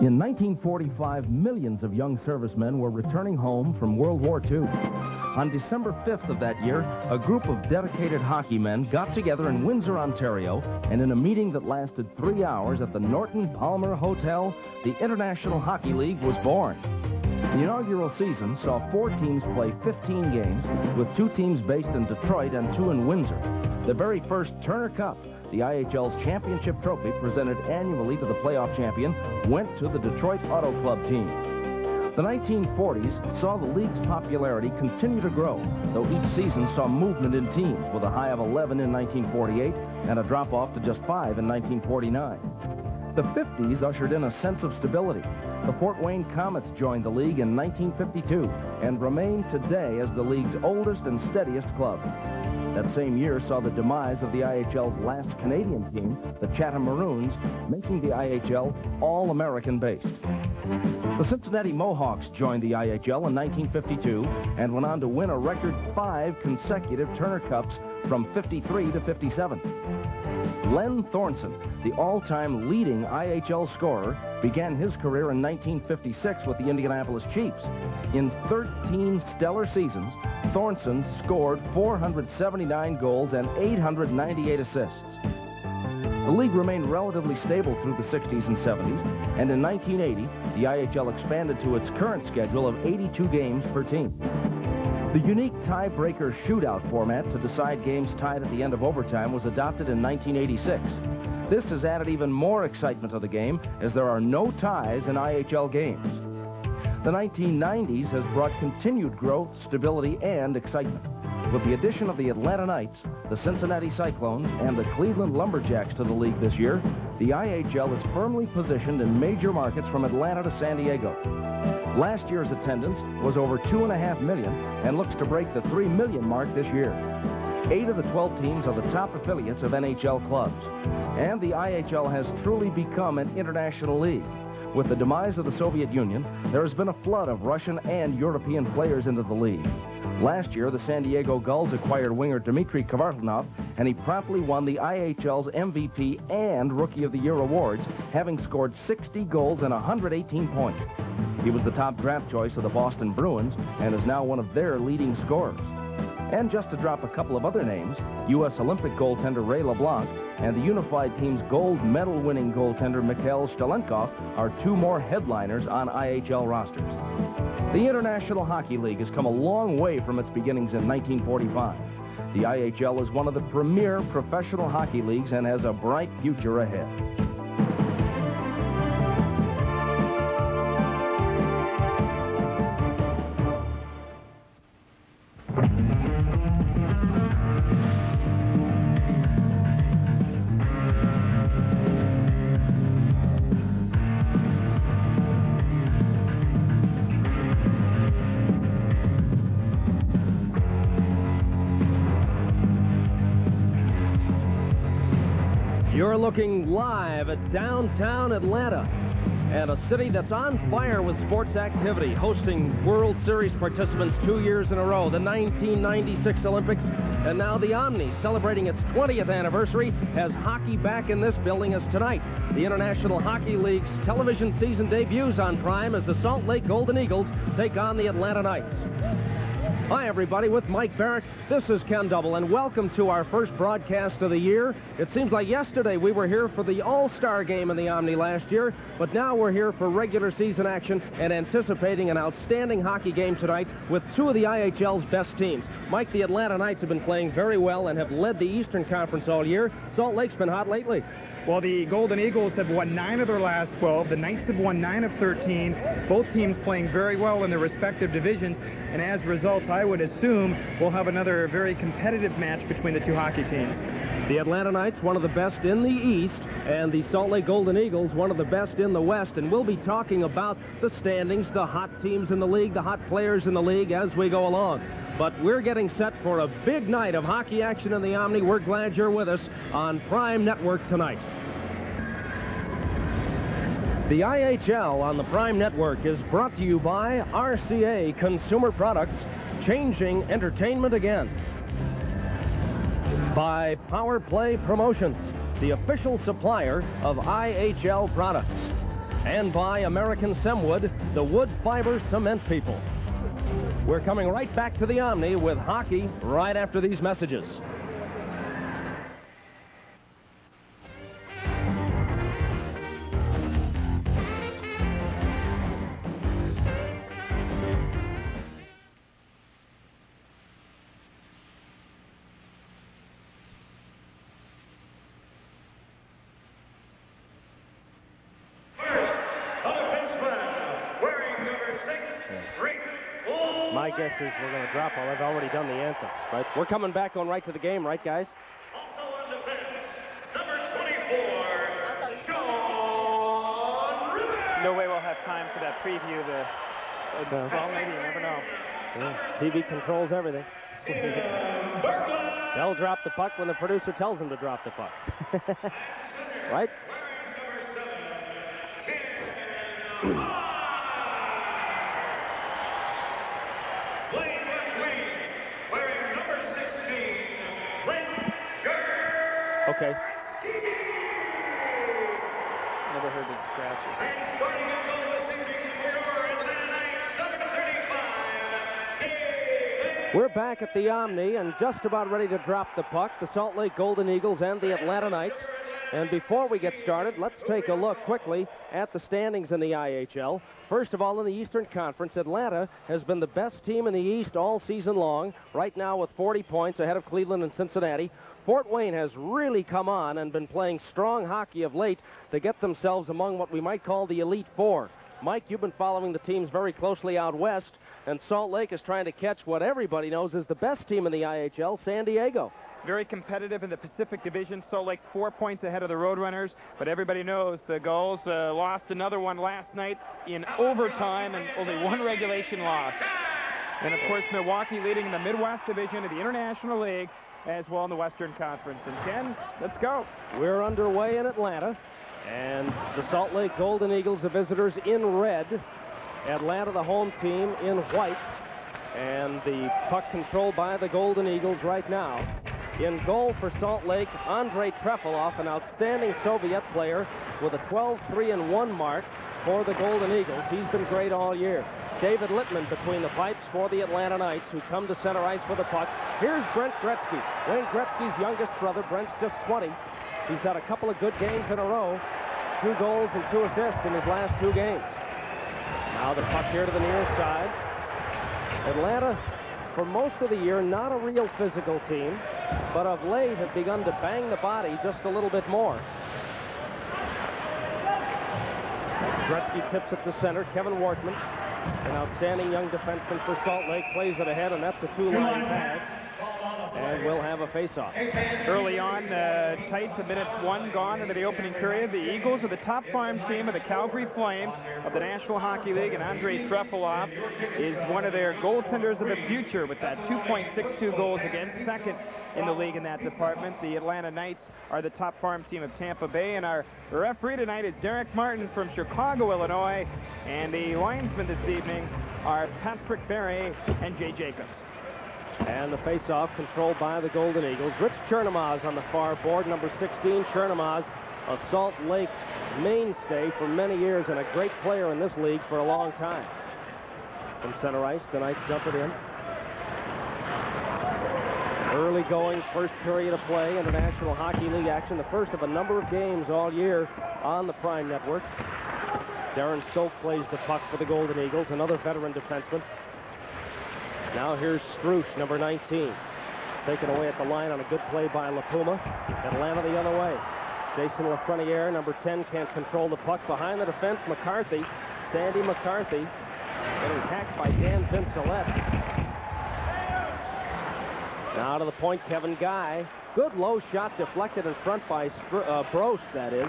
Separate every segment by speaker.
Speaker 1: In 1945, millions of young servicemen were returning home from World War II. On December 5th of that year, a group of dedicated hockey men got together in Windsor, Ontario, and in a meeting that lasted three hours at the Norton Palmer Hotel, the International Hockey League was born. The inaugural season saw four teams play 15 games, with two teams based in Detroit and two in Windsor. The very first Turner Cup the IHL's championship trophy, presented annually to the playoff champion, went to the Detroit Auto Club team. The 1940s saw the league's popularity continue to grow, though each season saw movement in teams, with a high of 11 in 1948 and a drop-off to just 5 in 1949. The 50s ushered in a sense of stability. The Fort Wayne Comets joined the league in 1952 and remain today as the league's oldest and steadiest club. That same year saw the demise of the IHL's last Canadian team, the Chatham Maroons, making the IHL all-American based. The Cincinnati Mohawks joined the IHL in 1952 and went on to win a record five consecutive Turner Cups from 53 to 57. Len Thornton, the all-time leading IHL scorer, began his career in 1956 with the Indianapolis Chiefs. In 13 stellar seasons, Thornton scored 479 goals and 898 assists. The league remained relatively stable through the 60s and 70s, and in 1980, the IHL expanded to its current schedule of 82 games per team. The unique tiebreaker shootout format to decide games tied at the end of overtime was adopted in 1986. This has added even more excitement to the game as there are no ties in IHL games. The 1990s has brought continued growth, stability, and excitement. With the addition of the Atlanta Knights, the Cincinnati Cyclones, and the Cleveland Lumberjacks to the league this year, the IHL is firmly positioned in major markets from Atlanta to San Diego. Last year's attendance was over 2.5 million and looks to break the 3 million mark this year. Eight of the 12 teams are the top affiliates of NHL clubs. And the IHL has truly become an international league. With the demise of the Soviet Union, there has been a flood of Russian and European players into the league. Last year, the San Diego Gulls acquired winger Dmitry Kvartalnov, and he promptly won the IHL's MVP and Rookie of the Year awards, having scored 60 goals and 118 points. He was the top draft choice of the Boston Bruins and is now one of their leading scorers. And just to drop a couple of other names, U.S. Olympic goaltender Ray LeBlanc and the Unified Team's gold medal-winning goaltender Mikhail Shtalenkov are two more headliners on IHL rosters. The International Hockey League has come a long way from its beginnings in 1945. The IHL is one of the premier professional hockey leagues and has a bright future ahead.
Speaker 2: Looking live at downtown Atlanta and a city that's on fire with sports activity, hosting World Series participants two years in a row, the 1996 Olympics, and now the Omni, celebrating its 20th anniversary, has hockey back in this building as tonight. The International Hockey League's television season debuts on Prime as the Salt Lake Golden Eagles take on the Atlanta Knights. Hi, everybody, with Mike Barack. This is Ken Double, and welcome to our first broadcast of the year. It seems like yesterday we were here for the All-Star game in the Omni last year, but now we're here for regular season action and anticipating an outstanding hockey game tonight with two of the IHL's best teams. Mike, the Atlanta Knights have been playing very well and have led the Eastern Conference all year. Salt Lake's been hot lately.
Speaker 3: Well, the Golden Eagles have won nine of their last 12. The Knights have won nine of 13. Both teams playing very well in their respective divisions. And as a result, I would assume we'll have another very competitive match between the two hockey teams.
Speaker 2: The Atlanta Knights, one of the best in the East, and the Salt Lake Golden Eagles, one of the best in the West. And we'll be talking about the standings, the hot teams in the league, the hot players in the league as we go along. But we're getting set for a big night of hockey action in the Omni. We're glad you're with us on Prime Network tonight. The IHL on the Prime Network is brought to you by RCA Consumer Products, changing entertainment again. By Power Play Promotions, the official supplier of IHL products. and by American Cemwood, the wood fiber cement people. We're coming right back to the Omni with hockey right after these messages.
Speaker 4: Guess is we're going to drop all. I've already done the anthem.
Speaker 2: Right, we're coming back on right to the game, right, guys?
Speaker 5: Also on defense, number 24, Sean Rivers.
Speaker 3: No way we'll have time for that preview. The uh,
Speaker 4: No.
Speaker 3: well, maybe you never know.
Speaker 4: Yeah, TV controls everything. They'll drop the puck when the producer tells them to drop the puck. right?
Speaker 2: Back at the Omni and just about ready to drop the puck. The Salt Lake Golden Eagles and the Atlanta Knights. And before we get started, let's take a look quickly at the standings in the IHL. First of all, in the Eastern Conference, Atlanta has been the best team in the East all season long, right now with 40 points ahead of Cleveland and Cincinnati. Fort Wayne has really come on and been playing strong hockey of late to get themselves among what we might call the Elite Four. Mike, you've been following the teams very closely out west, and Salt Lake is trying to catch what everybody knows is the best team in the IHL, San Diego.
Speaker 3: Very competitive in the Pacific Division. Salt Lake four points ahead of the Roadrunners, but everybody knows the Gulls uh, lost another one last night in overtime and only one regulation loss. And of course, Milwaukee leading in the Midwest Division of the International League as well in the Western Conference. And Ken, let's go.
Speaker 2: We're underway in Atlanta, and the Salt Lake Golden Eagles, the visitors, in red. Atlanta, the home team, in white. And the puck controlled by the Golden Eagles right now. In goal for Salt Lake, Andrei Trefilov, an outstanding Soviet player with a 12-3-1 mark for the Golden Eagles. He's been great all year. David Littman between the pipes for the Atlanta Knights, who come to center ice for the puck. Here's Brent Gretzky, Wayne Gretzky's youngest brother. Brent's just 20. He's had a couple of good games in a row, two goals and two assists in his last two games. Now the puck here to the near side. Atlanta, for most of the year, not a real physical team, but of late have begun to bang the body just a little bit more. Gretzky tips it to center. Kevin Wortman, an outstanding young defenseman for Salt Lake, plays it ahead, and that's a two-line pass. And we'll have a face-off.
Speaker 3: Early on, uh, tight to minute one gone into the opening period. The Eagles are the top farm team of the Calgary Flames of the National Hockey League, and Andrei Trefilov is one of their goaltenders of the future with that 2.62 goals against, second in the league in that department. The Atlanta Knights are the top farm team of Tampa Bay, and our referee tonight is Derek Martin from Chicago, Illinois, and the linesmen this evening are Patrick Berry and Jay Jacobs.
Speaker 2: And the face-off controlled by the Golden Eagles. Rich Chernomaz on the far board, number 16. Chernomaz, a Salt Lake mainstay for many years and a great player in this league for a long time. From center ice, the Knights dump it in. Early going, first period of play, in the National Hockey League action, the first of a number of games all year on the Prime Network. Darren Stolk plays the puck for the Golden Eagles, another veteran defenseman. Now here's Struce, number 19. Taken away at the line on a good play by LiPuma. Atlanta the other way. Jason Lafreniere, number 10, can't control the puck. Behind the defense, McCarthy. Sandy McCarthy getting hacked by Dan Vincelette. Now to the point, Kevin Guy. Good low shot deflected in front by Str uh, Brost, that is.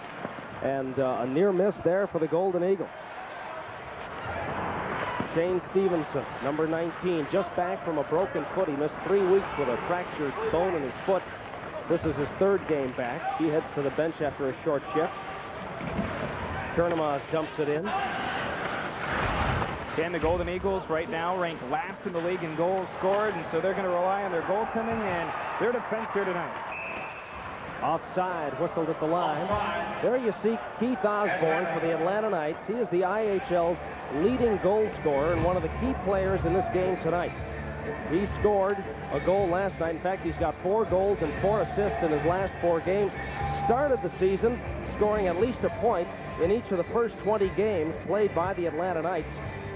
Speaker 2: And uh, a near miss there for the Golden Eagles. Shane Stevenson, number 19, just back from a broken foot. He missed three weeks with a fractured bone in his foot. This is his third game back. He heads to the bench after a short shift. Chernomaz dumps it in.
Speaker 3: And the Golden Eagles right now ranked last in the league in goals scored, and so they're going to rely on their goaltending and their defense here tonight.
Speaker 2: Offside, whistled at the line. There you see Keith Osborne for the Atlanta Knights. He is the IHL's leading goal scorer and one of the key players in this game tonight. He scored a goal last night. In fact, he's got four goals and four assists in his last four games. Started the season scoring at least a point in each of the first 20 games played by the Atlanta Knights.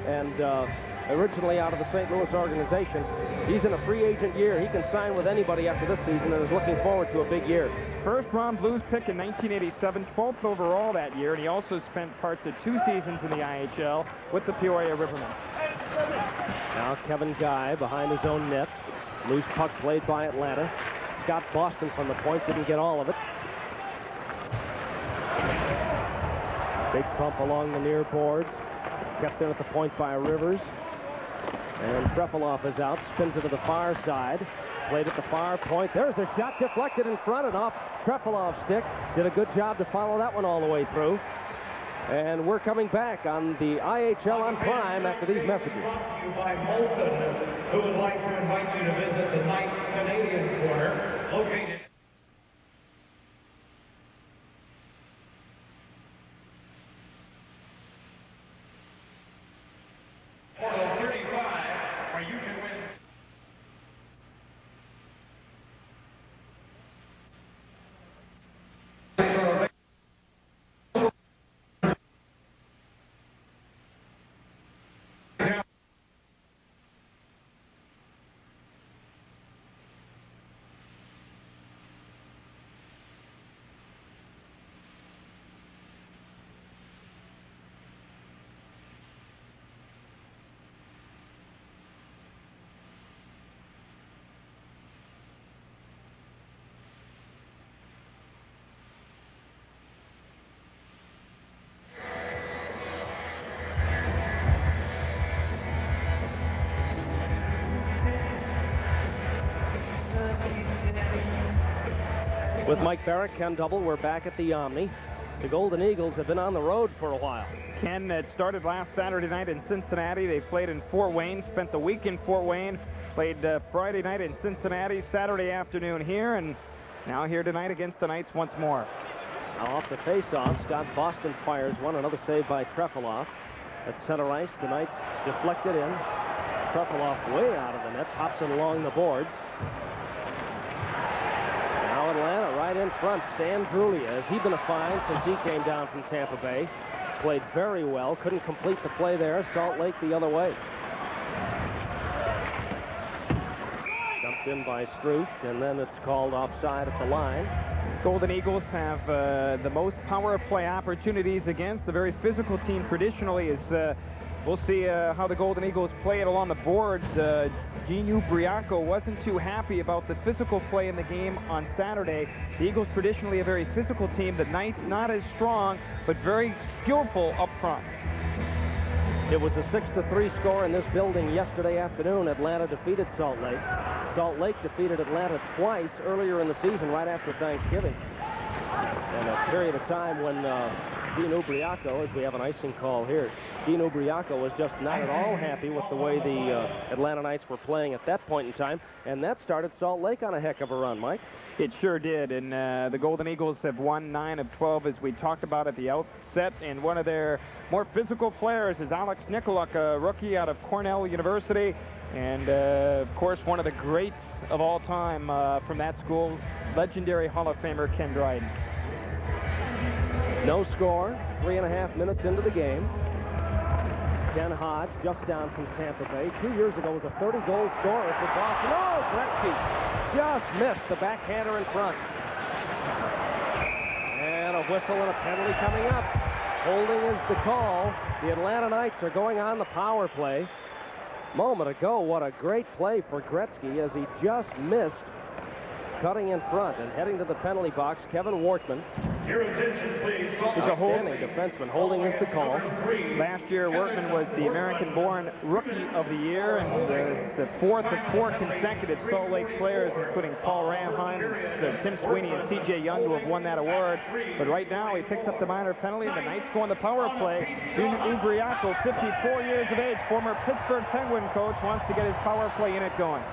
Speaker 2: And uh, originally out of the St. Louis organization. He's in a free agent year. He can sign with anybody after this season and is looking forward to a big year.
Speaker 3: First round Blues pick in 1987, 12th overall that year, and he also spent parts of two seasons in the IHL with the Peoria Rivermen.
Speaker 2: Now Kevin Guy behind his own net. Loose puck played by Atlanta. Scott Boston from the point didn't get all of it. Big pump along the near boards. Kept in at the point by Rivers. And Trefilov is out, spins it to the far side. Played at the far point. There's a shot deflected in front and off Trefilov's stick. Did a good job to follow that one all the way through. And we're coming back on the IHL on Prime after these messages.
Speaker 4: By who would like to invite you to visit the Knights Canadian located
Speaker 2: With Mike Barack, Ken Double, we're back at the Omni. The Golden Eagles have been on the road for a while.
Speaker 3: Ken had started last Saturday night in Cincinnati. They played in Fort Wayne, spent the week in Fort Wayne, played uh, Friday night in Cincinnati, Saturday afternoon here, and now here tonight against the Knights once more.
Speaker 2: Now off the face-off, Scott Boston fires one. Another save by Trefilov. At center ice, the Knights deflected in. Trefilov way out of the net, pops it along the boards. In front. Stan Drulia. Has he been a find since he came down from Tampa Bay? Played very well. Couldn't complete the play there. Salt Lake the other way. Dumped in by Struth, and then it's called offside at the line.
Speaker 3: Golden Eagles have uh, the most power play opportunities against. The very physical team traditionally is. Uh, we'll see uh, how the Golden Eagles play it along the boards. Uh, Gene Ubriaco wasn't too happy about the physical play in the game on Saturday. The Eagles traditionally a very physical team. The Knights not as strong, but very skillful up front.
Speaker 2: It was a 6 to 3 score in this building yesterday afternoon. Atlanta defeated Salt Lake. Salt Lake defeated Atlanta twice earlier in the season, right after Thanksgiving. And a period of time when uh, Gene Ubriaco, as we have an icing call here, Gene Ubriaco was just not at all happy with the way the uh, Atlanta Knights were playing at that point in time. And that started Salt Lake on a heck of a run, Mike.
Speaker 3: It sure did, and uh, the Golden Eagles have won 9 of 12, as we talked about at the outset, and one of their more physical players is Alex Nikolic, a rookie out of Cornell University, and, uh, of course, one of the greats of all time uh, from that school, legendary Hall of Famer Ken Dryden.
Speaker 2: No score, three and a half minutes into the game. Ken Hodge, just down from Tampa Bay. Two years ago was a 30-goal scorer for Boston. Oh, Gretzky just missed the backhander in front. And a whistle and a penalty coming up. Holding is the call. The Atlanta Knights are going on the power play. Moment ago, what a great play for Gretzky as he just missed cutting in front and heading to the penalty box. Kevin Wortman,
Speaker 4: Your attention, please.
Speaker 3: He's a hold.
Speaker 2: outstanding defenseman, holding is the call.
Speaker 3: Last year, Wortman was the American-born Rookie of the Year and the fourth of four consecutive Salt Lake players, including Paul Ranheim, Tim Sweeney, and C.J. Young, who have won that award. But right now, he picks up the minor penalty. And the Knights go on the power play. Junior Ubriaco, 54 years of age, former Pittsburgh Penguin coach, wants to get his power play unit going.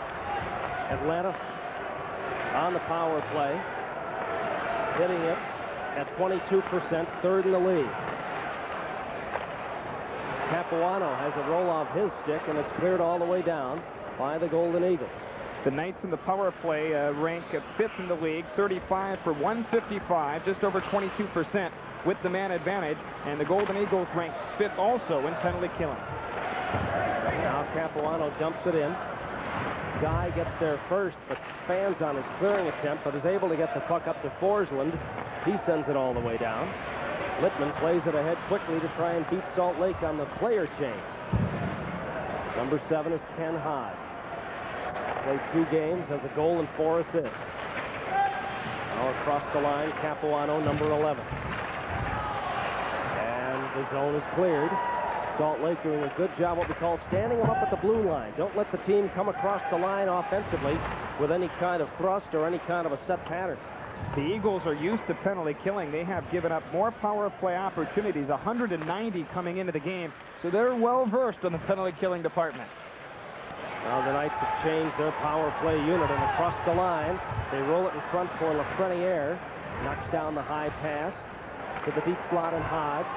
Speaker 2: Atlanta on the power play. hitting it at 22%, third in the league. Capuano has a roll off his stick, and it's cleared all the way down by the Golden Eagles.
Speaker 3: The Knights in the power play uh, rank fifth in the league, 35 for 155, just over 22% with the man advantage. And the Golden Eagles rank fifth also in penalty killing.
Speaker 2: Now Capuano dumps it in. Guy gets there first, but fans on his clearing attempt, but is able to get the puck up to Forslund. He sends it all the way down. Littman plays it ahead quickly to try and beat Salt Lake on the player change. Number seven is Ken Hodge. Played two games, has a goal and four assists. Now across the line, Capuano, number 11. And the zone is cleared. Salt Lake doing a good job, what we call standing them up at the blue line. Don't let the team come across the line offensively with any kind of thrust or any kind of a set pattern.
Speaker 3: The Eagles are used to penalty killing. They have given up more power play opportunities, 190 coming into the game, so they're well versed on the penalty killing department.
Speaker 2: Now the Knights have changed their power play unit and across the line. They roll it in front for Lafreniere. Knocks down the high pass to the deep slot and Hodge.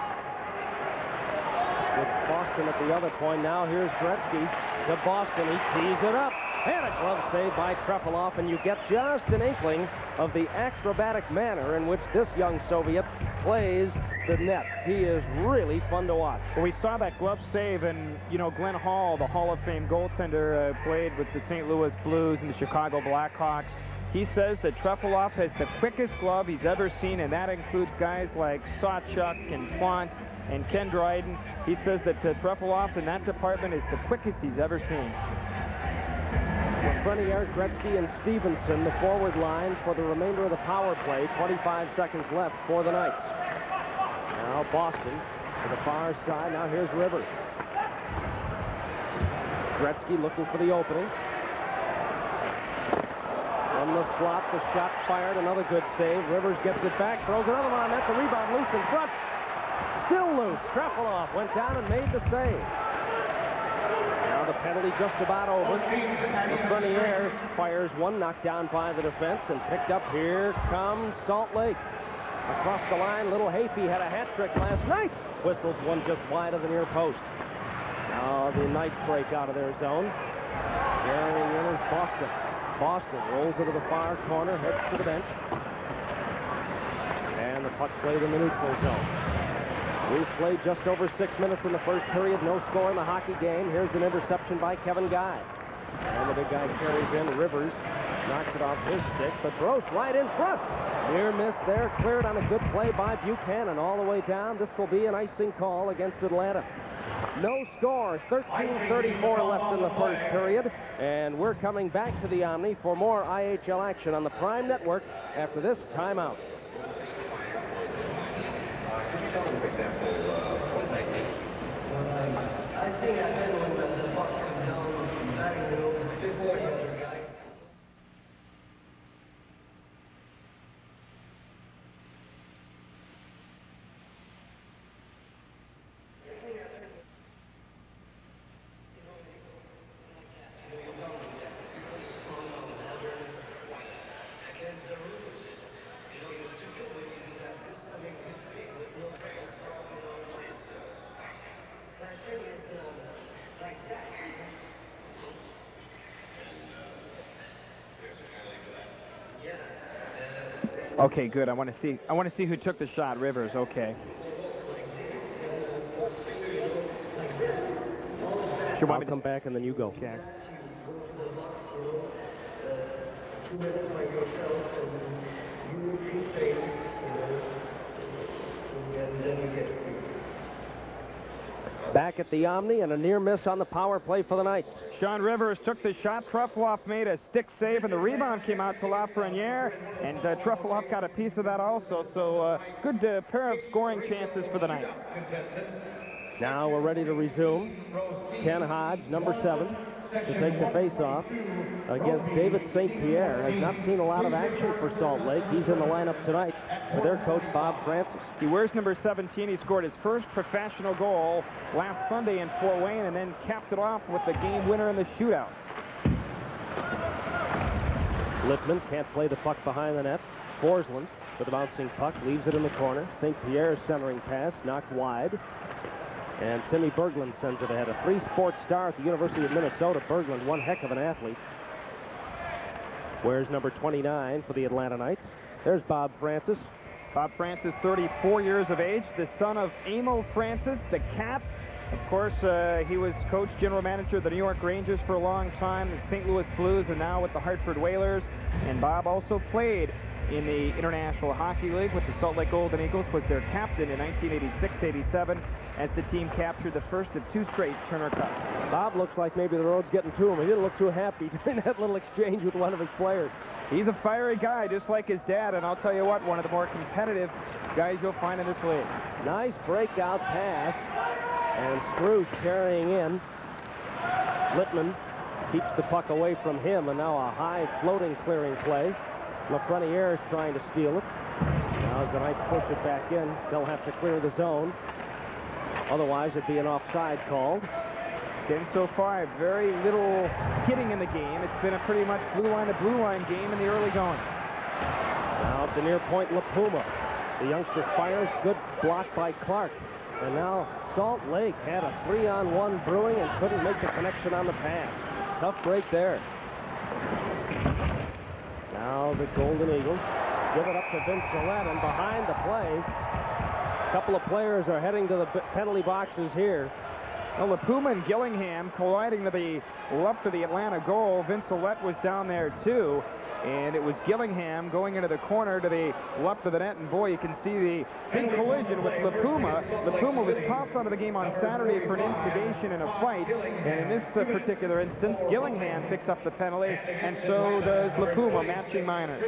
Speaker 2: With Boston at the other point. Now here's Gretzky to Boston. He tees it up. And a glove save by Trefilov, and you get just an inkling of the acrobatic manner in which this young Soviet plays the net. He is really fun to watch.
Speaker 3: Well, we saw that glove save, and, you know, Glenn Hall, the Hall of Fame goaltender, uh, played with the St. Louis Blues and the Chicago Blackhawks. He says that Trefilov has the quickest glove he's ever seen, and that includes guys like Sawchuk and Plante and Ken Dryden. He says that Trefilov in that department is the quickest he's ever seen.
Speaker 2: In front of Eric Gretzky, and Stevenson, the forward line for the remainder of the power play. 25 seconds left for the Knights. Now Boston to the far side. Now here's Rivers. Gretzky looking for the opening. From the slot, the shot fired. Another good save. Rivers gets it back, throws another one on. The rebound loose in front. Still loose. Trefilov went down and made the save. Now the penalty just about over. Lafreniere fires one knocked down by the defense and picked up. Here comes Salt Lake. Across the line, Little Heaphy had a hat trick last night. Whistles one just wide of the near post. Now the Knights break out of their zone. Carrying in is Boston. Boston rolls into the far corner, heads to the bench. And the puck played in the neutral zone. We've played just over six minutes in the first period. No score in the hockey game. Here's an interception by Kevin Guy. And the big guy carries in. Rivers knocks it off his stick, but throws right in front. Near miss there. Cleared on a good play by Buchanan all the way down. This will be an icing call against Atlanta. No score. 13.34 left in the first period. And we're coming back to the Omni for more IHL action on the Prime Network after this timeout. Uh, could you tell me, for example, uh, what is that? I think I
Speaker 3: Okay, good. I want to see. I want to see who took the shot. Rivers. Okay. Sure,
Speaker 2: I'll
Speaker 3: to-
Speaker 2: come back and then you go.
Speaker 3: Okay.
Speaker 2: Back at the Omni and a near miss on the power play for the Knights.
Speaker 3: Sean Rivers took the shot. Trefilov made a stick save, and the rebound came out to Lafreniere, and uh, Trefilov got a piece of that also. So uh, good uh, pair of scoring chances for the night.
Speaker 2: Now we're ready to resume. Ken Hodge, number seven, to take the face-off against David St. Pierre. Has not seen a lot of action for Salt Lake. He's in the lineup tonight with their coach, Bob Francis.
Speaker 3: He wears number 17. He scored his first professional goal last Sunday in Fort Wayne, and then capped it off with the game winner in the shootout.
Speaker 2: Littman can't play the puck behind the net. Forslund for the bouncing puck, leaves it in the corner. St. Pierre's centering pass, knocked wide. And Timmy Bergland sends it ahead. A three-sport star at the University of Minnesota. Bergland, one heck of an athlete. Wears number 29 for the Atlanta Knights. There's Bob Francis.
Speaker 3: Bob Francis, 34 years of age, the son of Emile Francis, the Cat. Of course, uh, he was coach, general manager of the New York Rangers for a long time, the St. Louis Blues, and now with the Hartford Whalers. And Bob also played in the International Hockey League with the Salt Lake Golden Eagles, was their captain in 1986-87 as the team captured the first of two straight Turner Cups.
Speaker 2: Bob looks like maybe the road's getting to him. He didn't look too happy during that little exchange with one of his players.
Speaker 3: He's a fiery guy, just like his dad, and I'll tell you what, one of the more competitive guys you'll find in this league.
Speaker 2: Nice breakout pass. And Scrooge carrying in. Littman keeps the puck away from him, and now a high floating clearing play. Lafreniere is trying to steal it. Now as the Knights push it back in, they'll have to clear the zone. Otherwise, it'd be an offside called.
Speaker 3: Again, so far, very little hitting in the game. It's been a pretty much blue line to blue line game in the early going.
Speaker 2: Now the near point, LiPuma. The youngster fires. Good block by Clark. And now Salt Lake had a three-on-one brewing and couldn't make the connection on the pass. Tough break there. Now the Golden Eagles give it up to Vincelette, and behind the play, couple of players are heading to the penalty boxes here.
Speaker 3: Well, LiPuma and Gillingham colliding to the left of the Atlanta goal. Vincelette was down there too. And it was Gillingham going into the corner to the left of the net. And boy, you can see the big collision with LiPuma. LiPuma was tossed out of the game on Saturday for an instigation in a fight. And in this uh, particular instance, Gillingham picks up the penalty, and so does LiPuma, matching minors.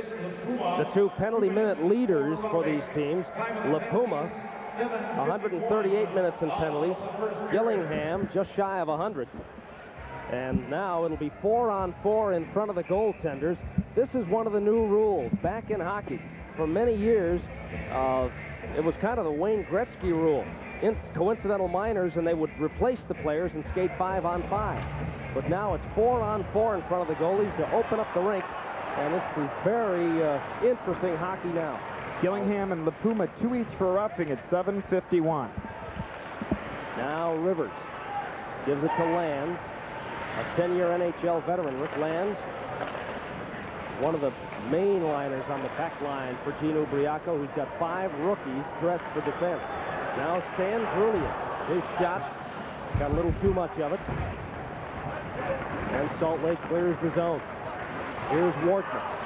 Speaker 2: The two penalty minute leaders for these teams, LiPuma 138 minutes in penalties. Gillingham just shy of 100. And now it'll be four on four in front of the goaltenders. This is one of the new rules back in hockey. For many years, uh, it was kind of the Wayne Gretzky rule. In coincidental minors, and they would replace the players and skate five on five. But now it's four on four in front of the goalies to open up the rink. And this is very uh, interesting hockey now.
Speaker 3: Gillingham and LiPuma two each for roughing at 7.51.
Speaker 2: Now Rivers gives it to Lanz, a 10-year NHL veteran. Rick Lanz, one of the main liners on the back line for Gene Ubriaco, who's got five rookies dressed for defense. Now Stan Drulia, his shot, got a little too much of it. And Salt Lake clears the zone. Here's Wortman.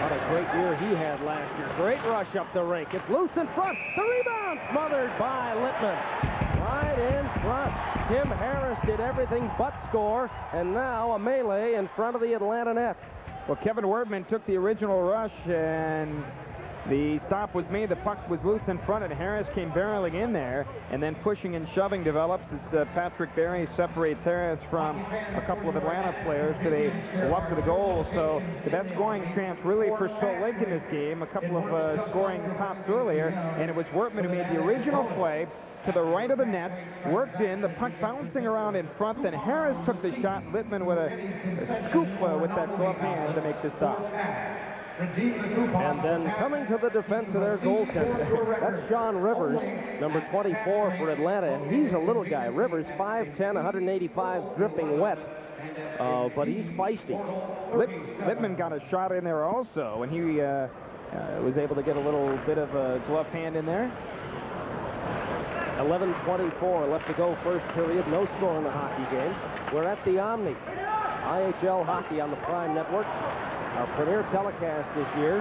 Speaker 2: What a great year he had last year. Great rush up the rink. It's loose in front. The rebound smothered by Littman. Right in front. Tim Harris did everything but score. And now a melee in front of the Atlanta net.
Speaker 3: Well, Kevin Wortman took the original rush and the stop was made. The puck was loose in front, and Harris came barreling in there. And then pushing and shoving develops as uh, Patrick Barry separates Harris from a couple of Atlanta players to the up to the goal. So the best scoring chance really for Salt Lake in this game. A couple of uh, scoring pops earlier, and it was Wortman who made the original play to the right of the net, worked in, the puck bouncing around in front, then Harris took the shot, Littman with a, a scoop uh, with that glove hand to make the stop.
Speaker 2: And then coming to the defense of their goaltender, that's Sean Rivers, number 24 for Atlanta. And he's a little guy. Rivers, 5'10", 185, dripping wet. Uh, but he's feisty.
Speaker 3: Littman got a shot in there also, and he uh, uh, was able to get a little bit of a glove hand in there.
Speaker 2: 11.24 left to go first period. No score in the hockey game. We're at the Omni. IHL Hockey on the Prime Network. Our premier telecast this year.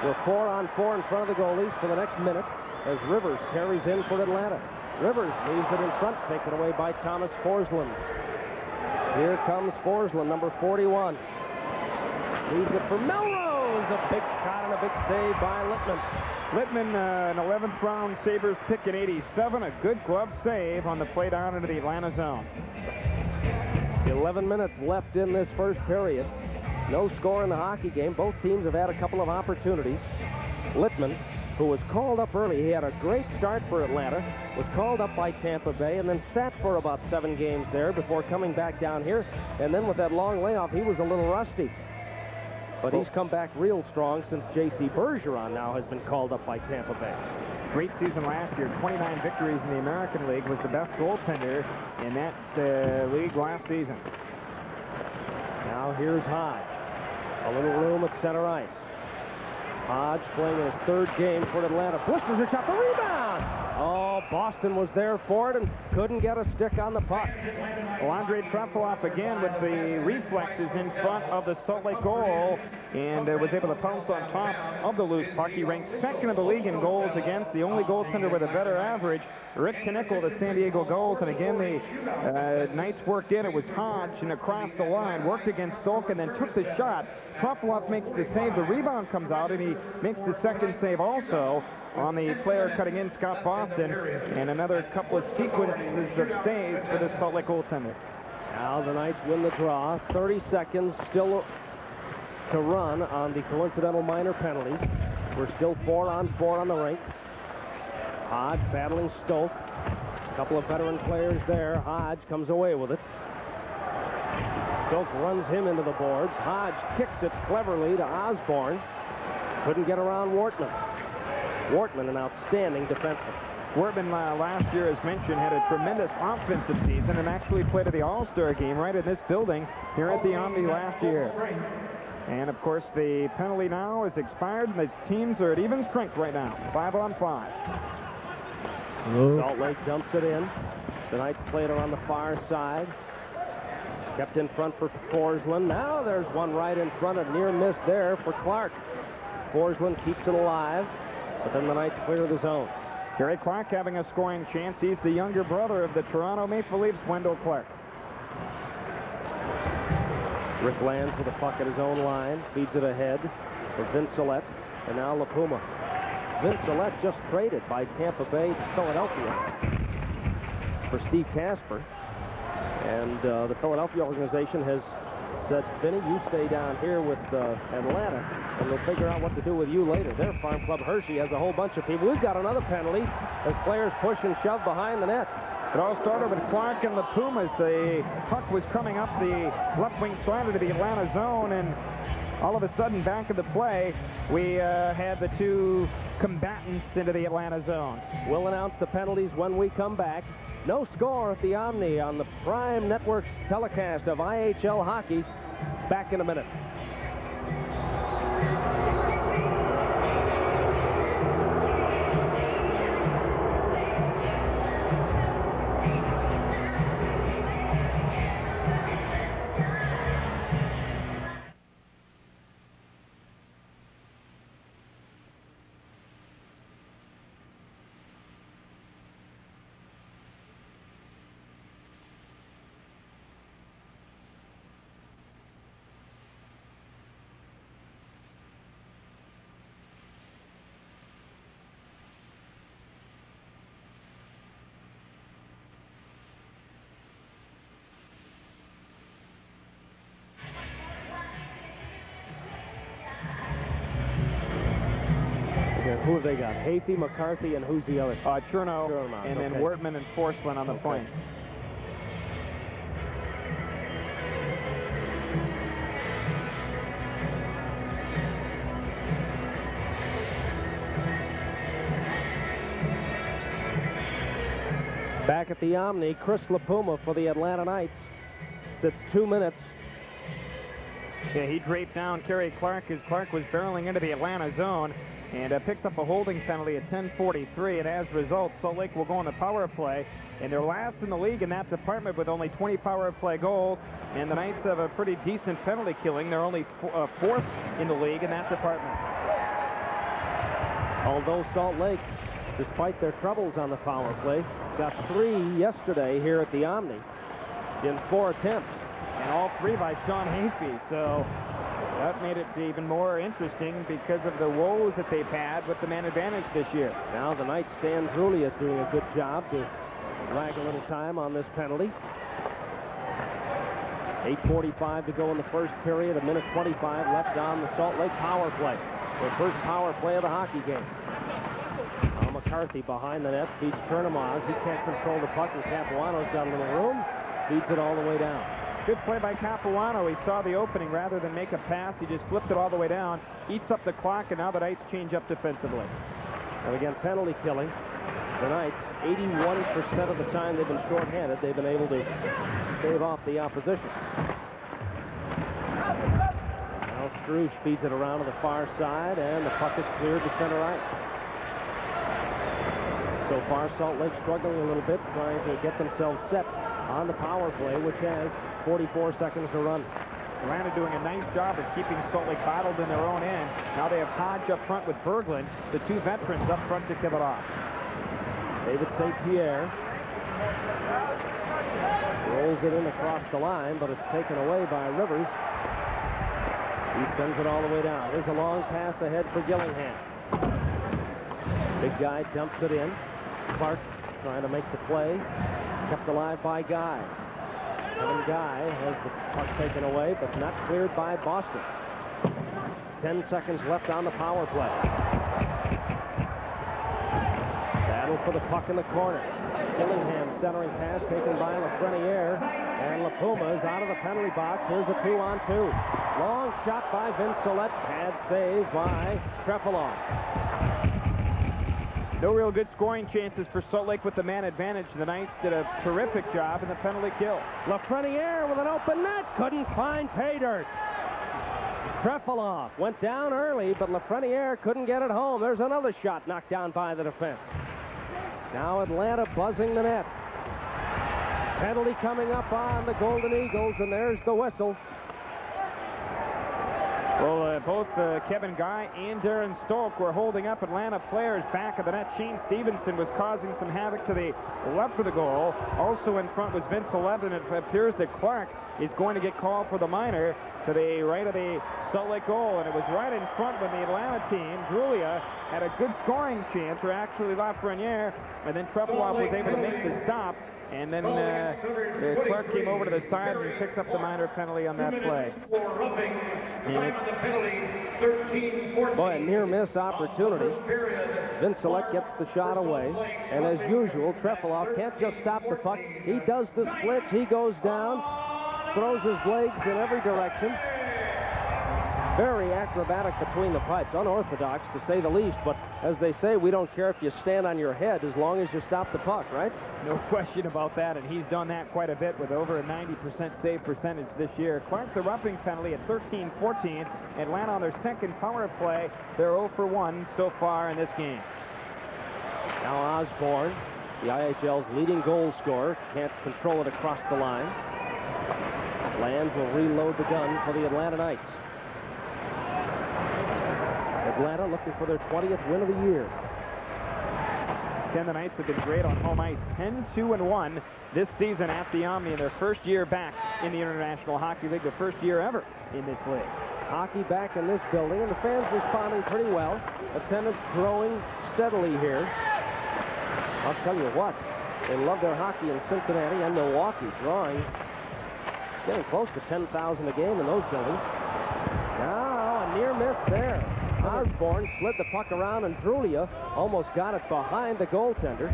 Speaker 2: We're four on four in front of the goalies for the next minute as Rivers carries in for Atlanta. Rivers leaves it in front, taken away by Thomas Forslund. Here comes Forslund, number 41. Leaves it for Melrose. A big shot and a big save by Littman.
Speaker 3: Littman, uh, an 11th round Sabres pick in 87. A good glove save on the play down into the Atlanta zone.
Speaker 2: 11 minutes left in this first period. No score in the hockey game. Both teams have had a couple of opportunities. Littman, who was called up early, he had a great start for Atlanta, was called up by Tampa Bay, and then sat for about seven games there before coming back down here. And then with that long layoff, he was a little rusty. But he's come back real strong since J.C. Bergeron now has been called up by Tampa Bay.
Speaker 3: Great season last year. 29 victories in the American League. Was the best goaltender in that uh, league last season.
Speaker 2: Now here's Hodge. A little room at center ice. Hodge playing in his third game for Atlanta. Blisters a shot. The rebound. Oh, Boston was there for it and couldn't get a stick on the puck.
Speaker 3: Well, Andre Trefilov again with the reflexes in front of the Salt Lake goal and uh, was able to pounce on top of the loose puck. He ranked second in the league in goals against. The only goaltender with a better average, Rick Knickle, the San Diego goals. And again, the uh, Knights worked in. It was Hodge and across the line, worked against Stolk and then took the shot. Trefilov makes the save. The rebound comes out and he makes the second save also on the player cutting in, Scott Boston, and another couple of sequences of saves for the Salt Lake goaltender.
Speaker 2: Now the Knights win the draw. 30 seconds still to run on the coincidental minor penalty. We're still four on four on the rink. Hodge battling Stolk. A couple of veteran players there. Hodge comes away with it. Stolk runs him into the boards. Hodge kicks it cleverly to Osborne. Couldn't get around Wortman. Wortman, an outstanding defenseman.
Speaker 3: Wortman uh, last year, as mentioned, had a tremendous offensive season and actually played at the All-Star game right in this building here at the Omni last year. And, of course, the penalty now is expired, and the teams are at even strength right now, five on five.
Speaker 2: Salt Lake dumps it in. The Knights played it on the far side. Kept in front for Forslund. Now there's one right in front, a near miss there for Clark. Forslund keeps it alive, but then the Knights clear the zone.
Speaker 3: Kerry Clark having a scoring chance. He's the younger brother of the Toronto Maple Leafs, Wendel Clark.
Speaker 2: Rick Lanz with a puck at his own line, feeds it ahead for Vincelette, and now LiPuma. Vince Gillette just traded by Tampa Bay to Philadelphia for Steve Kasper. And uh, the Philadelphia organization has said, Vinny, you stay down here with uh, Atlanta, and we'll figure out what to do with you later. Their farm club, Hershey, has a whole bunch of people. We've got another penalty as players push and shove behind the net.
Speaker 3: It all started with Clark and the Pumas. The puck was coming up the left wing side of the Atlanta zone, and all of a sudden, back of the play, we uh, had the two combatants into the Atlanta zone.
Speaker 2: We'll announce the penalties when we come back. No score at the Omni on the Prime Network's telecast of IHL hockey. Back in a minute. Who have they got? Heaphy, McCarthy, and who's the other?
Speaker 3: Uh, Cherno,
Speaker 2: Cherno,
Speaker 3: and then
Speaker 2: okay.
Speaker 3: Wortman and Forslund on the
Speaker 2: Okay.
Speaker 3: point.
Speaker 2: Back at the Omni, Chris LiPuma for the Atlanta Knights. Sits two minutes.
Speaker 3: Yeah, he draped down Kerry Clark as Clark was barreling into the Atlanta zone and uh, picks up a holding penalty at 10:43. And as a result, Salt Lake will go on the power play, and they're last in the league in that department with only 20 power play goals. And the Knights have a pretty decent penalty killing. They're only uh, fourth in the league in that department.
Speaker 2: Although Salt Lake, despite their troubles on the power play, got three yesterday here at the Omni in four attempts.
Speaker 3: and all three by Sean Heaphy. So that made it even more interesting because of the woes that they've had with the man advantage this year.
Speaker 2: Now the Knights, Stan Drulia is doing a good job to drag a little time on this penalty. 8.45 to go in the first period, a minute 25 left on the Salt Lake power play. Their first power play of the hockey game. Now McCarthy behind the net feeds Chernomaz. He can't control the puck, and Capuano's got a little room. Feeds it all the way down.
Speaker 3: Good play by Capuano. He saw the opening. Rather than make a pass, he just flipped it all the way down, eats up the clock, and now the Knights change up defensively.
Speaker 2: And again, penalty killing. The Knights, 81% of the time they've been shorthanded, they've been able to stave off the opposition. Now Scrooge feeds it around to the far side, and the puck is cleared to center ice. So far, Salt Lake struggling a little bit, trying to get themselves set on the power play, which has 44 seconds to run.
Speaker 3: Atlanta doing a nice job of keeping Salt Lake bottled in their own end. Now they have Hodge up front with Bergland, the two veterans up front to give it off.
Speaker 2: David St. Pierre rolls it in across the line, but it's taken away by Rivers. He sends it all the way down. There's a long pass ahead for Gillingham. Big guy dumps it in. Clark trying to make the play. Kept alive by Guy. Kevin Guy has the puck taken away, but not cleared by Boston. Ten seconds left on the power play. Battle for the puck in the corner. Gillingham centering pass taken by Lafreniere. And LiPuma is out of the penalty box. Here's a two-on-two. Long shot by Vincelette. Bad save by Trefilov.
Speaker 3: No real good scoring chances for Salt Lake with the man advantage. The Knights did a terrific job in the penalty kill.
Speaker 2: Lafreniere with an open net. Couldn't find pay dirt. Went down early, but Lafreniere couldn't get it home. There's another shot knocked down by the defense. Now Atlanta buzzing the net. Penalty coming up on the Golden Eagles, and there's the whistle.
Speaker 3: Well, uh, both uh, Kevin Guy and Darren Stolk were holding up Atlanta players back of the net. Shane Stevenson was causing some havoc to the left of the goal. Also in front was Vincelette. It appears that Clark is going to get called for the minor to the right of the Salt Lake goal. And it was right in front when the Atlanta team, Drulia, had a good scoring chance, or actually Lafreniere, and then Trefilov was able to make the stop. And then uh, uh, Clark came over to the side and picked up the minor penalty on that play.
Speaker 2: Boy, a near miss opportunity. Vincelette gets the shot away. And as usual, Trefilov can't just stop the puck. He does the splits. He goes down, throws his legs in every direction. Very acrobatic between the pipes. Unorthodox, to say the least. But as they say, we don't care if you stand on your head as long as you stop the puck, right?
Speaker 3: No question about that, and he's done that quite a bit with over a 90% save percentage this year. Clark, the roughing penalty at 13-14. Atlanta on their second power play. They're 0 for 1 so far in this game.
Speaker 2: Now Osborne, the IHL's leading goal scorer, can't control it across the line. Lanz will reload the gun for the Atlanta Knights. Atlanta looking for their 20th win of the year.
Speaker 3: The Knights have been great on home ice. 10-2 and 1 this season at the Omni in their first year back in the International Hockey League, the first year ever in this league.
Speaker 2: Hockey back in this building, and the fans responding pretty well. Attendance growing steadily here. I'll tell you what, they love their hockey in Cincinnati and Milwaukee, drawing getting close to 10,000 a game in those buildings. Now, miss there. Osborne slid the puck around, and Drulia almost got it behind the goaltender.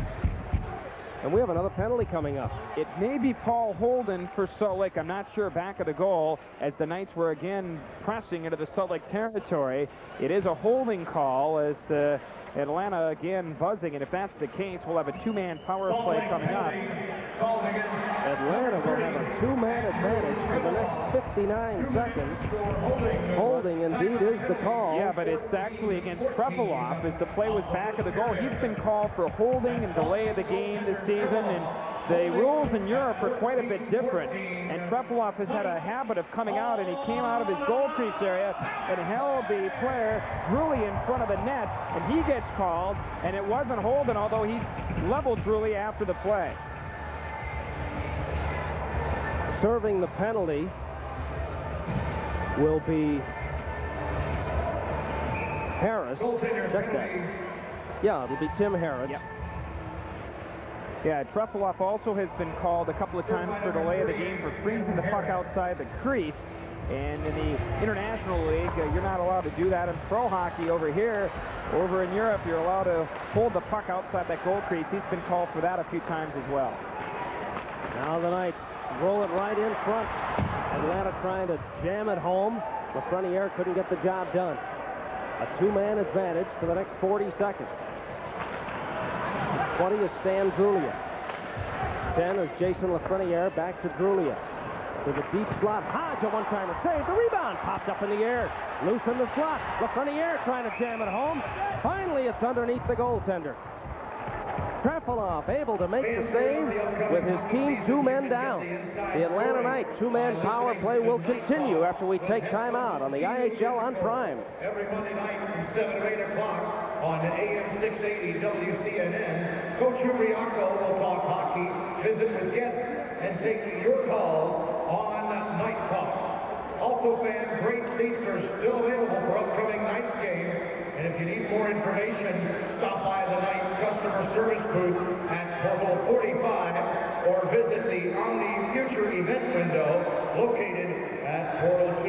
Speaker 2: And we have another penalty coming up.
Speaker 3: It may be Paul Holden for Salt Lake. I'm not sure back of the goal as the Knights were again pressing into the Salt Lake territory. It is a holding call as the Atlanta again buzzing, and if that's the case, we'll have a two-man power play coming up.
Speaker 2: Atlanta will have a two-man advantage for the next 59 seconds. Holding indeed is the call.
Speaker 3: Yeah, but it's actually against Trefilov as the play was back of the goal. He's been called for holding and delay of the game this season, and the rules in Europe are quite a bit different. And Trefilov has had a habit of coming out, and he came out of his goal crease area and held the player Drulia in front of the net, and he gets called, and it wasn't holding, although he leveled Drulia after the play.
Speaker 2: Serving the penalty will be Harris. Check that. Yeah, it'll be Tim Harris.
Speaker 3: Yep. Yeah, Trefilov also has been called a couple of times for delay of the game for freezing the puck outside the crease. And in the International League, uh, you're not allowed to do that. In pro hockey over here, over in Europe, you're allowed to hold the puck outside that goal crease. He's been called for that a few times as well.
Speaker 2: Now the Knights roll it right in front. Atlanta trying to jam it home. Lafreniere couldn't get the job done. A two-man advantage for the next 40 seconds. 20 is Stan Drulia. 10 is Jason Lafreniere back to Drulia. To the deep slot. Hodge, a one-timer save. The rebound popped up in the air. Loose in the slot. Lafreniere trying to jam it home. Finally, it's underneath the goaltender. Trefilov able to make the save with his team two men down. The Atlanta Knights two-man power play will continue after we take time out on the IHL on Prime.
Speaker 4: Every Monday night from 7 to 8 o'clock on AM 680 WCNN, Coach Ubriaco will talk hockey, visit with guests, and take your calls. Fans, great seats are still available for upcoming night's game. And if you need more information, stop by the night customer service booth at Portal 45 or visit the Omni Future event window located at Portal 2.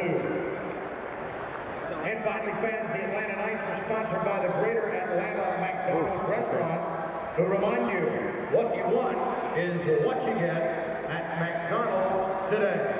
Speaker 4: And finally, fans, the Atlanta Knights are sponsored by the Greater Atlanta McDonald's oh, Restaurant, who remind you what you want is what you get at McDonald's today.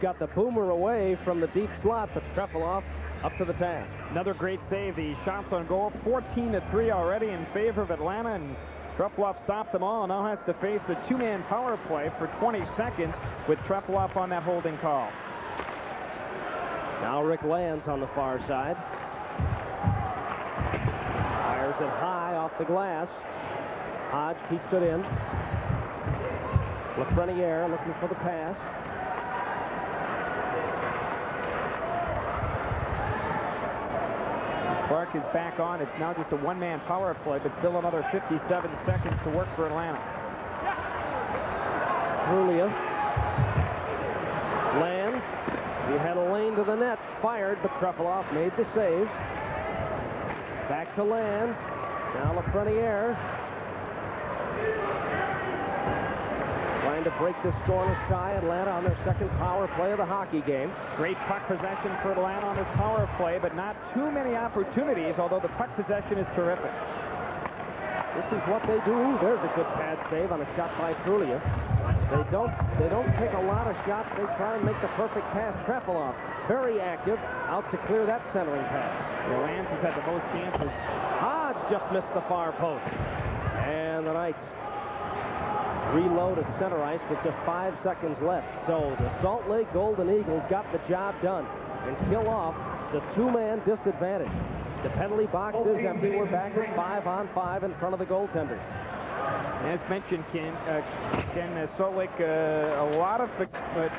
Speaker 2: Got the boomer away from the deep slot, but Trefilov up to the task.
Speaker 3: Another great save. The shots on goal, 14 to 3 already in favor of Atlanta, and Trefilov stopped them all and now has to face a two-man power play for 20 seconds with Trefilov on that holding call.
Speaker 2: Now Rick Lanz on the far side. Fires it high off the glass. Hodge keeps it in. Lafreniere looking for the pass.
Speaker 3: Clark is back on. It's now just a one-man power play, but still another 57 seconds to work for Atlanta.
Speaker 2: Drulia. Lanz. He had a lane to the net. Fired, but Trefilov made the save. Back to Lanz. Now Lafreniere. Trying to break this scoreless tie. Atlanta on their second power play of the hockey game.
Speaker 3: Great puck possession for Atlanta on this power play, but not too many opportunities, although the puck possession is terrific.
Speaker 2: This is what they do. There's a good pad save on a shot by Drulia. They don't they don't take a lot of shots. They try and make the perfect pass. Trefilov, very active, out to clear that centering pass.
Speaker 3: The Lanz has had the most chances.
Speaker 2: Hodge just missed the far post. And the Knights reload at center ice with just five seconds left. So the Salt Lake Golden Eagles got the job done and kill off the two-man disadvantage. The penalty box is empty. We're back at five on five in front of the goaltenders.
Speaker 3: As mentioned, Ken, uh, Ken uh, Salt Lake, uh, a lot of uh,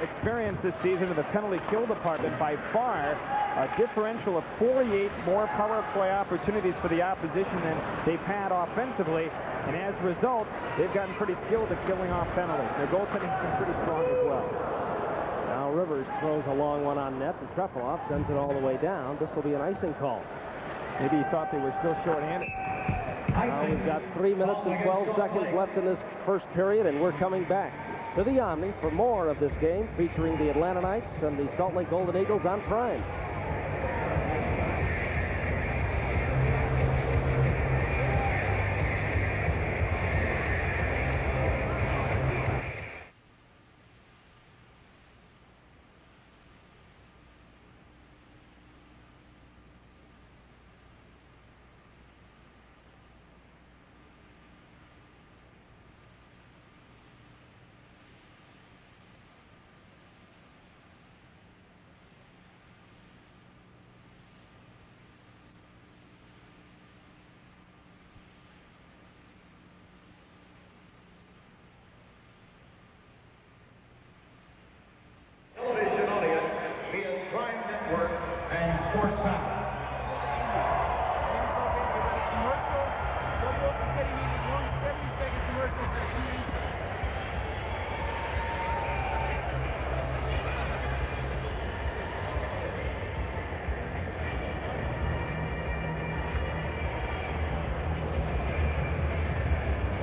Speaker 3: experience this season in the penalty kill department. By far, a differential of 48 more power play opportunities for the opposition than they've had offensively. And as a result, they've gotten pretty skilled at killing off penalties. Their goaltending's been pretty strong as well.
Speaker 2: Now Rivers throws a long one on net, and Trefilov sends it all the way down. This will be an icing call.
Speaker 3: Maybe he thought they were still short-handed.
Speaker 2: Now we've got three minutes and 12 seconds left in this first period, and we're coming back to the Omni for more of this game featuring the Atlanta Knights and the Salt Lake Golden Eagles on Prime.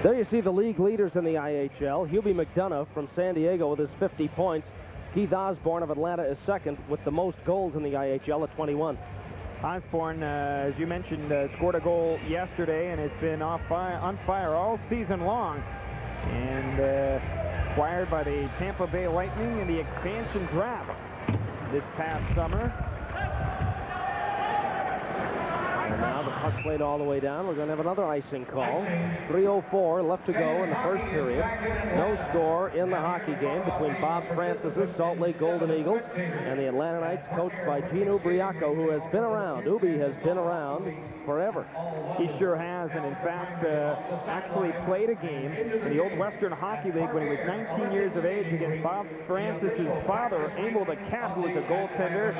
Speaker 2: There you see the league leaders in the IHL. Hubie McDonough from San Diego with his 50 points. Keith Osborne of Atlanta is second with the most goals in the IHL at 21.
Speaker 3: Osborne, uh, as you mentioned, uh, scored a goal yesterday and has been off fire, on fire all season long. And uh, acquired by the Tampa Bay Lightning in the expansion draft this past summer.
Speaker 2: And now the puck played all the way down. We're going to have another icing call. 3.04 left to go in the first period. No score in the hockey game between Bob Francis's Salt Lake Golden Eagles and the Atlanta Knights coached by Gene Ubriaco, who has been around. Ubi has been around forever.
Speaker 3: He sure has, and in fact, uh, actually played a game in the old Western Hockey League when he was 19 years of age against Bob Francis's father, Emile the Cat, who was a goaltender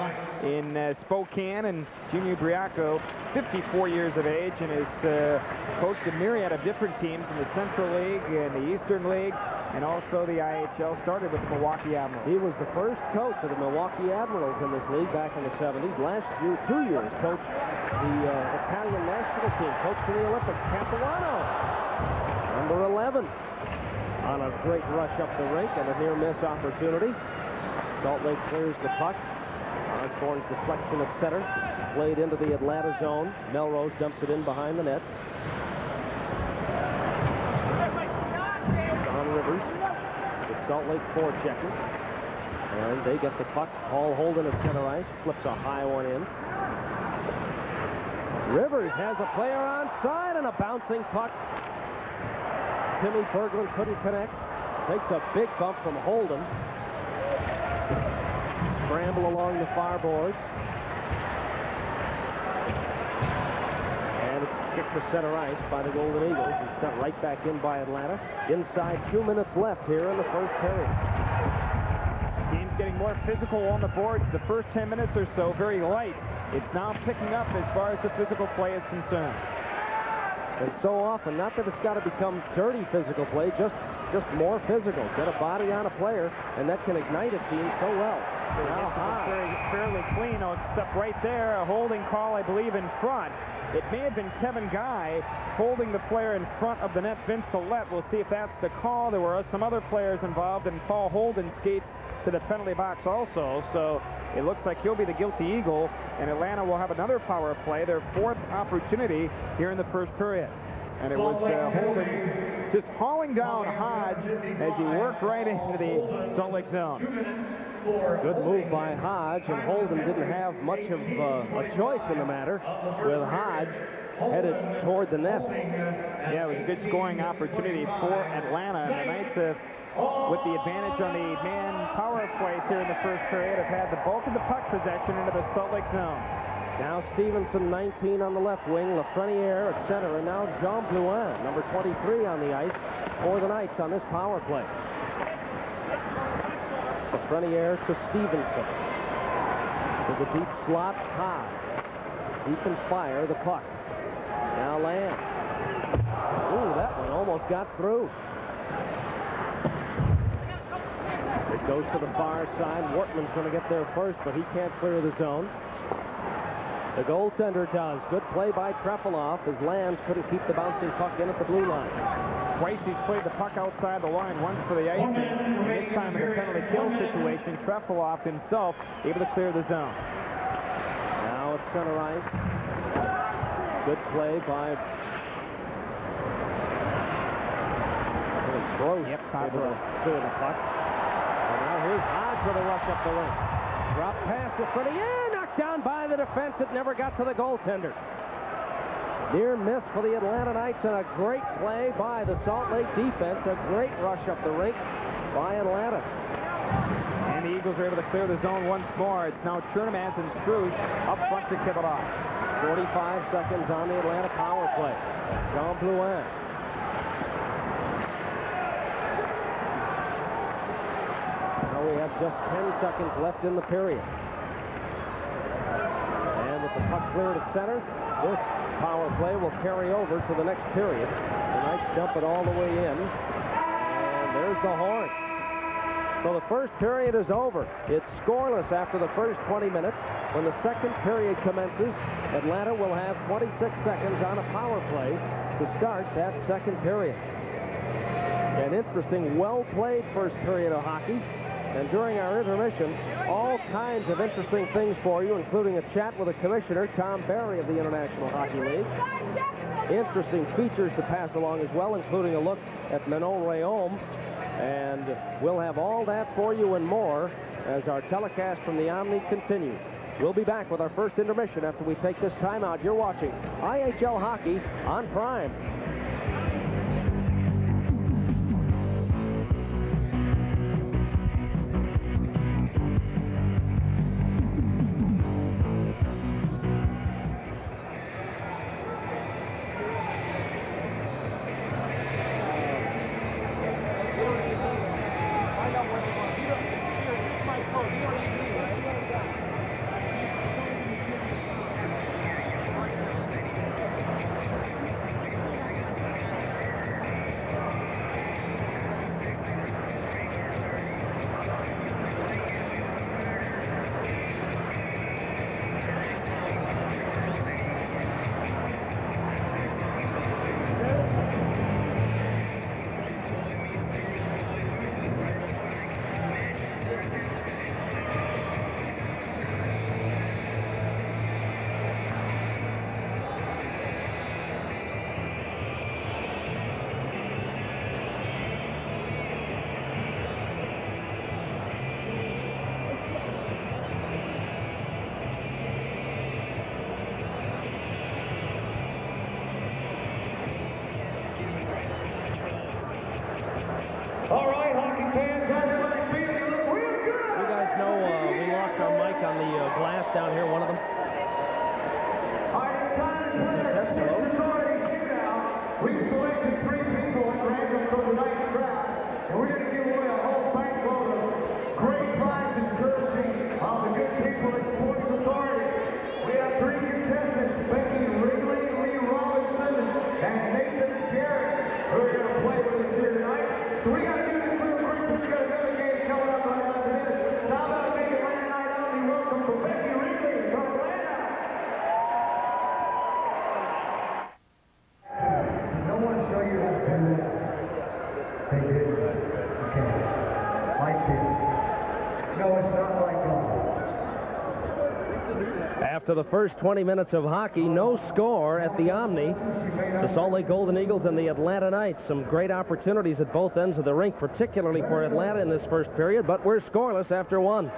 Speaker 3: in uh, Spokane, and Junior Ubriaco 54 years of age and has uh, coached a myriad of different teams in the Central League and the Eastern League and also the IHL. Started with the Milwaukee Admirals.
Speaker 2: He was the first coach of the Milwaukee Admirals in this league back in the 70s. Last year, two years, coached the uh, Italian national team, coached in the Olympics, Capuano, number 11, on a great rush up the rink and a near-miss opportunity. Salt Lake clears the puck. Osborne's deflection at center played into the Atlanta zone. Melrose dumps it in behind the net. Don Rivers with Salt Lake forechecking. And they get the puck. Paul Holden at center ice. Flips a high one in. Rivers has a player on side and a bouncing puck. Timmy Bergland couldn't connect. Takes a big bump from Holden. Scramble along the far boards. And it's kicked to center ice by the Golden Eagles. It's sent right back in by Atlanta. Inside two minutes left here in the first period.
Speaker 3: Game's getting more physical on the boards. The first 10 minutes or so, very light. It's now picking up as far as the physical play is concerned.
Speaker 2: And so often, not that it's got to become dirty physical play, just just more physical. Get a body on a player, and that can ignite a team so well.
Speaker 3: Now very, fairly clean, oh, except right there, a holding call, I believe, in front. It may have been Kevin Guy holding the player in front of the net, Vincelette. We'll see if that's the call. There were some other players involved, and Paul Holden skates to the penalty box also. So it looks like he'll be the guilty Eagle, and Atlanta will have another power play, their fourth opportunity here in the first period. And it was uh, Holden just hauling down Hodge as he worked right into the Salt Lake zone.
Speaker 2: Good move by Hodge, and Holden didn't have much of uh, a choice in the matter with Hodge headed toward the net.
Speaker 3: Yeah, it was a good scoring opportunity for Atlanta. And the Knights have, with the advantage on the man power plays here in the first period, have had the bulk of the puck possession into the Salt Lake zone.
Speaker 2: Now Stevenson, 19 on the left wing, Lafreniere at center, and now Jean Blouin, number 23 on the ice for the Knights on this power play. Lafreniere to Stevenson. To the deep slot, high. He can fire the puck. Now Lanz. Ooh, that one almost got through. It goes to the far side. Wortman's going to get there first, but he can't clear the zone. The goaltender does. Good play by Trefilov as Lanz couldn't keep the bouncing puck in at the blue line.
Speaker 3: Twice he's played the puck outside the line, once for the icing. This time in a penalty kill situation, Trefilov himself able to clear the zone.
Speaker 2: Now it's center ice. Good play by Gross.
Speaker 3: Yep,
Speaker 2: able to clear the puck. And now here's Hodge with a rush up the rink. Drop pass to Frenier, knocked down by the defense. It never got to the goaltender. Near miss for the Atlanta Knights and a great play by the Salt Lake defense. A great rush up the rink by Atlanta.
Speaker 3: And the Eagles are able to clear the zone once more. It's now Chernomaz and Struch up front to kick it off.
Speaker 2: 45 seconds on the Atlanta power play. Jean Blouin. Now we have just 10 seconds left in the period. Cleared at center, this power play will carry over to the next period. The Knights dump it all the way in. And there's the horn. So the first period is over. It's scoreless after the first 20 minutes. When the second period commences, Atlanta will have 26 seconds on a power play to start that second period. An interesting, well-played first period of hockey. And during our intermission, all kinds of interesting things for you, including a chat with the commissioner, Tom Barry of the International Hockey League. Interesting features to pass along as well, including a look at Manon Rhéaume. And we'll have all that for you and more as our telecast from the Omni continues. We'll be back with our first intermission after we take this timeout. You're watching IHL Hockey on Prime. The first 20 minutes of hockey, no score at the Omni. The Salt Lake Golden Eagles and the Atlanta Knights. Some great opportunities at both ends of the rink, particularly for Atlanta in this first period, but we're scoreless after one.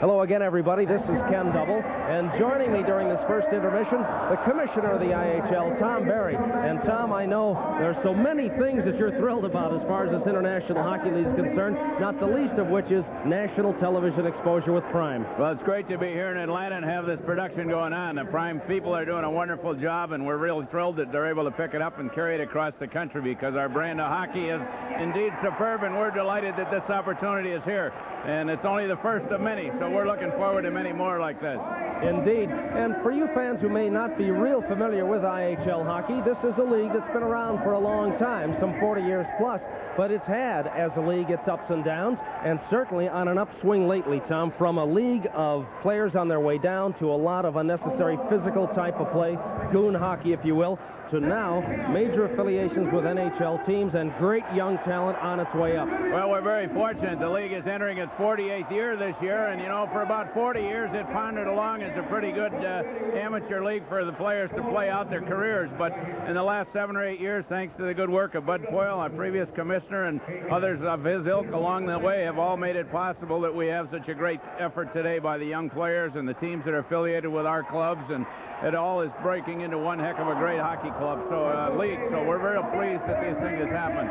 Speaker 2: Hello again, everybody. This is Ken Double. And joining me during this first intermission, the commissioner of the IHL, Tom Barry. And Tom, I know there are so many things that you're thrilled about as far as this International Hockey League is concerned, not the least of which is national television exposure with Prime.
Speaker 6: Well, it's great to be here in Atlanta and have this production going on. The Prime people are doing a wonderful job, and we're really thrilled that they're able to pick it up and carry it across the country because our brand of hockey is indeed superb, and we're delighted that this opportunity is here. And it's only the first of many, so we're looking forward to many more like this.
Speaker 2: Indeed. And for you fans who may not be real familiar with IHL hockey, this is a league that's been around for a long time, some 40 years plus. But it's had, as a league, its ups and downs, and certainly on an upswing lately, Tom, from a league of players on their way down to a lot of unnecessary physical type of play, goon hockey, if you will, to now major affiliations with NHL teams and great young talent on its way up.
Speaker 6: Well, we're very fortunate. The league is entering its 48th year this year, and you know, for about 40 years, it pondered along as a pretty good uh, amateur league for the players to play out their careers. But in the last seven or eight years, thanks to the good work of Bud Poile, our previous commissioner, and others of his ilk along the way, have all made it possible that we have such a great effort today by the young players and the teams that are affiliated with our clubs, and it all is breaking into one heck of a great hockey club, so uh, league. So we're very pleased that this thing has happened.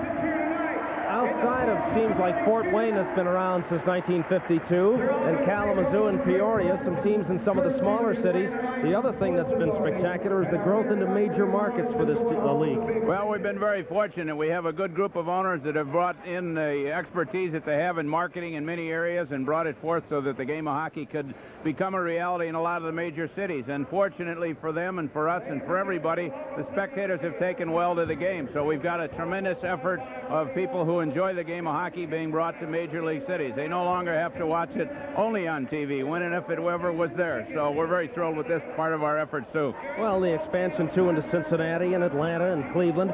Speaker 2: Outside of teams like Fort Wayne that's been around since 1952 and Kalamazoo and Peoria, some teams in some of the smaller cities, the other thing that's been spectacular is the growth into major markets for this uh, league.
Speaker 6: Well, we've been very fortunate. We have a good group of owners that have brought in the expertise that they have in marketing in many areas and brought it forth so that the game of hockey could become a reality in a lot of the major cities. And fortunately for them and for us and for everybody, the spectators have taken well to the game. So we've got a tremendous effort of people who enjoy enjoy the game of hockey being brought to major league cities. They no longer have to watch it only on TV, when and if it ever was there. So we're very thrilled with this part of our efforts, too.
Speaker 2: Well, the expansion, too, into Cincinnati and Atlanta and Cleveland.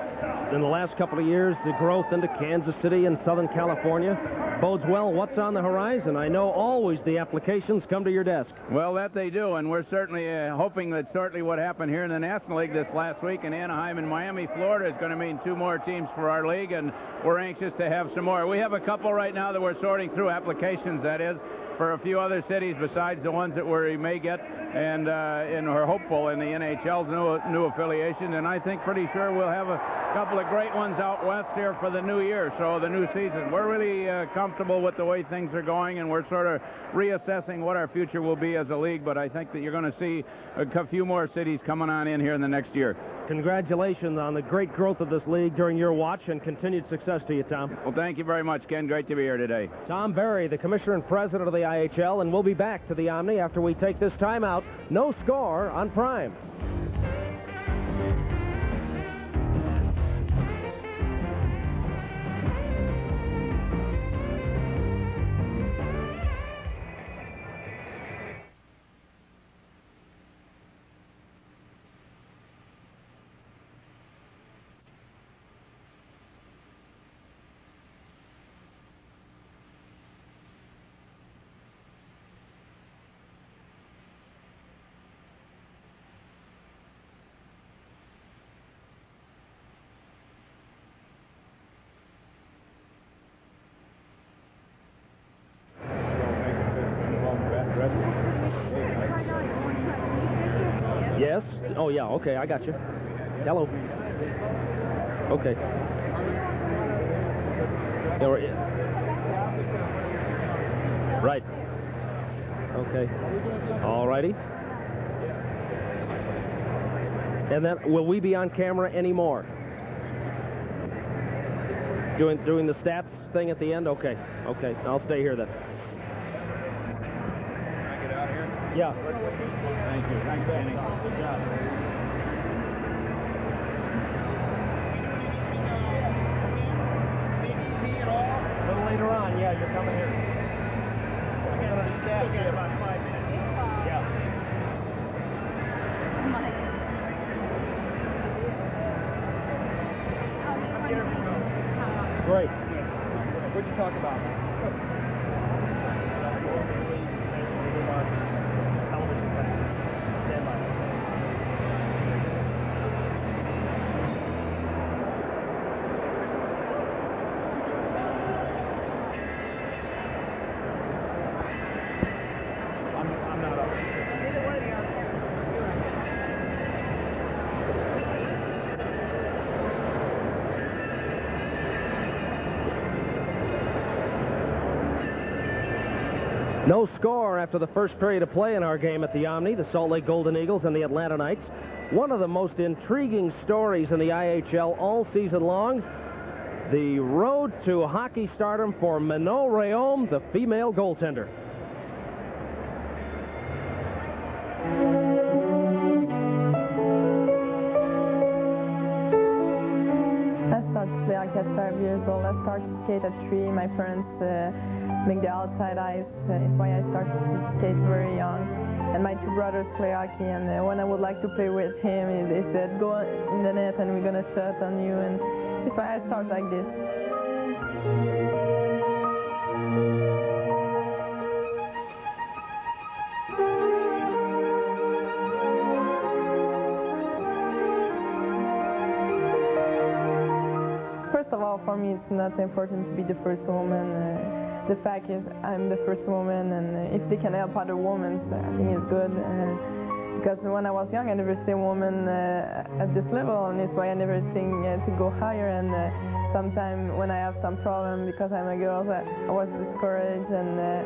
Speaker 2: In the last couple of years, the growth into Kansas City and Southern California bodes well. What's on the horizon? I know always the applications come to your desk.
Speaker 6: Well, that they do, and we're certainly uh, hoping that certainly what happened here in the National League this last week in Anaheim and Miami, Florida is going to mean two more teams for our league, and we're anxious to have some more. We have a couple right now that we're sorting through applications, that is, for a few other cities besides the ones that we may get and uh, and are hopeful in the NHL's new new affiliation. And I think pretty sure we'll have a couple of great ones out west here for the new year, so the new season. We're really uh, comfortable with the way things are going, and we're sort of reassessing what our future will be as a league. But I think that you're going to see a few more cities coming on in here in the next year.
Speaker 2: Congratulations on the great growth of this league during your watch and continued success to you, Tom.
Speaker 6: Well, thank you very much, Ken. Great to be here today.
Speaker 2: Tom Barry, the commissioner and president of the IHL, and we'll be back to the Omni after we take this time out. No score on Prime. Oh, yeah, okay, I got you. Hello. Okay. Right. Okay. All righty. And then, will we be on camera anymore? Doing doing the stats thing at the end? Okay. Okay. I'll stay here then. Yeah.
Speaker 6: Thank you. Thanks, Danny. Good job.
Speaker 2: A little later on, yeah, you're coming here. Still got about five minutes. No score after the first period of play in our game at the Omni, the Salt Lake Golden Eagles and the Atlanta Knights. One of the most intriguing stories in the IHL all season long, the road to hockey stardom for Manon Rhéaume, the female goaltender.
Speaker 7: years old, I started to skate at 3. My parents uh, make the outside ice. That's why I started to skate very young. And my two brothers play hockey, and uh, when I would like to play with him, they said, go in the net and we're going to shut on you. And if why I start like this. Me, it's not important to be the first woman. Uh, the fact is, I'm the first woman, and uh, if they can help other women, I think it's good. Uh, because when I was young, I never seen a woman uh, at this level, and it's why I never think to go higher. And sometimes when I have some problem because I'm a girl, I, I was discouraged, and uh,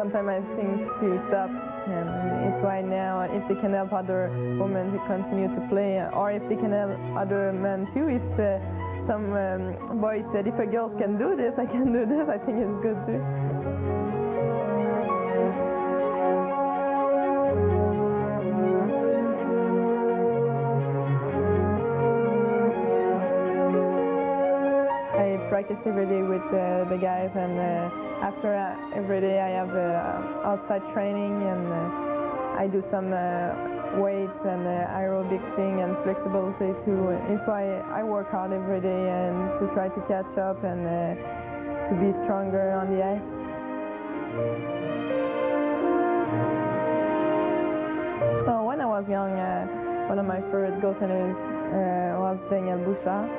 Speaker 7: sometimes I think to stop. And it's why now, if they can help other women to continue to play, or if they can help other men too, if uh, some um, said, if a girl can do this, I can do this, I think it's good too. I practice every day with uh, the guys, and uh, after uh, every day I have uh, outside training, and uh, I do some uh, weights and uh, aerobic thing and flexibility too. It's why I work hard every day and to try to catch up and uh, to be stronger on the ice. So when I was young, uh, one of my favorite goaltenders uh, was Daniel Bouchard.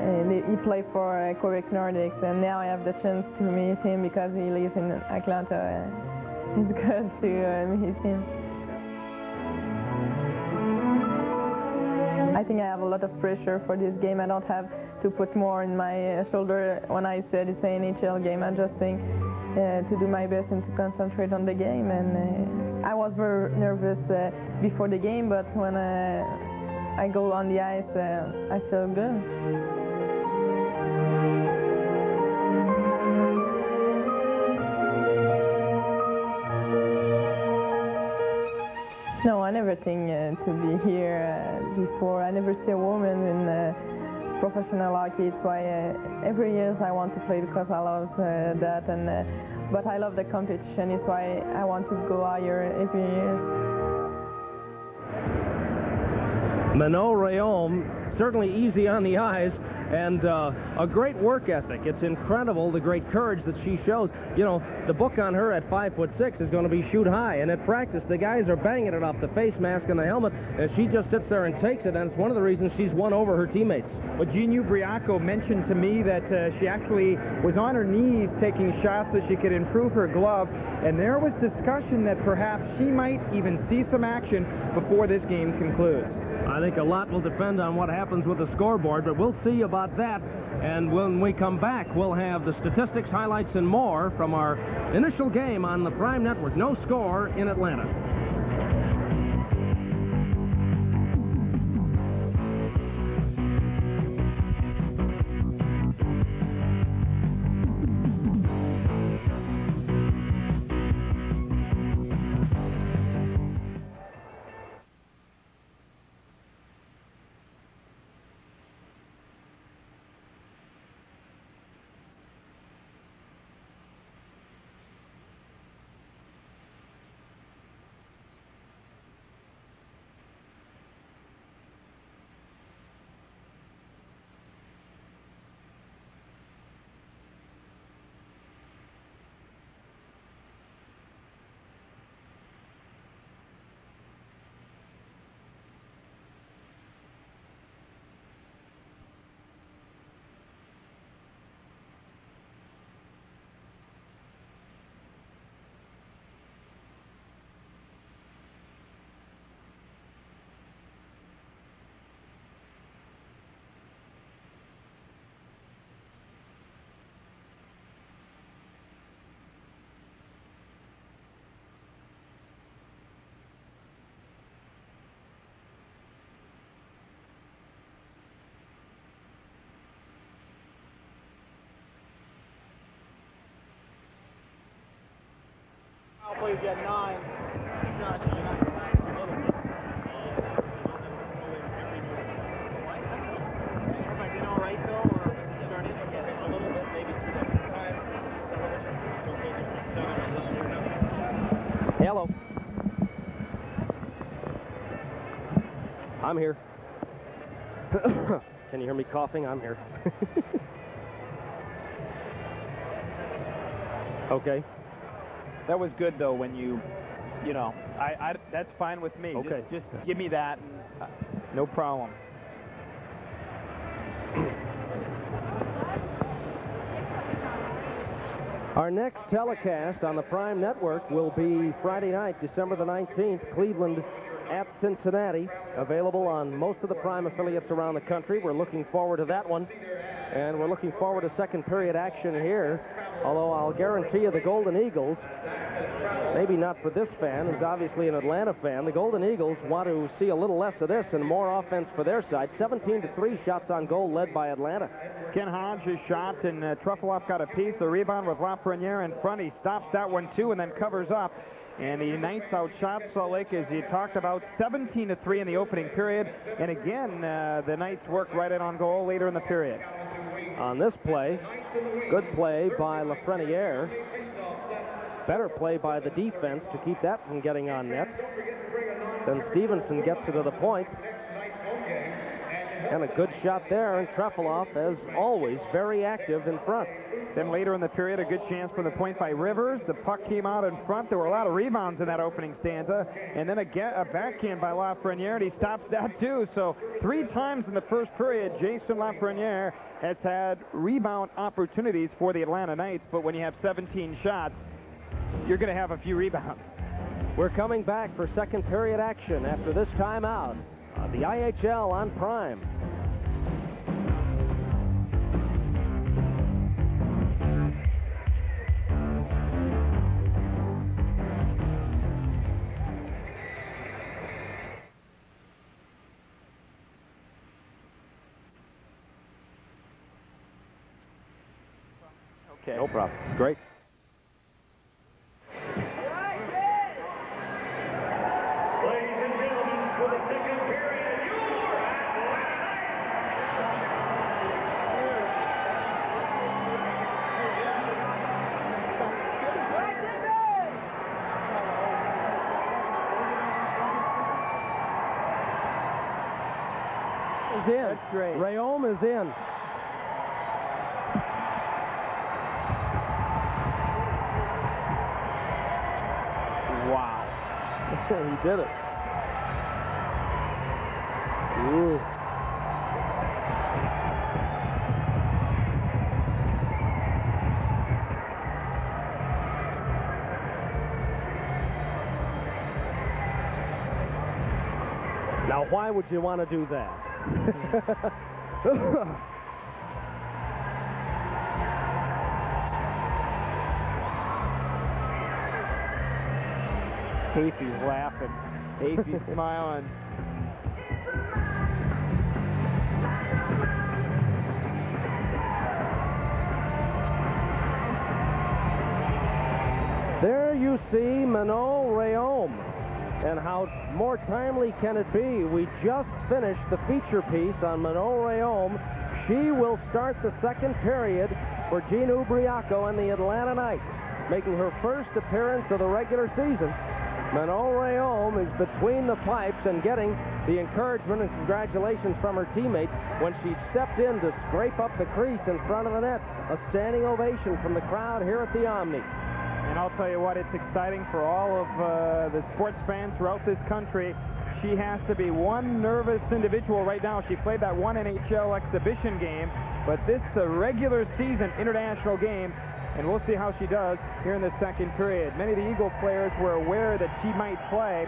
Speaker 7: He played for uh, Quebec Nordiques, and now I have the chance to meet him because he lives in Atlanta. It's good to uh, meet him. Think I have a lot of pressure for this game. I don't have to put more in my uh, shoulder when I said it's an NHL game. I just think uh, to do my best and to concentrate on the game. And uh, I was very nervous uh, before the game, but when uh, I go on the ice, uh, I feel good. I uh, to be here uh, before. I never see a woman in uh, professional hockey. It's why every year I want to play because I love that. And but I love the competition. It's why I want to go higher every year.
Speaker 8: Manon Rhéaume, certainly easy on the eyes, and uh, a great work ethic. It's incredible the great courage that she shows. You know, the book on her at five foot six is going to be shoot high, and at practice the guys are banging it off the face mask and the helmet, and she just sits there and takes it, and it's one of the reasons she's won over her teammates.
Speaker 3: Well, Gene Ubriaco mentioned to me that uh, she actually was on her knees taking shots so she could improve her glove, and there was discussion that perhaps she might even see some action before this game concludes.
Speaker 8: I think a lot will depend on what happens with the scoreboard, but we'll see about that. And when we come back, we'll have the statistics, highlights, and more from our initial game on the Prime Network. No score in Atlanta.
Speaker 9: Get nine.
Speaker 2: Hello. I'm here. Can you hear me coughing? I'm here. okay.
Speaker 3: That was good though when you, you know, I, I that's fine with me.
Speaker 2: Okay.
Speaker 3: Just, just give me that. And, uh, no problem.
Speaker 2: Our next telecast on the Prime Network will be Friday night, December the 19th, Cleveland at Cincinnati. Available on most of the Prime affiliates around the country. We're looking forward to that one. And we're looking forward to second period action here. Although I'll guarantee you the Golden Eagles, maybe not for this fan, who's obviously an Atlanta fan, the Golden Eagles want to see a little less of this and more offense for their side. 17 to 3 shots on goal led by Atlanta.
Speaker 3: Ken Hodges shot, and uh, got a piece. The rebound with Lafreniere in front. He stops that one, too, and then covers up. And the Knights outshot Salt Lake, as you talked about, 17 to 3 in the opening period. And again, uh, the Knights worked right in on goal later in the period.
Speaker 2: on this play. Good play by Lafreniere. Better play by the defense to keep that from getting on net. Then Stevenson gets it to the point. And a good shot there, and Trefilov, as always, very active in front.
Speaker 3: Then later in the period, a good chance for the point by Rivers. The puck came out in front. There were a lot of rebounds in that opening stanza. And then a, get, a backhand by Lafreniere, and he stops that too. So three times in the first period, Jason Lafreniere has had rebound opportunities for the Atlanta Knights. But when you have 17 shots, you're going to have a few rebounds.
Speaker 2: We're coming back for second period action after this timeout. Uh, the IHL on Prime.
Speaker 3: Okay.
Speaker 2: No problem. Great.
Speaker 4: Ladies and gentlemen, for the second period, your
Speaker 2: Is in.
Speaker 3: That's great.
Speaker 2: Rhéaume is in.
Speaker 3: Wow.
Speaker 2: he did it. Ooh. Now, why would you want to do that?
Speaker 3: Heaphy's laughing. Heaphy's smiling.
Speaker 2: There you see Manon Rhéaume. And how more timely can it be? We just finished the feature piece on Manon Rhéaume. She will start the second period for Gene Ubriaco and the Atlanta Knights, making her first appearance of the regular season. Manon Rhéaume is between the pipes and getting the encouragement and congratulations from her teammates when she stepped in to scrape up the crease in front of the net. A standing ovation from the crowd here at the Omni.
Speaker 3: And I'll tell you what, it's exciting for all of uh, the sports fans throughout this country. She has to be one nervous individual right now. She played that one NHL exhibition game, but this is a regular season international game, and we'll see how she does here in the second period. Many of the Eagle players were aware that she might play,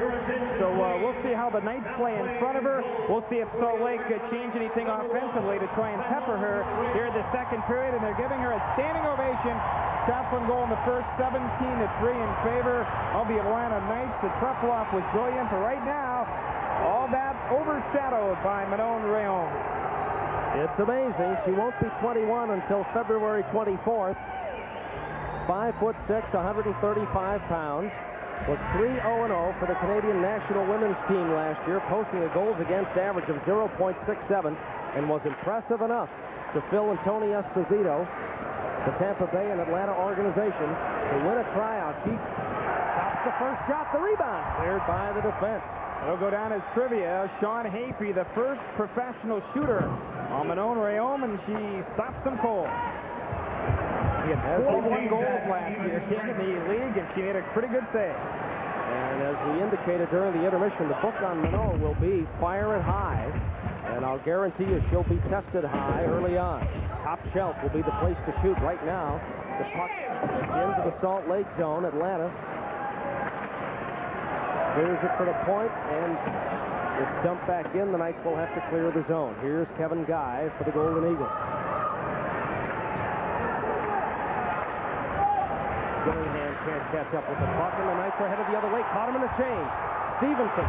Speaker 3: so uh, we'll see how the Knights play in front of her. We'll see if Salt Lake could change anything offensively to try and pepper her here in the second period, and they're giving her a standing ovation. Shots goal in the first, 17 to 3 in favor of the Atlanta Knights. The Trefilov was brilliant, but right now, all that overshadowed by Manon Rhéaume.
Speaker 2: It's amazing. She won't be 21 until February 24th. Five foot six, 135 pounds. Was 3-0-0 for the Canadian national women's team last year, posting a goals against average of 0.67, and was impressive enough to fill and Tony Esposito, the Tampa Bay and Atlanta organizations, to win a tryout. She stops the first shot, the rebound cleared by the defense.
Speaker 3: It'll go down as trivia. Sean Heaphy, the first professional shooter on Manon Rhéaume, and she stopped some goals. He had 41 goals last year, in the league, and she made a pretty good save.
Speaker 2: And as we indicated during the intermission, the book on Manon will be fire it high. And I'll guarantee you she'll be tested high early on. Top shelf will be the place to shoot right now. The puck into the Salt Lake zone, Atlanta. Clears it for the point, and it's dumped back in. The Knights will have to clear the zone. Here's Kevin Guy for the Golden Eagle. Gillingham can't catch up with the puck, and the Knights are headed the other way. Caught him in the chain. Stevenson.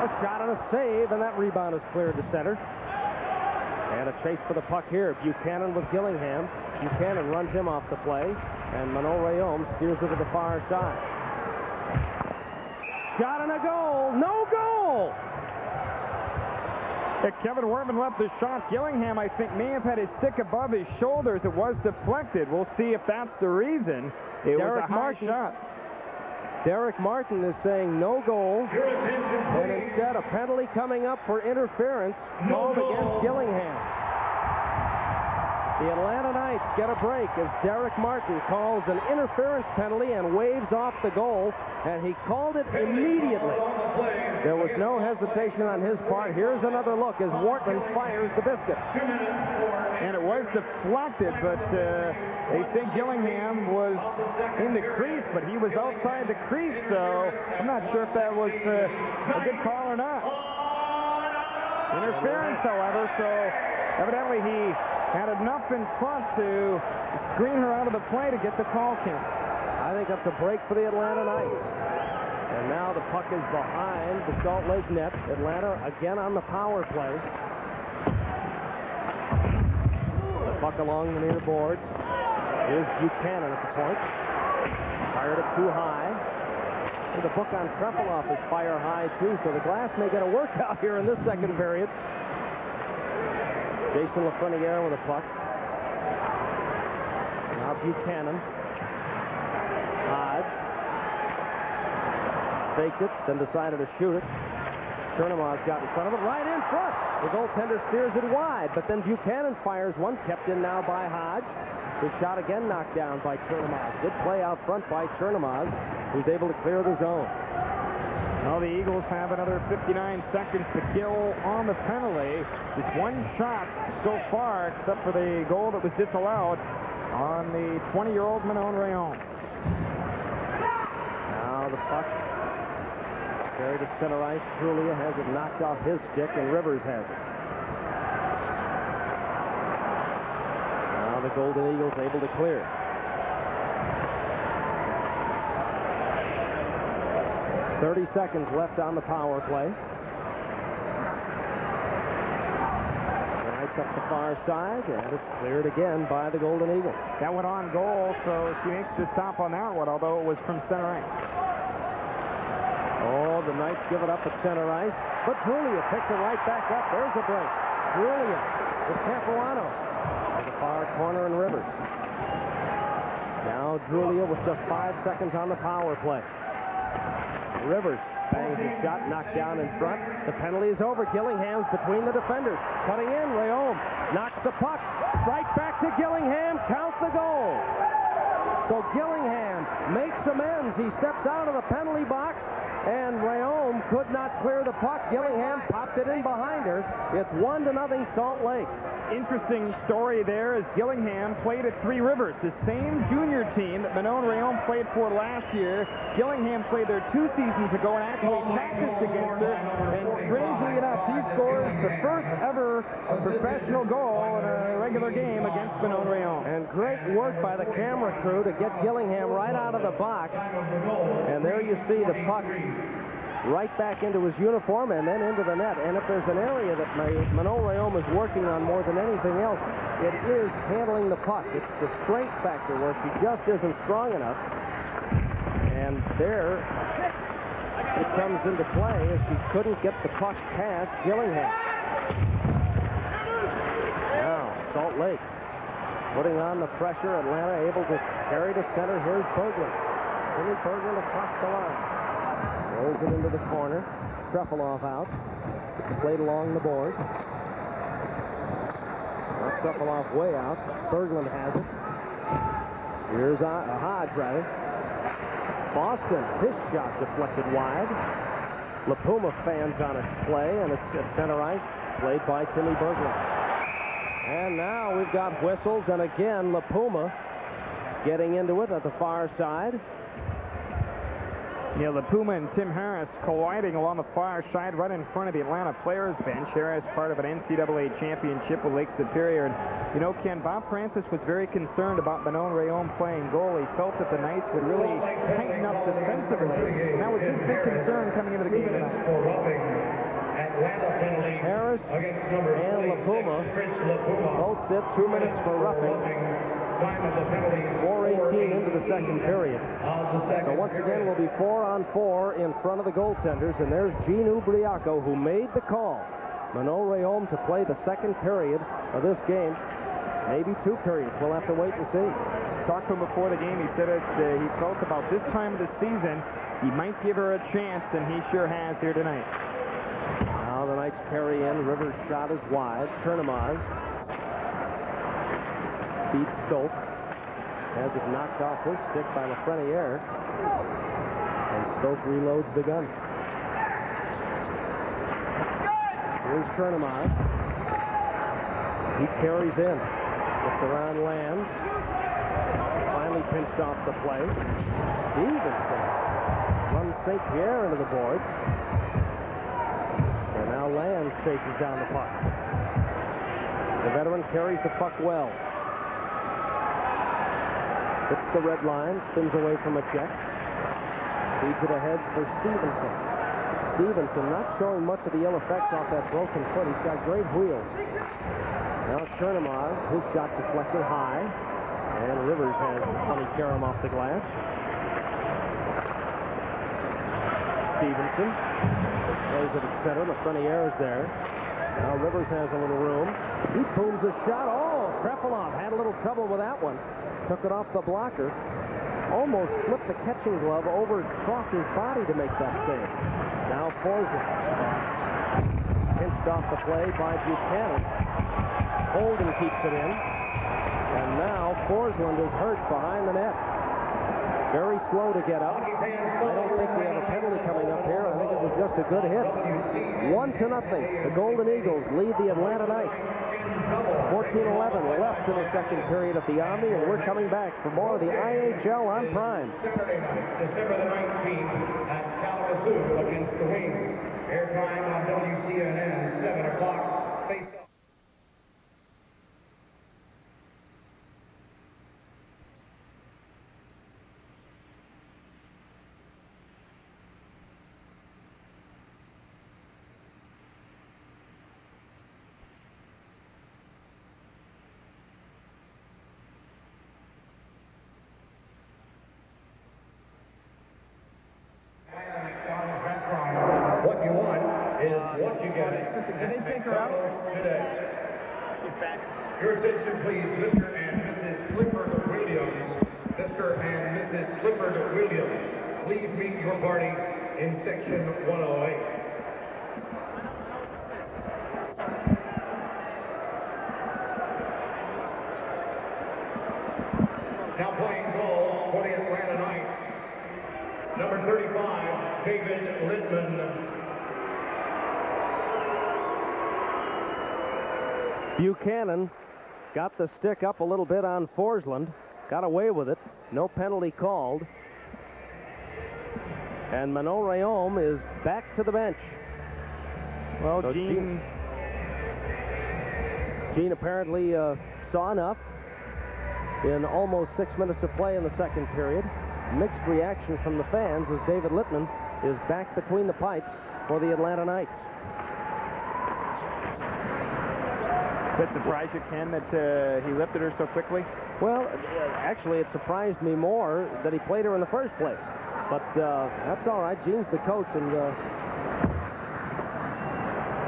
Speaker 2: A shot and a save, and that rebound is cleared to center. And a chase for the puck here. Buchanan with Gillingham. Buchanan runs him off the play, and Manon Rhéaume steers it to the far side. Shot and a goal. No goal.
Speaker 3: Yeah, Kevin Wortman left the shot. Gillingham, I think, may have had his stick above his shoulders. It was deflected. We'll see if that's the reason. It
Speaker 2: Derek
Speaker 3: was a high
Speaker 2: Martin.
Speaker 3: shot.
Speaker 2: Derek Martin is saying no goal, and instead a penalty coming up for interference called against Gillingham. The Atlanta Knights get a break as Derek Martin calls an interference penalty and waves off the goal, and he called it immediately. There was no hesitation on his part. Here's another look as Wortman fires the biscuit.
Speaker 3: And it was deflected, but uh, they say Gillingham was in the crease, but he was outside the crease, so I'm not sure if that was uh, a good call or not. Interference, however, so evidently he had enough in front to screen her out of the play to get the call count.
Speaker 2: I think that's a break for the Atlanta Knights. And now the puck is behind the Salt Lake net. Atlanta again on the power play. The puck along the near boards. Here's Buchanan at the point. Fired it too high. And the book on Trefilov is fire high too, so the glass may get a workout here in this second period. Jason Lafreniere with a puck. Now Buchanan. Hodge. Faked it, then decided to shoot it. Chernomaz got in front of it, right in front. The goaltender steers it wide, but then Buchanan fires one, kept in now by Hodge. His shot again knocked down by Chernomaz. Good play out front by Chernomaz, who's able to clear the zone.
Speaker 3: Now the Eagles have another 59 seconds to kill on the penalty. Just one shot so far, except for the goal that was disallowed on the 20-year-old Manon Rhéaume.
Speaker 2: Now the puck carried to center ice. Drulia has it knocked off his stick, and Rivers has it. Now the Golden Eagles able to clear. Thirty seconds left on the power play. Knights up the far side, and it's cleared again by the Golden Eagle.
Speaker 3: That went on goal, so she makes the stop on that one, although it was from center ice.
Speaker 2: Oh, the Knights give it up at center ice, but Drulia picks it right back up. There's a break. Drulia with Capuano to the far corner and Rivers. Now Drulia with just five seconds on the power play. Rivers bangs his shot, knocked down in front. The penalty is over. Gillingham's between the defenders. Cutting in, Rhéaume knocks the puck. Right back to Gillingham. Count the goal. So Gillingham makes amends. He steps out of the penalty box, and Rhéaume could not clear the puck. Gillingham popped it in behind her. It's one to nothing Salt Lake.
Speaker 3: Interesting story there as Gillingham played at Three Rivers, the same junior team that Manon Rhéaume played for last year. Gillingham played there two seasons ago and actually oh, practiced against her. And strangely enough, he scores the first ever professional goal in a regular game against Manon Rhéaume.
Speaker 2: And great work by the camera crew to get Gillingham right out of the box. And there you see the puck right back into his uniform and then into the net. And if there's an area that Manon Rhéaume is working on more than anything else, it is handling the puck. It's the strength factor where she just isn't strong enough. And there it comes into play as she couldn't get the puck past Gillingham. Now, Salt Lake putting on the pressure. Atlanta able to carry to center. Here's Bergland. Jimmy Bergland across the line. Rolls it into the corner. Trefilov out. Played along the board. Trefilov way out. Bergland has it. Here's uh, Hodge, rather. Boston, his shot deflected wide. LiPuma fans on a play, and it's at center ice, played by Timmy Bergland. And now we've got whistles, and again, LiPuma getting into it at the far side.
Speaker 3: Yeah, LiPuma and Tim Harris colliding along the far side right in front of the Atlanta players bench. Harris part of an NCAA championship with Lake Superior. And, you know, Ken, Bob Francis was very concerned about Manon Rhéaume playing goal. He felt that the Knights would really tighten up defensively. And that was his big concern coming into the game tonight.
Speaker 2: Harris and LiPuma both sit two minutes for roughing. 4.18 into the second period. So once again, we'll be four on four in front of the goaltenders, and there's Gene Ubriaco who made the call. Manon Rhéaume to play the second period of this game. Maybe two periods. We'll have to wait and see.
Speaker 3: Talked to him before the game. He said that uh, he felt about this time of the season he might give her a chance, and he sure has here tonight.
Speaker 2: Now the Knights carry in. Rivers' shot is wide. Chernomaz beats Stolk. Has it knocked off his stick by Lafreniere. And Stolk reloads the gun. Here's Chernomaz. He carries in. Gets around Lanz. Finally pinched off the play. Stevenson runs St. Pierre into the boards. And now Lanz chases down the puck. The veteran carries the puck well. The red line, spins away from a check. Feeds it ahead for Stevenson. Stevenson not showing much of the ill effects off that broken foot. He's got great wheels. Now Chernomaz, his shot deflected high. And Rivers has funny carom off the glass. Stevenson plays it at center. Lafreniere is there. Now Rivers has a little room. He booms a shot. Oh, Trefilov had a little trouble with that one. Took it off the blocker. Almost flipped the catching glove over across his body to make that save. Now Forslund. Pinched off the play by Buchanan. Holden keeps it in. And now Forslund is hurt behind the net. Very slow to get up. I don't think we have a penalty coming up here. I think it was just a good hit. One to nothing. The Golden Eagles lead the Atlanta Knights. 14-11 left in the second period of the Army, and we're coming back for more of the IHL on Prime.
Speaker 4: December the 19th at Kalamazoo against the Wings. Airtime on WCNN, 7 o'clock. Face What you want is what
Speaker 3: Did they take her out?
Speaker 4: Today.
Speaker 3: She's back.
Speaker 4: Your attention, please, Mr. and Mrs. Clifford Williams. Mr. and Mrs. Clifford Williams, please meet your party in section 108. Now playing goal for the Atlanta Knights. Number 35, David Littman.
Speaker 2: Buchanan got the stick up a little bit on Forslund. Got away with it. No penalty called. And Manon Rhéaume is back to the bench.
Speaker 3: Well,
Speaker 2: So
Speaker 3: Gene,
Speaker 2: Gene- Gene apparently uh, saw enough in almost six minutes of play in the second period. Mixed reaction from the fans as David Littman is back between the pipes for the Atlanta Knights.
Speaker 3: That surprised you, Ken, that uh, he lifted her so quickly?
Speaker 2: Well, actually, it surprised me more that he played her in the first place. But uh, that's all right. Gene's the coach and uh,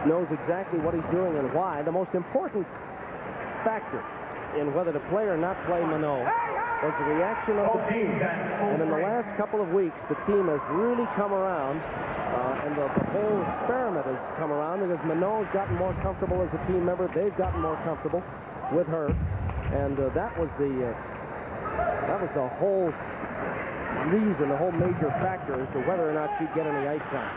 Speaker 2: knows exactly what he's doing and why. The most important factor in whether to play or not play Manon was the reaction of the team. And in the last couple of weeks, the team has really come around, uh, and the, the whole experiment has come around because Manon's gotten more comfortable as a team member. They've gotten more comfortable with her, and uh, that was the uh, that was the whole reason, the whole major factor as to whether or not she'd get any ice time.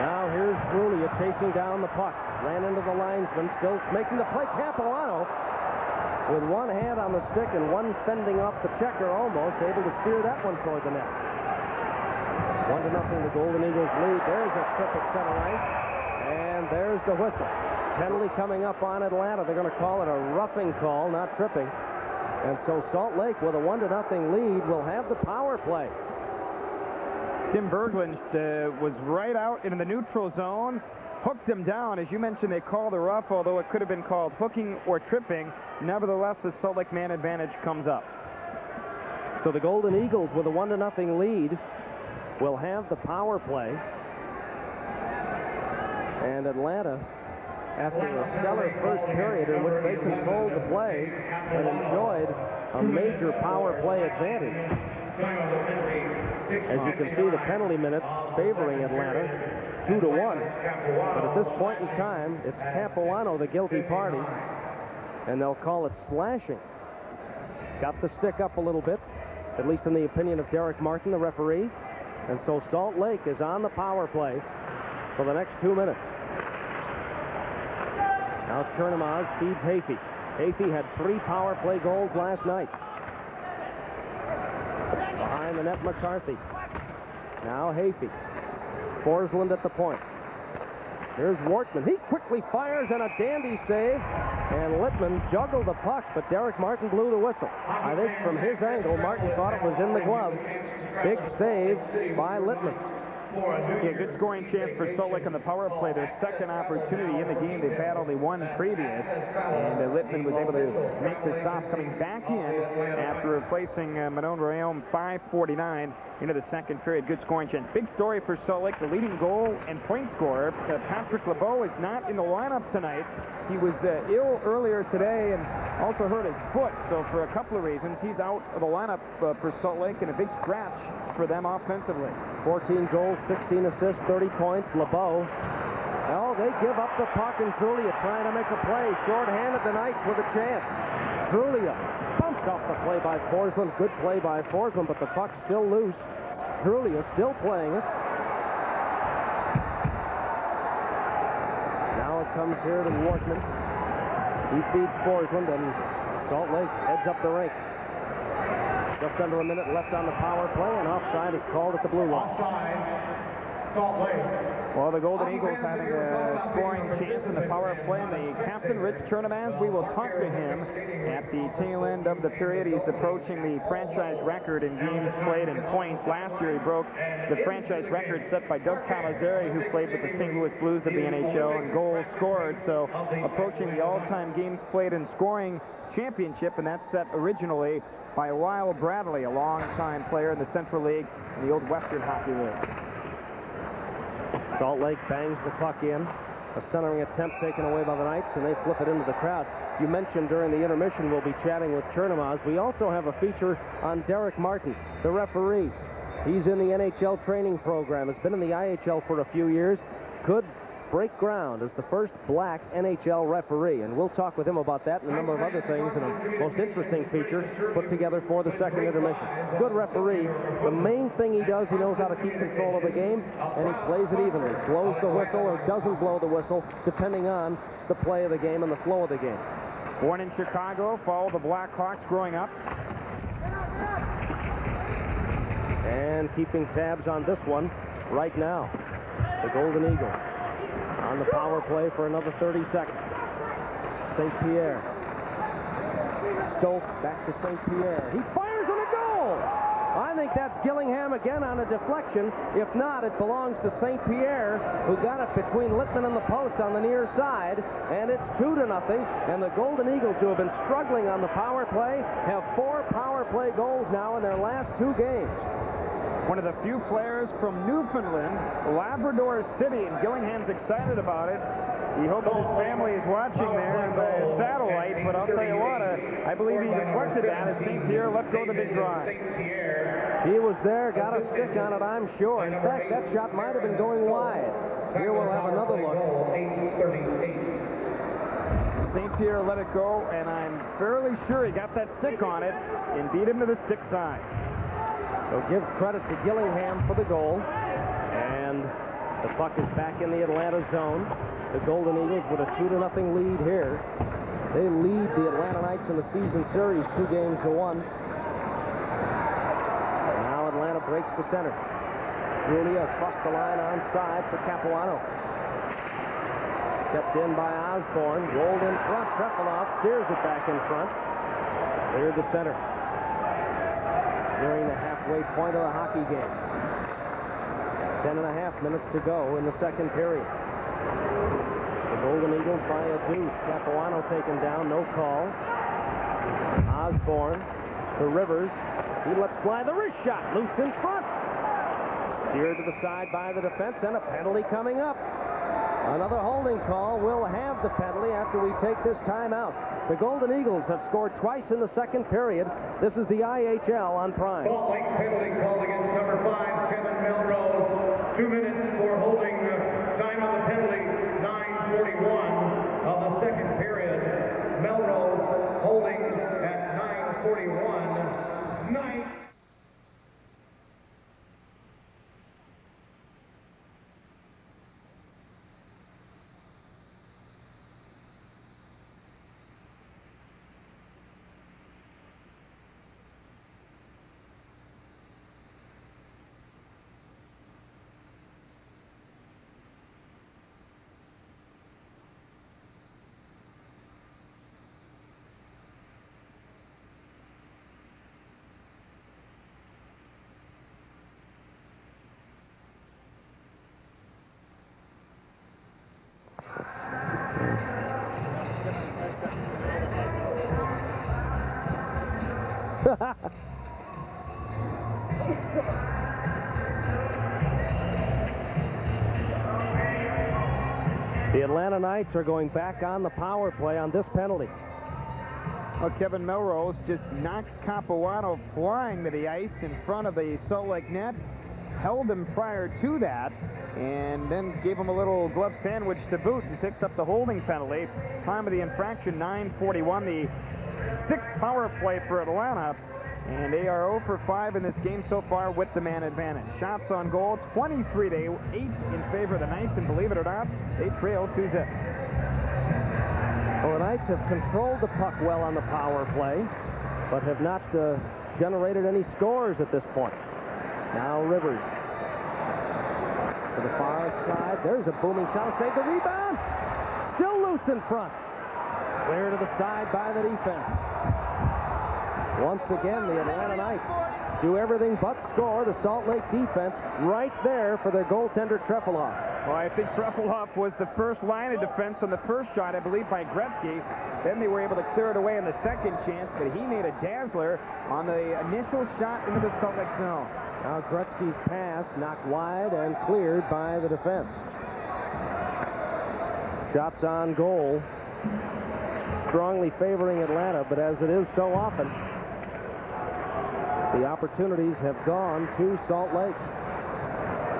Speaker 2: Now here's Drulia chasing down the puck. Ran into the linesman, still making the play. Capuano with one hand on the stick and one fending off the checker almost, able to steer that one toward the net. One to nothing, the Golden Eagles lead. There's a trip at center ice, and there's the whistle. Penalty coming up on Atlanta. They're going to call it a roughing call, not tripping. And so Salt Lake, with a one to nothing lead, will have the power play.
Speaker 3: Tim Bergland uh, was right out in the neutral zone, hooked him down. As you mentioned, they called the rough, although it could have been called hooking or tripping. Nevertheless, the Salt Lake man advantage comes up.
Speaker 2: So the Golden Eagles with a one to nothing lead will have the power play. And Atlanta, after a stellar first period in which they controlled the play and enjoyed a major power play advantage. As you can see, the penalty minutes favoring Atlanta, two to one. But at this point in time, it's Capuano, the guilty party, and they'll call it slashing. Got the stick up a little bit, at least in the opinion of Derek Martin, the referee. And so Salt Lake is on the power play for the next two minutes. Now Chernomaz feeds Heaphy. Heaphy had three power play goals last night. Behind the net, McCarthy. Now Heaphy. Forslund at the point. Here's Wortman. He quickly fires and a dandy save. And Littman juggled the puck, but Derek Martin blew the whistle. I think from his angle, Martin thought it was in the glove. Big save by Littman.
Speaker 3: Yeah, good scoring chance for Lake on the power play. Their second opportunity in the game. They've had only one previous. And uh, Littman was able to make the stop coming back in after replacing uh, Manon Rhéaume 549 into the second period. Good scoring chance. Big story for Lake. The leading goal and point scorer, uh, Patrick LeBeau, is not in the lineup tonight. He was uh, ill earlier today and also hurt his foot. So for a couple of reasons, he's out of the lineup uh, for Salt Lake and a big scratch for them offensively.
Speaker 2: 14 goals, 16 assists, 30 points. LeBeau. Well, they give up the puck, and Drulia trying to make a play. Short-handed the Knights with a chance. Drulia bumped off the play by Forslund. Good play by Forslund, but the puck's still loose. Drulia still playing it. Now it comes here to Wortman. He feeds Forslund, and Salt Lake heads up the rink. Just under a minute left on the power play, and offside is called at the blue line.
Speaker 4: Salt Lake.
Speaker 3: Well, the Golden Eagles having a scoring chance in the power play. And the captain, Rich Chernomaz, we will talk to him at the tail end of the period. He's approaching the franchise record in games played and points. Last year, he broke the franchise record set by Doug Palazzari, who played with the St. Louis Blues of the NHL, and goals scored. So approaching the all-time games played and scoring championship, and that's set originally by Lyle Bradley, a long-time player in the Central League and the old Western Hockey League.
Speaker 2: Salt Lake bangs the puck in. A centering attempt taken away by the Knights, and they flip it into the crowd. You mentioned during the intermission we'll be chatting with Chernomaz. We also have a feature on Derek Martin, the referee. He's in the NHL training program, has been in the IHL for a few years. Could break ground as the first black NHL referee. And we'll talk with him about that and a number of other things and a most interesting feature put together for the second intermission. Good referee. The main thing he does, he knows how to keep control of the game, and he plays it evenly. Blows the whistle or doesn't blow the whistle, depending on the play of the game and the flow of the game.
Speaker 3: Born in Chicago, followed the Blackhawks growing up.
Speaker 2: And keeping tabs on this one right now. The Golden Eagles on the power play for another 30 seconds. St. Pierre. Stolk back to St. Pierre. He fires on a goal. I think that's Gillingham again on a deflection. If not, it belongs to St. Pierre, who got it between Littman and the post on the near side. And it's two to nothing. And the Golden Eagles, who have been struggling on the power play, have four power play goals now in their last two games.
Speaker 3: One of the few players from Newfoundland, Labrador City, and Gillingham's excited about it. He hopes his family is watching there on the satellite, but I'll tell you what, uh, I believe he deflected that as St. Pierre let go the big drive.
Speaker 2: He was there, got a stick on it, I'm sure. In fact, that shot might have been going wide. Here we'll have another look.
Speaker 3: St. Pierre let it go, and I'm fairly sure he got that stick on it and beat him to the stick side.
Speaker 2: So give credit to Gillingham for the goal. And the puck is back in the Atlanta zone. The Golden Eagles with a 2 to nothing lead here. They lead the Atlanta Knights in the season series two games to one. Now Atlanta breaks to center. Drulia across the line onside for Capuano. Kept in by Osborne. Rolled in front. Trefilov steers it back in front. Cleared the center. Nearing the halfway point of the hockey game. Ten and a half minutes to go in the second period. The Golden Eagles by a deuce. Capuano taken down, no call. Osborne to Rivers. He lets fly the wrist shot, loose in front. Steered to the side by the defense, and a penalty coming up. Another holding call will have the penalty after we take this timeout. The Golden Eagles have scored twice in the second period. This is the IHL on Prime.
Speaker 4: Penalty called against number five, Kevin Melrose. Two minutes for holding uh, time on the penalty, 9.41 of the second period. Melrose holding at 9.41. Knights.
Speaker 2: The Atlanta Knights are going back on the power play on this penalty.
Speaker 3: Well, Kevin Melrose just knocked Capuano flying to the ice in front of the Salt Lake net, held him prior to that, and then gave him a little glove sandwich to boot and picks up the holding penalty. Time of the infraction, 9.41, the sixth power play for Atlanta. And they are 0 for 5 in this game so far with the man advantage. Shots on goal, 23 to 8 in favor of the Knights, and believe it or not, they trail 2-0.
Speaker 2: Well, the Knights have controlled the puck well on the power play, but have not uh, generated any scores at this point. Now Rivers to the far side. There's a booming shot. Save the rebound. Still loose in front. Clear to the side by the defense. Once again, the Atlanta Knights do everything but score. The Salt Lake defense right there for their goaltender Trefilov.
Speaker 3: Well, I think Trefilov was the first line of defense on the first shot, I believe, by Gretzky. Then they were able to clear it away in the second chance, but he made a dazzler on the initial shot into the Salt Lake zone.
Speaker 2: Now Gretzky's pass knocked wide and cleared by the defense. Shots on goal strongly favoring Atlanta, but as it is so often, the opportunities have gone to Salt Lake.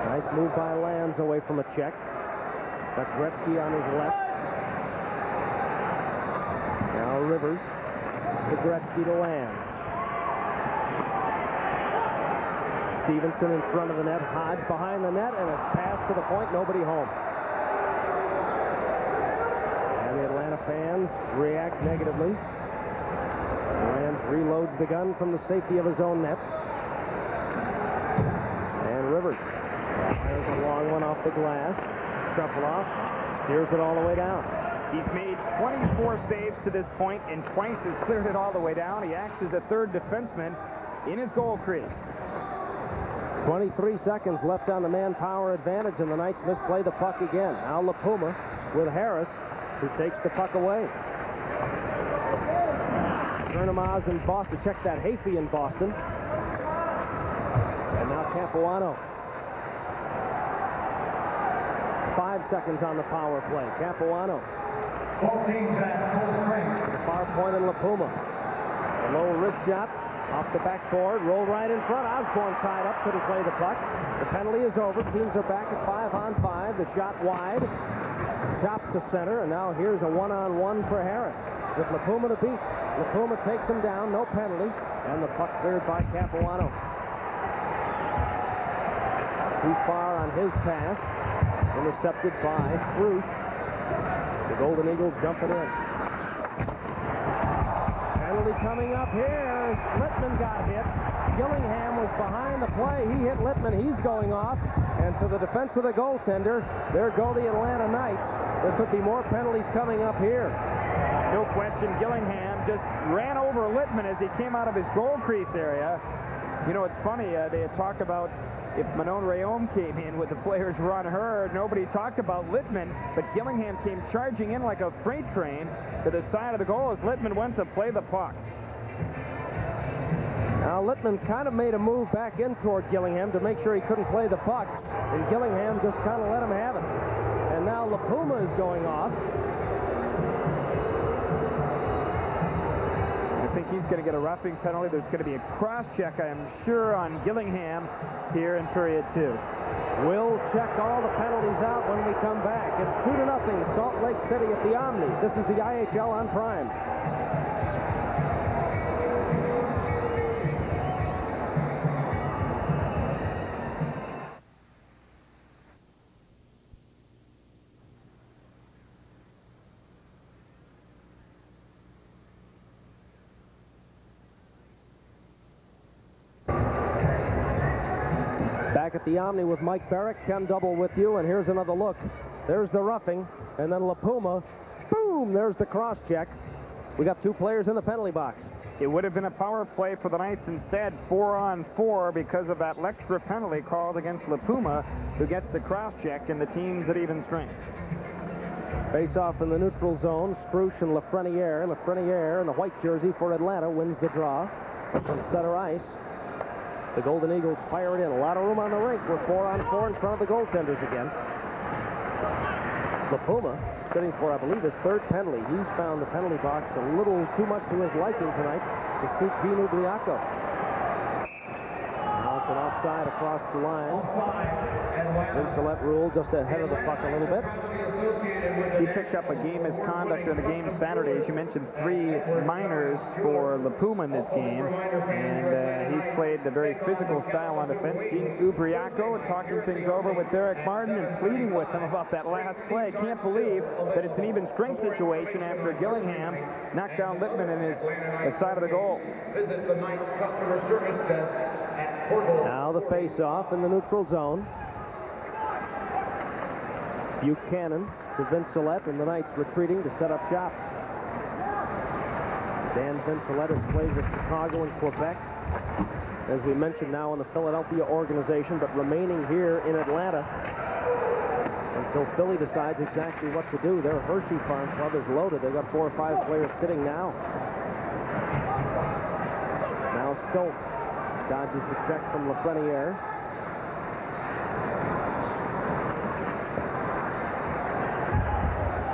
Speaker 2: Nice move by Lanz away from a check. Got Gretzky on his left. Now Rivers to Gretzky to Lanz. Stevenson in front of the net. Hodge behind the net, and a pass to the point. Nobody home. And the Atlanta fans react negatively. Reloads the gun from the safety of his own net. And Rivers. There's a long one off the glass. Trefilov steers it all the way down.
Speaker 3: He's made 24 saves to this point and twice has cleared it all the way down. He acts as a third defenseman in his goal crease.
Speaker 2: 23 seconds left on the manpower advantage, and the Knights misplay the puck again. Now LiPuma with Harris, who takes the puck away. Chernomaz in Boston. Check that. Heaphy in Boston. And now Capuano. Five seconds on the power play. Capuano.
Speaker 4: Both teams at full strength.
Speaker 2: The far point in LiPuma. A low wrist shot off the backboard. roll right in front. Osborne tied up. Couldn't play the puck. The penalty is over. Teams are back at five on five. The shot wide. Chopped to center. And now here's a one-on-one for Harris. With LiPuma to beat. LiPuma takes him down. No penalty. And the puck cleared by Capuano. Too far on his pass. Intercepted by Spruce. The Golden Eagles jumping in. Penalty coming up here. Littman got hit. Gillingham was behind the play. He hit Littman. He's going off. And to the defense of the goaltender, there go the Atlanta Knights. There could be more penalties coming up here.
Speaker 3: No question, Gillingham just ran over Littman as he came out of his goal crease area. You know, it's funny, uh, they had talked about if Manon Rhéaume came in with the players run her, nobody talked about Littman, but Gillingham came charging in like a freight train to the side of the goal as Littman went to play the puck.
Speaker 2: Now Littman kind of made a move back in toward Gillingham to make sure he couldn't play the puck, and Gillingham just kind of let him have it. And now LiPuma is going off.
Speaker 3: He's going to get a roughing penalty. There's going to be a cross check, I am sure, on Gillingham here in period two.
Speaker 2: We'll check all the penalties out when we come back. It's 2 to nothing, Salt Lake City at the Omni. This is the IHL on Prime. At the Omni with Mike Barack, Ken Double with you, and here's another look. There's the roughing, and then LiPuma, boom, there's the cross check. We got two players in the penalty box.
Speaker 3: It would have been a power play for the Knights instead, four on four, because of that extra penalty called against LiPuma, who gets the cross check, and the team's at even strength.
Speaker 2: Face off in the neutral zone, Spruce and Lafreniere. Lafreniere in the white jersey for Atlanta wins the draw from center ice. The Golden Eagles fire it in. A lot of room on the rink. We're four on four in front of the goaltenders again. LiPuma sitting for, I believe, his third penalty. He's found the penalty box a little too much to his liking tonight to suit Gene Ubriaco. Now it's an offside across the line. Vincelette rule just ahead of the puck a little bit.
Speaker 3: He picked up a game misconduct in the game Saturday. As you mentioned, three minors for LiPuma in this game. And uh, he's played a very physical style on defense. Gene Ubriaco talking things over with Derek Martin and pleading with him about that last play. Can't believe that it's an even strength situation after Gillingham knocked down Littman in his the side of the goal.
Speaker 4: Visit the Knights customer service desk at Portal.
Speaker 2: Now the face-off in the neutral zone. Buchanan to Vincelette, and the Knights retreating to set up shop. Dan Vincelette has played with Chicago and Quebec. As we mentioned now in the Philadelphia organization, but remaining here in Atlanta until Philly decides exactly what to do. Their Hershey Farm Club is loaded. They've got four or five players sitting now. Now Stolk dodges the check from Lafreniere.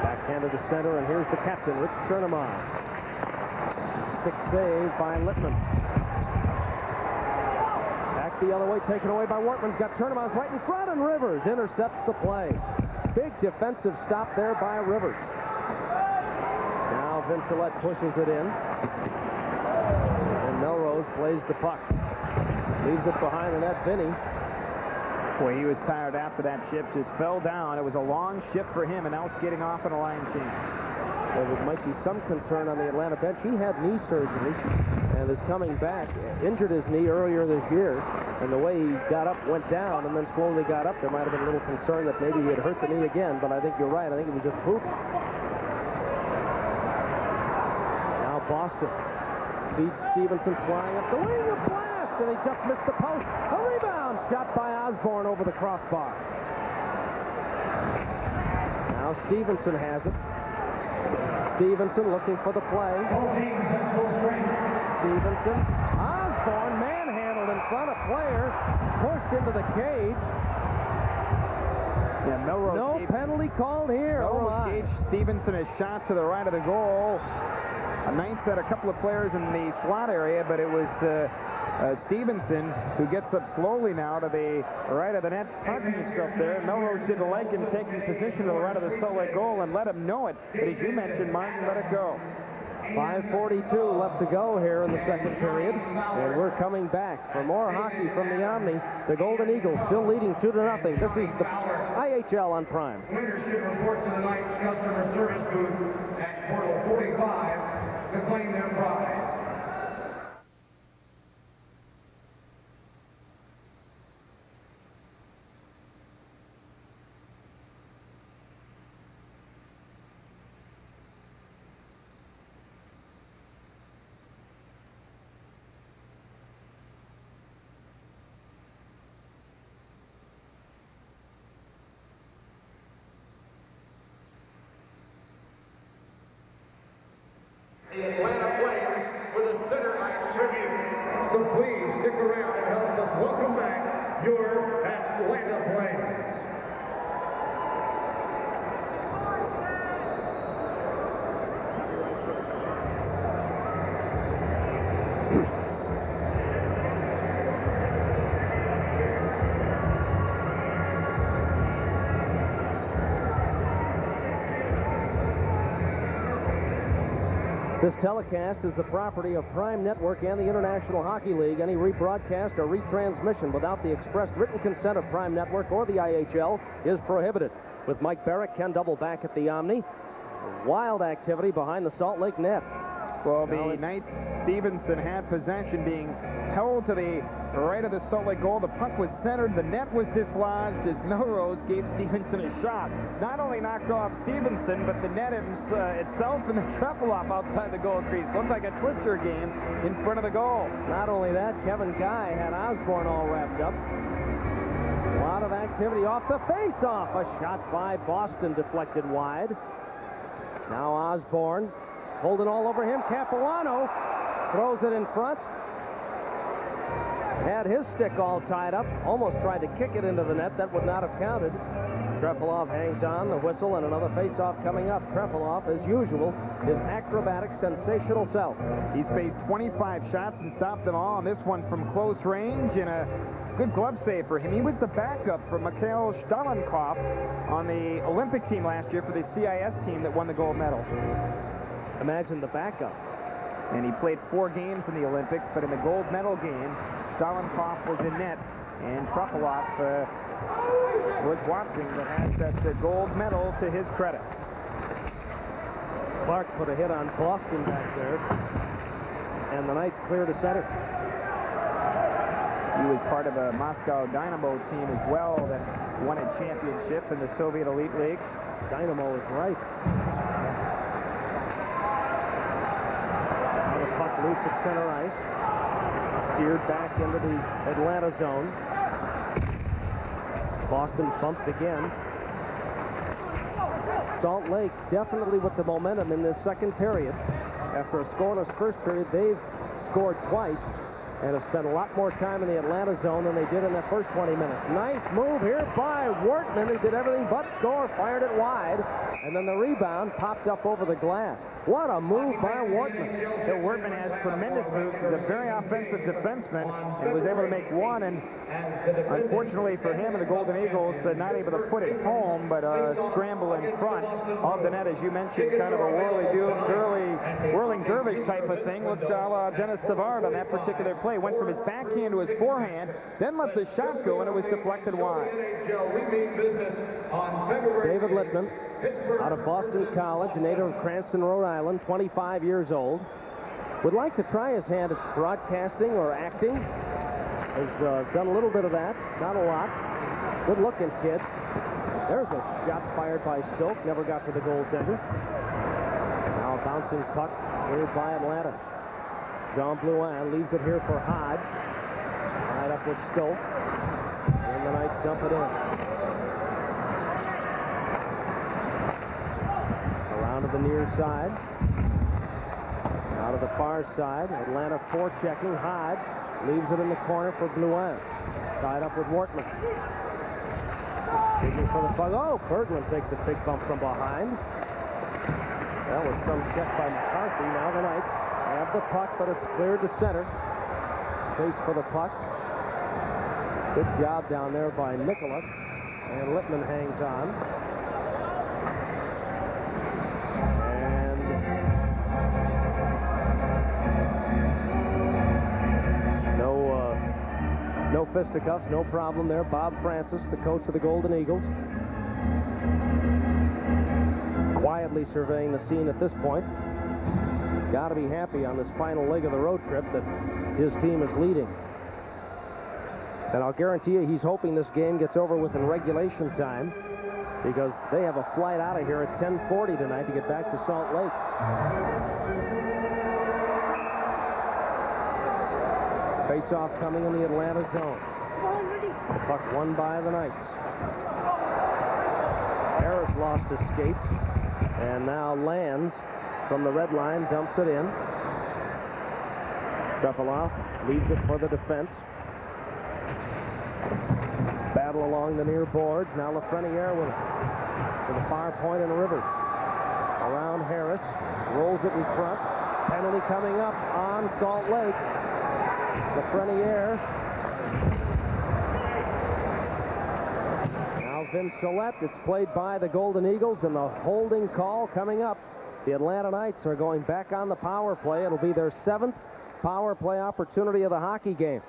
Speaker 2: Backhand to the center, and here's the captain, Rich Chernomaz. Six save by Littman. Back the other way, taken away by Wortman's got Chernomaz's right in front, and Rivers intercepts the play. Big defensive stop there by Rivers. Now Vincelette pushes it in. And Melrose plays the puck. Leaves it behind the net, Vinny.
Speaker 3: Boy, he was tired after that shift. Just fell down. It was a long shift for him, and now skating off in a line change.
Speaker 2: There might be some concern on the Atlanta bench. He had knee surgery and is coming back. Injured his knee earlier this year, and the way he got up went down and then slowly got up. There might have been a little concern that maybe he had hurt the knee again, but I think you're right. I think it was just poop. Now Boston beats Stevenson flying up the wing, and he just missed the post. A rebound shot by Osborne over the crossbar. Now Stevenson has it. Stevenson looking for the play. Stevenson. Osborne manhandled in front of player. Pushed into the cage.
Speaker 3: Yeah, Melrose
Speaker 2: No
Speaker 3: gave,
Speaker 2: penalty called here. Oh
Speaker 3: Melrose
Speaker 2: my.
Speaker 3: gave Stevenson a shot to the right of the goal. A Knights had a couple of players in the slot area, but it was uh, uh, Stevenson who gets up slowly now to the right of the net, parking himself there. Melrose didn't like him taking position to the right of the Lake goal and let him know it. But as you mentioned, Martin let it go.
Speaker 2: 5.42 left to go here in the second period. And we're coming back for more hockey from the Omni. The Golden Eagles still leading 2 to nothing. This is the IHL on Prime.
Speaker 4: Leadership to the Knights customer service booth at Portal 45 to claim their prize.
Speaker 2: Telecast is the property of Prime Network and the International Hockey League. Any rebroadcast or retransmission without the expressed written consent of Prime Network or the IHL is prohibited. With Mike Barack, Ken Double back at the Omni. Wild activity behind the Salt Lake net.
Speaker 3: Well, the Knights, Stevenson had possession being held to the right of the Salt Lake goal. The puck was centered. The net was dislodged as Melrose gave Stevenson a shot. Not only knocked off Stevenson, but the net uh, itself and the Trefilov outside the goal crease. Looked like a twister game in front of the goal.
Speaker 2: Not only that, Kevin Guy had Osborne all wrapped up. A lot of activity off the face-off. A shot by Boston deflected wide. Now Osborne holding all over him. Capuano throws it in front. Had his stick all tied up. Almost tried to kick it into the net. That would not have counted. Trefilov hangs on, the whistle, and another face-off coming up. Trefilov, as usual, his acrobatic, sensational self.
Speaker 3: He's faced 25 shots and stopped them all, and this one from close range and a good glove save for him. He was the backup for Mikhail Shtalenkov on the Olympic team last year for the CIS team that won the gold medal.
Speaker 2: Imagine the backup.
Speaker 3: And he played four games in the Olympics, but in the gold medal game, Shtalenkov was in net, and Trefilov uh, was watching that has that uh, gold medal to his credit.
Speaker 2: Clark put a hit on Boston back there, and the Knights clear to center.
Speaker 3: He was part of a Moscow Dynamo team as well that won a championship in the Soviet Elite League.
Speaker 2: Dynamo is right. At center ice. Steered back into the Atlanta zone. Boston bumped again. Salt Lake definitely with the momentum in this second period. After a scoreless first period, they've scored twice and have spent a lot more time in the Atlanta zone than they did in the first 20 minutes. Nice move here by Wortman, who did everything but score, fired it wide, and then the rebound popped up over the glass. What a move by Wortman.
Speaker 3: So Wortman has tremendous moves. He's a very offensive defenseman and was able to make one. And unfortunately for him and the Golden Eagles, uh, not able to put it home, but uh, scramble in front of the net, as you mentioned, kind of a whirly, whirly, whirling dervish type of thing. Looked a la Denis Savard on that particular play. Went from his backhand to his forehand, then let the shot go, and it was deflected wide.
Speaker 2: David Littman, out of Boston College, native of Cranston, Rhode Island, 25 years old. Would like to try his hand at broadcasting or acting. Has uh, done a little bit of that, not a lot. Good-looking kid. There's a shot fired by Stolk, never got to the goaltender. Now a bouncing puck cleared by Atlanta. Jean Blouin leaves it here for Hodge. Right up with Stolk. And the Knights dump it in. to the near side. Out of the far side, Atlanta forechecking. Hyde leaves it in the corner for Blouin. Tied up with Wortman. Digging for the puck. Oh, Bergland takes a big bump from behind. That was some check by McCarthy. Now the Knights have the puck, but it's cleared to center. Chase for the puck. Good job down there by Nikolic. And Littman hangs on. Fisticuffs, no problem there. Bob Francis, the coach of the Golden Eagles. Quietly surveying the scene at this point. Got to be happy on this final leg of the road trip that his team is leading. And I'll guarantee you he's hoping this game gets over with in regulation time because they have a flight out of here at 1040 tonight to get back to Salt Lake. Face-off coming in the Atlanta zone. The puck won by the Knights. Harris lost his skates and now lands from the red line, dumps it in. Trefilov leaves it for the defense. Battle along the near boards. Now Lafreniere with it. To the far point and Rivers. Around Harris. Rolls it in front. Penalty coming up on Salt Lake. Lafreniere. Now Vincelette. It's played by the Golden Eagles, and the holding call coming up The Atlanta Knights are going back on the power play. It'll be their seventh power play opportunity of the hockey game.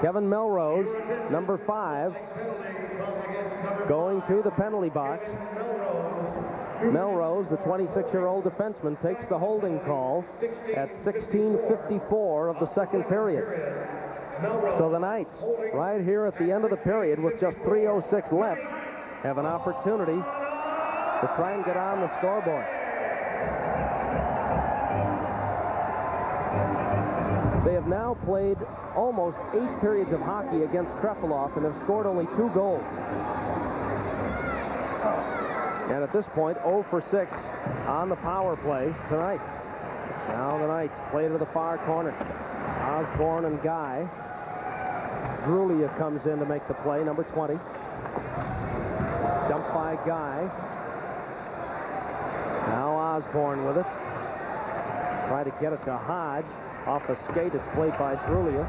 Speaker 2: Kevin Melrose, number five, going to the penalty box. Melrose, the 26-year-old defenseman, takes the holding call at 16.54 of the second period. So the Knights, right here at the end of the period with just 3.06 left, have an opportunity to try and get on the scoreboard. They have now played almost eight periods of hockey against Trefilov and have scored only two goals. And at this point, 0 for 6 on the power play tonight. Now the Knights play to the far corner. Osborne and Guy. Drulia comes in to make the play, number 20. Dumped by Guy. Now Osborne with it. Try to get it to Hodge. Off the skate, it's played by Drulia.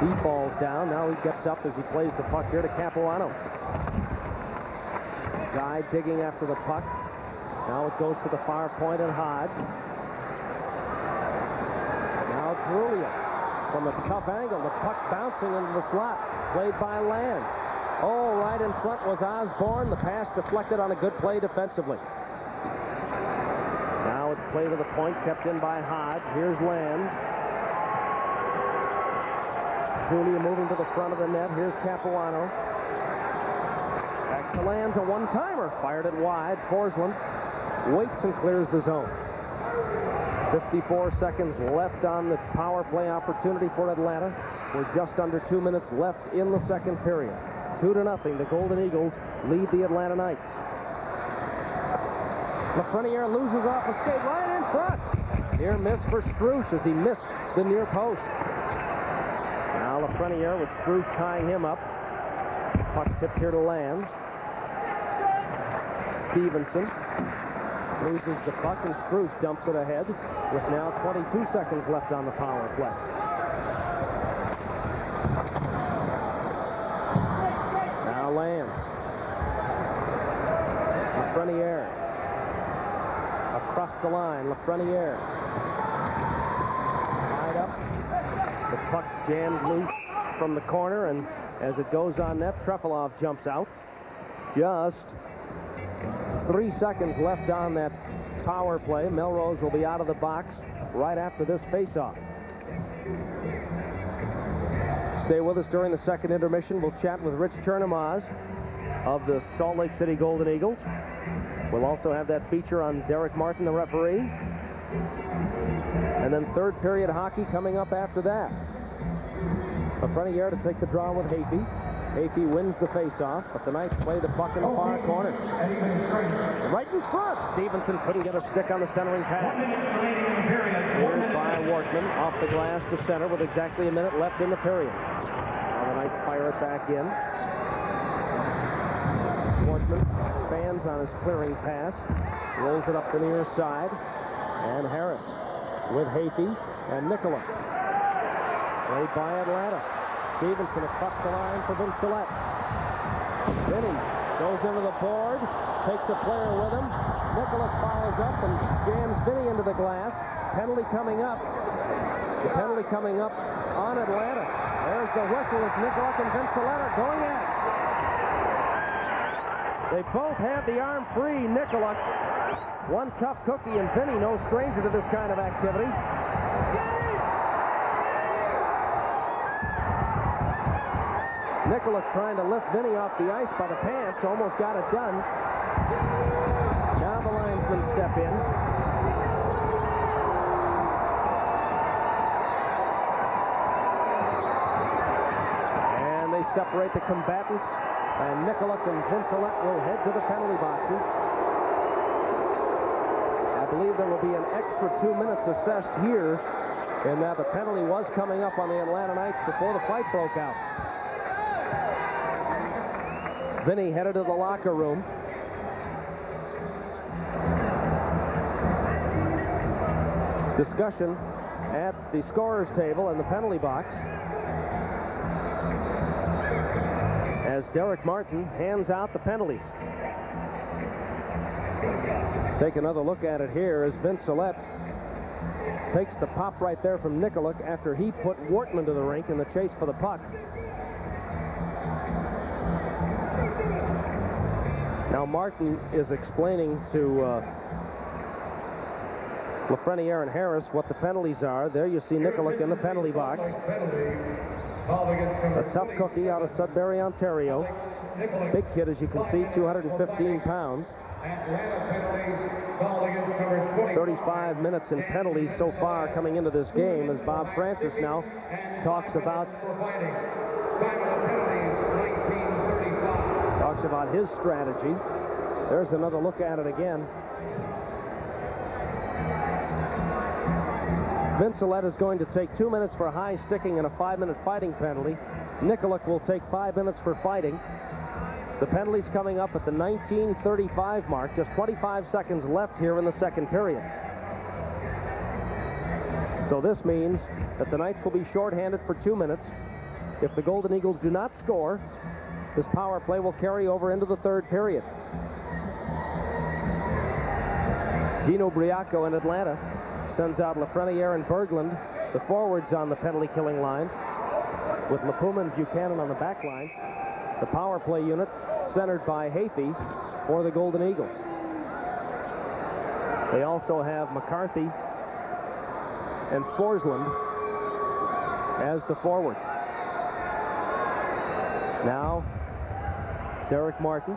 Speaker 2: He falls down. Now he gets up as he plays the puck here to Capuano. Guy digging after the puck. Now it goes to the far point and Hodge. Now Drulia from a tough angle. The puck bouncing into the slot. Played by Lanz. Oh, right in front was Osborne. The pass deflected on a good play defensively. Now it's play to the point, kept in by Hodge. Here's Lanz. Drulia moving to the front of the net. Here's Capuano. Lanz, a one-timer. Fired it wide. Forslund waits and clears the zone. 54 seconds left on the power play opportunity for Atlanta. We're just under two minutes left in the second period. Two to nothing. The Golden Eagles lead the Atlanta Knights. Lafreniere loses off a skate right in front. Near miss for Struch as he missed the near post. Now Lafreniere with Struch tying him up. Puck tipped here to Lanz. Stevenson loses the puck and Struch dumps it ahead with now 22 seconds left on the power play. Now Lanz. Lafreniere. Across the line, Lafreniere. Tied up. The puck jammed loose from the corner, and as it goes on net, Trefilov jumps out. Just three seconds left on that power play. Melrose will be out of the box right after this faceoff. Stay with us during the second intermission. We'll chat with Rich Chernomaz of the Salt Lake City Golden Eagles. We'll also have that feature on Derek Martin, the referee. And then third period hockey coming up after that. Lafreniere to take the draw with Heaphy. Heaphy wins the faceoff, but the Knights play the puck in the far corner. Right in front. Stevenson couldn't get a stick on the centering pass. Here's by Wortman off the glass to center with exactly a minute left in the period. Now the Knights fire it back in. Wortman fans on his clearing pass. Rolls it up the near side. And Harris with Heaphy and Nikolic. Played by Atlanta. Stevenson across the line for Vincelette. Vinny goes into the board, takes the player with him. Nikolic follows up and jams Vinny into the glass. Penalty coming up. The penalty coming up on Atlanta. There's the whistle as Nikolic and Vincelette are going at it. They both have the arm free, Nikolic. One tough cookie and Vinny, no stranger to this kind of activity. Nikolic trying to lift Vinny off the ice by the pants. Almost got it done. Now the linesmen step in. And they separate the combatants. And Nikolic and Vincelette will head to the penalty boxes. I believe there will be an extra two minutes assessed here in that the penalty was coming up on the Atlanta Knights before the fight broke out. Vinny headed to the locker room. Discussion at the scorer's table and the penalty box. As Derek Martin hands out the penalties. Take another look at it here as Vincelette takes the pop right there from Nikolic after he put Wortman to the rink in the chase for the puck. Now Martin is explaining to uh, Lafreniere and Harris what the penalties are. There you see Nikolic in the penalty box. A tough cookie out of Sudbury, Ontario. Big kid, as you can see, 215 pounds. 35 minutes in penalties so far coming into this game as Bob Francis now talks about talks about his strategy. There's another look at it again. Vincelette is going to take two minutes for high sticking and a five-minute fighting penalty. Nikolic will take five minutes for fighting. The penalty's coming up at the 1935 mark, just 25 seconds left here in the second period. So this means that the Knights will be shorthanded for two minutes. If the Golden Eagles do not score, this power play will carry over into the third period. Gene Ubriaco in Atlanta sends out Lafreniere and Bergland, the forwards on the penalty killing line, with LiPuma and Buchanan on the back line. The power play unit centered by Heaphy for the Golden Eagles. They also have McCarthy and Forslund as the forwards. Now, Derek Martin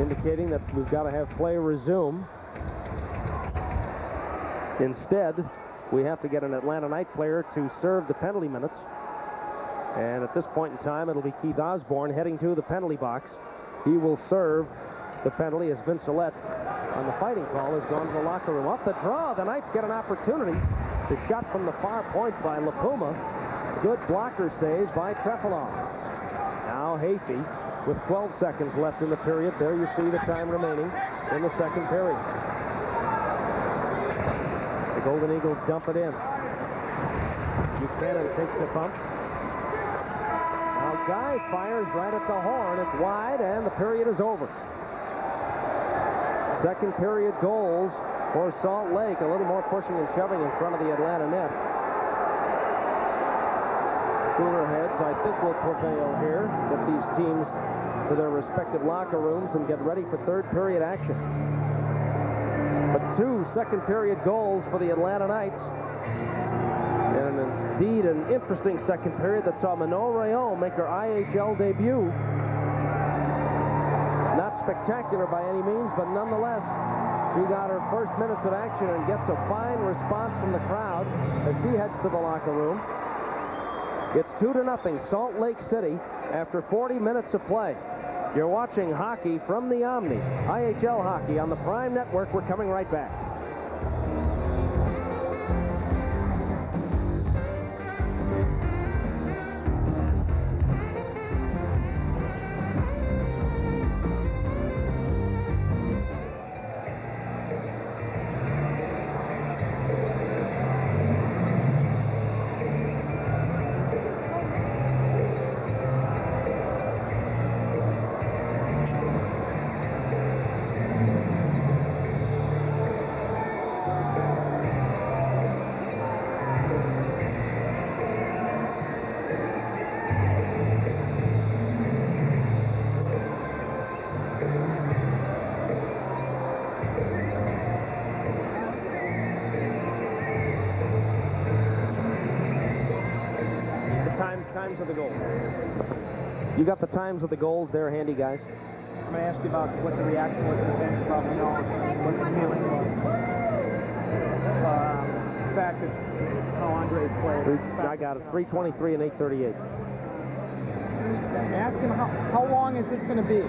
Speaker 2: indicating that we've got to have play resume. Instead, we have to get an Atlanta Knight player to serve the penalty minutes. And at this point in time, it'll be Keith Osborne heading to the penalty box. He will serve the penalty as Vince on the fighting call has gone to the locker room. Off the draw, the Knights get an opportunity. The shot from the far point by LiPuma. Good blocker save by Trefilov. Now Heaphy with 12 seconds left in the period. There you see the time remaining in the second period. The Golden Eagles dump it in. Buchanan takes the pump. Now Guy fires right at the horn. It's wide, and the period is over. Second period goals for Salt Lake. A little more pushing and shoving in front of the Atlanta net. Cooler heads, I think, will prevail here. Get these teams to their respective locker rooms and get ready for third period action. But two second period goals for the Atlanta Knights. And indeed an interesting second period that saw Manon Rhéaume make her IHL debut. Not spectacular by any means, but nonetheless, she got her first minutes of action and gets a fine response from the crowd as she heads to the locker room. It's two to nothing, Salt Lake City, after 40 minutes of play. You're watching hockey from the Omni, IHL hockey on the Prime Network. We're coming right back. Times of the goals there handy, guys?
Speaker 3: I'm going to ask you about what the reaction was to the bench, probably know what the feeling was. Um, the fact that how Andres played.
Speaker 2: I got it. 323 and 838.
Speaker 3: Ask him how, how long is this going to be?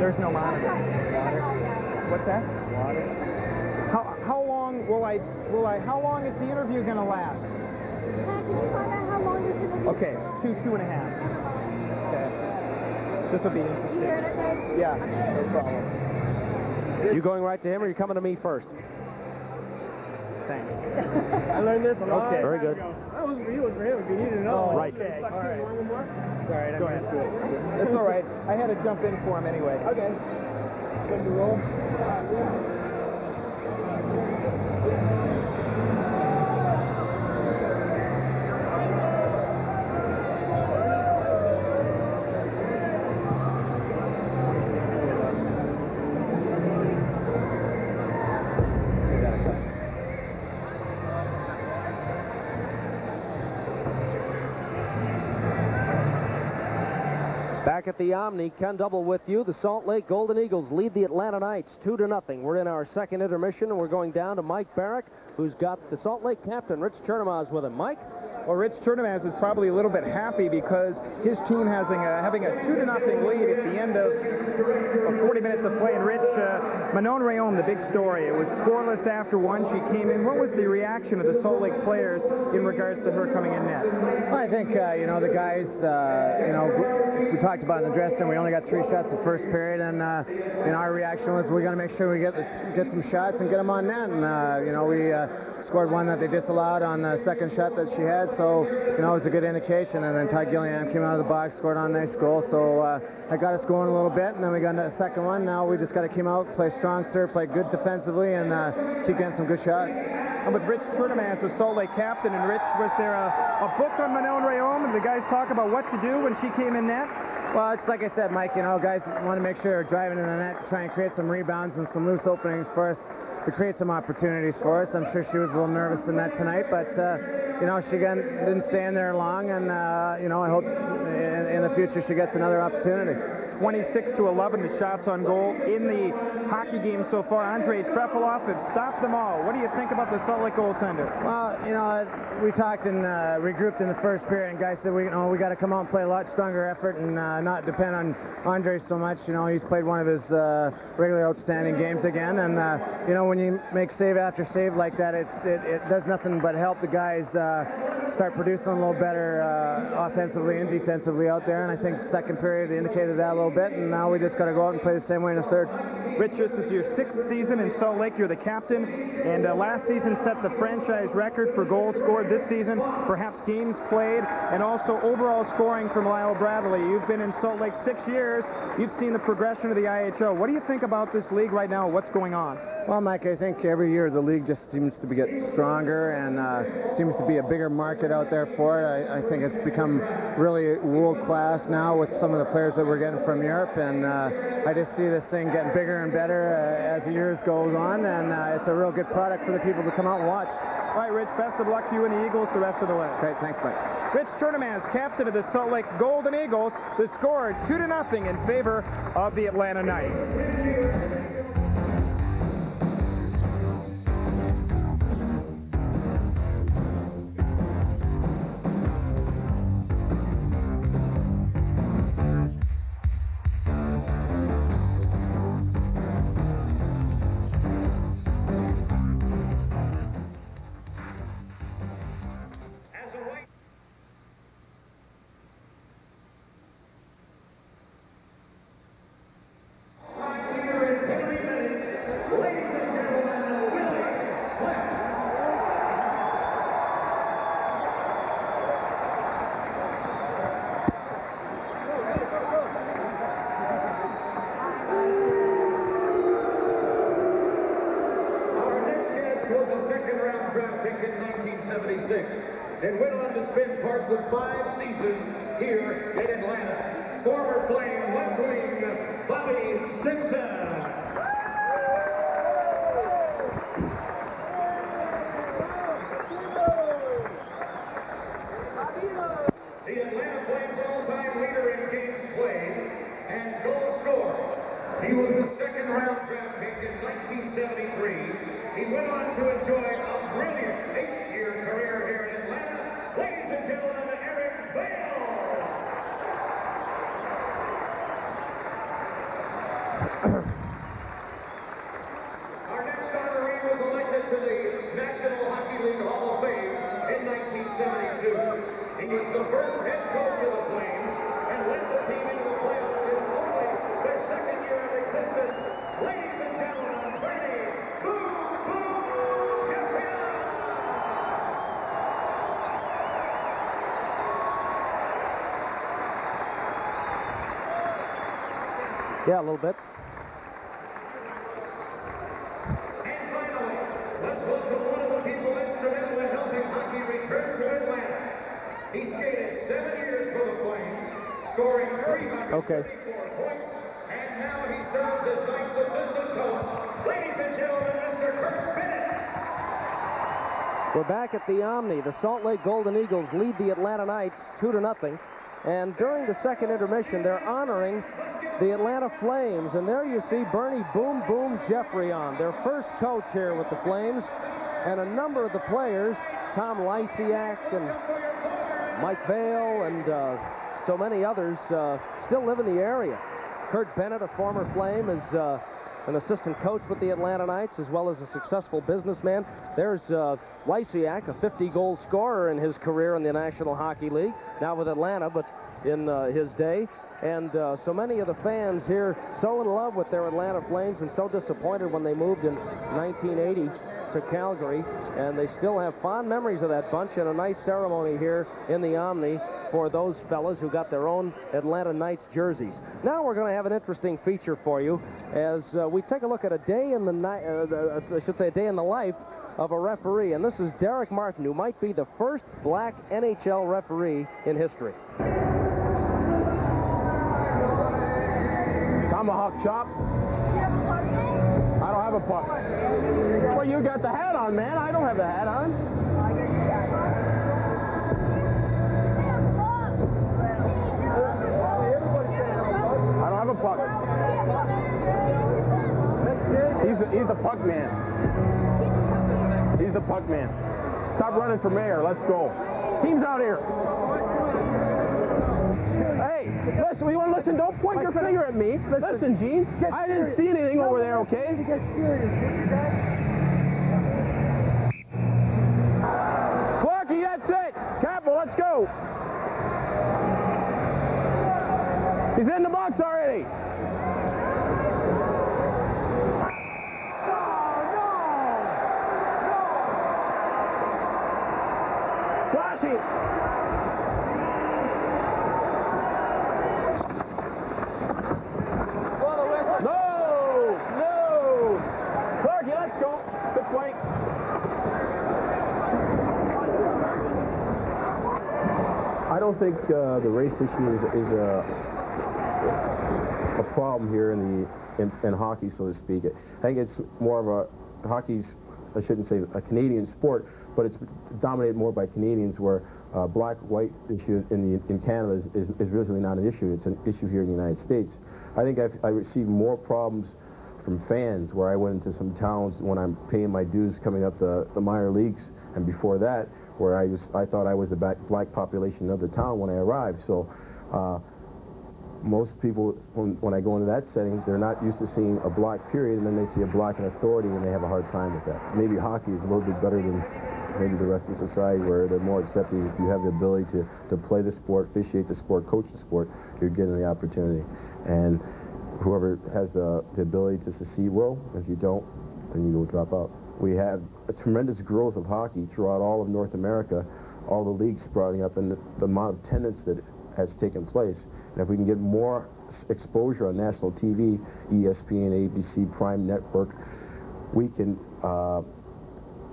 Speaker 3: There's no monitor. Water. What's that? Water. How, how long will I, will I, how long is the interview going to last? Okay, two, two and a half. Okay. This will be interesting.
Speaker 9: You heard it, guys?
Speaker 3: Yeah, no problem.
Speaker 2: You going right to him or you coming to me first?
Speaker 3: thanks.
Speaker 10: I learned this a lot.
Speaker 3: Okay.
Speaker 1: Very good.
Speaker 10: That was for you, it was for him. If you need to know.
Speaker 3: Oh,
Speaker 1: right.
Speaker 10: Okay.
Speaker 3: All right.
Speaker 10: You want one more?
Speaker 3: Sorry,
Speaker 10: Go ahead.
Speaker 3: It's all right. I had to jump in for him anyway.
Speaker 10: Okay. Good to roll.
Speaker 2: Uh, Back at the Omni, Ken Double with you. The Salt Lake Golden Eagles lead the Atlanta Knights 2 to nothing. We're in our second intermission, and we're going down to Mike Barack, who's got the Salt Lake captain, Rich Chernomaz, with him. Mike?
Speaker 3: Well, Rich Chernomaz is probably a little bit happy because his team has a, having a 2 to nothing lead at the end of, of 40 minutes of play. And Rich, uh, Manon Rhéaume, the big story. It was scoreless after one. She came in. What was the reaction of the Salt Lake players in regards to her coming in net?
Speaker 11: Well, I think, uh, you know, the guys, uh, you know, we, talked about in the dressing room, we only got three shots the first period, and, uh, and our reaction was we got to make sure we get the, get some shots and get them on net. And, uh, you know, we uh, scored one that they disallowed on the second shot that she had, so, you know, it was a good indication. And then Todd Gillingham came out of the box, scored on a nice goal, so uh, that got us going a little bit, and then we got into the second one. Now we just got to come out, play strong serve, play good defensively, and uh, keep getting some good shots.
Speaker 3: And with Rich Chernomaz, the Salt Lake captain, and Rich, was there a, a book on Manon Rhéaume? And the guys talk about what to do when she came in net?
Speaker 11: Well, it's like I said, Mike, you know, guys want to make sure they're driving in the net, try and create some rebounds and some loose openings for us to create some opportunities for us. I'm sure she was a little nervous in that tonight, but, uh, you know, she didn't stand there long, and, uh, you know, I hope in, in the future she gets another opportunity.
Speaker 3: 26 to 11, the shots on goal in the hockey game so far. Andre Trefilov has stopped them all. What do you think about the Salt Lake goaltender?
Speaker 11: Well, you know, we talked and uh, regrouped in the first period, and guys said we, you know, we got to come out and play a lot stronger effort and uh, not depend on Andre so much. You know, he's played one of his uh, regular outstanding games again, and uh, you know, when you make save after save like that, it it, it does nothing but help the guys uh, start producing a little better uh, offensively and defensively out there. And I think the second period indicated that a little bit, and now we just got to go out and play the same way in the third.
Speaker 3: Rich, this is your sixth season in Salt Lake. You're the captain, and uh, last season set the franchise record for goals scored. This season, perhaps games played, and also overall scoring from Lyle Bradley. You've been in Salt Lake six years. You've seen the progression of the IHL. What do you think about this league right now? What's going on?
Speaker 11: Well, Mike, I think every year the league just seems to be get stronger and uh, seems to be a bigger market out there for it. I, I think it's become really world class now with some of the players that we're getting from Europe, and uh, I just see this thing getting bigger and better uh, as the years goes on, and uh, it's a real good product for the people to come out and watch.
Speaker 3: All right, Rich, best of luck to you and the Eagles the rest of the way.
Speaker 11: Great, thanks, Mike.
Speaker 3: Rich Chernomaz, captain of the Salt Lake Golden Eagles, the score 2 to nothing in favor of the Atlanta Knights.
Speaker 4: And gentlemen, Mr. Curt Okay.
Speaker 2: We're back at the Omni. The Salt Lake Golden Eagles lead the Atlanta Knights 2 to nothing. And during the second intermission, they're honoring the Atlanta Flames. And there you see Bernie Boom Boom Geoffrion, their first coach here with the Flames. And a number of the players, Tom Lysiak and Mike Vail and uh, so many others, uh, still live in the area. Curt Bennett, a former Flame, is uh, an assistant coach with the Atlanta Knights, as well as a successful businessman. There's uh, Lysiak, a 50-goal scorer in his career in the National Hockey League, now with Atlanta, but in uh, his day. And uh, so many of the fans here so in love with their Atlanta Flames and so disappointed when they moved in 1980 to Calgary. And they still have fond memories of that bunch and a nice ceremony here in the Omni for those fellas who got their own Atlanta Knights jerseys. Now we're going to have an interesting feature for you as uh, we take a look at a day in the night, uh, uh, I should say a day in the life of a referee. And this is Derek Martin, who might be the first black NHL referee in history.
Speaker 11: Tomahawk chop. I don't have a puck. Well, you got the hat on, man. I don't have the hat on. I don't have a puck. He's the, he's the puck man. He's the puck man. Stop running for mayor. Let's go. Team's out here. Listen, we want to listen. Don't point your finger at me. Listen, Gene. I didn't see anything over there, okay? Clarky, that's it. Careful, let's go. He's in the box already. Slashing. No! No! Clarky, let's go. Good point.
Speaker 12: I don't think uh, the race issue is, is a, a problem here in the in, in hockey, so to speak. I think it's more of a hockey's I shouldn't say a Canadian sport, but it's dominated more by Canadians, where uh, black-white issue in the in Canada is, is, is really not an issue. It's an issue here in the United States. I think I've, I received more problems from fans where I went into some towns when I'm paying my dues coming up the, the minor leagues, and before that, where I was I thought I was the black, population of the town when I arrived. So. Uh, most people, when, when I go into that setting, they're not used to seeing a black period, and then they see a black in authority, and they have a hard time with that. Maybe hockey is a little bit better than maybe the rest of society, where they're more accepting. If you have the ability to, to play the sport, officiate the sport, coach the sport, you're getting the opportunity. And whoever has the, the ability to succeed will. If you don't, then you will drop out. We have a tremendous growth of hockey throughout all of North America, all the leagues sprouting up, and the, the amount of attendance that has taken place. And if we can get more exposure on national TV, ESPN, ABC, Prime Network, we can uh,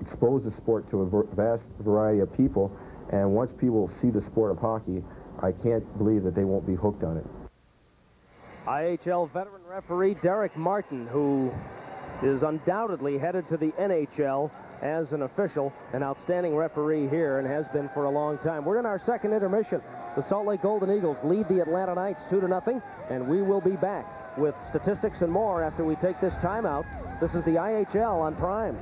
Speaker 12: expose the sport to a vast variety of people. And once people see the sport of hockey, I can't believe that they won't be hooked on it.
Speaker 2: IHL veteran referee Derek Martin, who is undoubtedly headed to the NHL as an official, an outstanding referee here, and has been for a long time. We're in our second intermission. The Salt Lake Golden Eagles lead the Atlanta Knights 2 to nothing, and we will be back with statistics and more after we take this timeout. This is the IHL on Prime.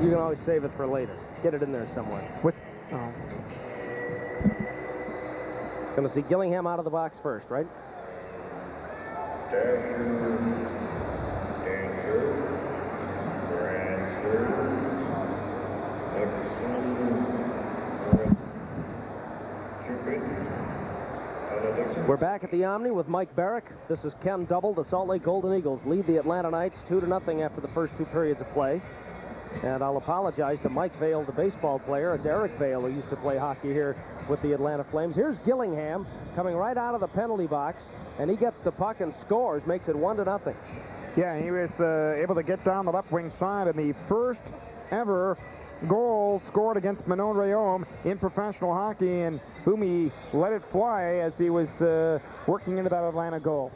Speaker 2: You can always save it for later. Get it in there somewhere.
Speaker 3: With, oh.
Speaker 2: Going to see Gillingham out of the box first, right? We're back at the Omni with Mike Barack. This is Ken Double. The Salt Lake Golden Eagles lead the Atlanta Knights 2 to nothing after the first two periods of play. And I'll apologize to Mike Vail, the baseball player. It's Eric Vail who used to play hockey here with the Atlanta Flames. Here's Gillingham coming right out of the penalty box, and he gets the puck and scores, makes it 1 to nothing.
Speaker 3: Yeah, he was uh, able to get down the left wing side and the first ever goal scored against Manon Rhéaume in professional hockey, and whom he let it fly as he was uh, working into that Atlanta goal.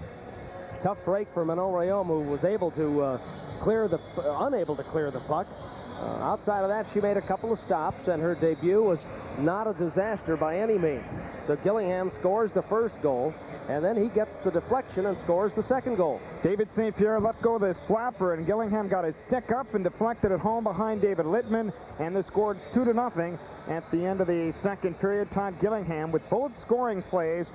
Speaker 2: Tough break for Manon Rhéaume, who was able to uh, clear the, uh, unable to clear the puck. Uh, outside of that, she made a couple of stops, and her debut was not a disaster by any means. So Gillingham scores the first goal, and then he gets the deflection and scores the second goal.
Speaker 3: David St. Pierre let go of the slapper, and Gillingham got his stick up and deflected it home behind David Littman, and they scored two to nothing at the end of the second period. Todd Gillingham with both scoring plays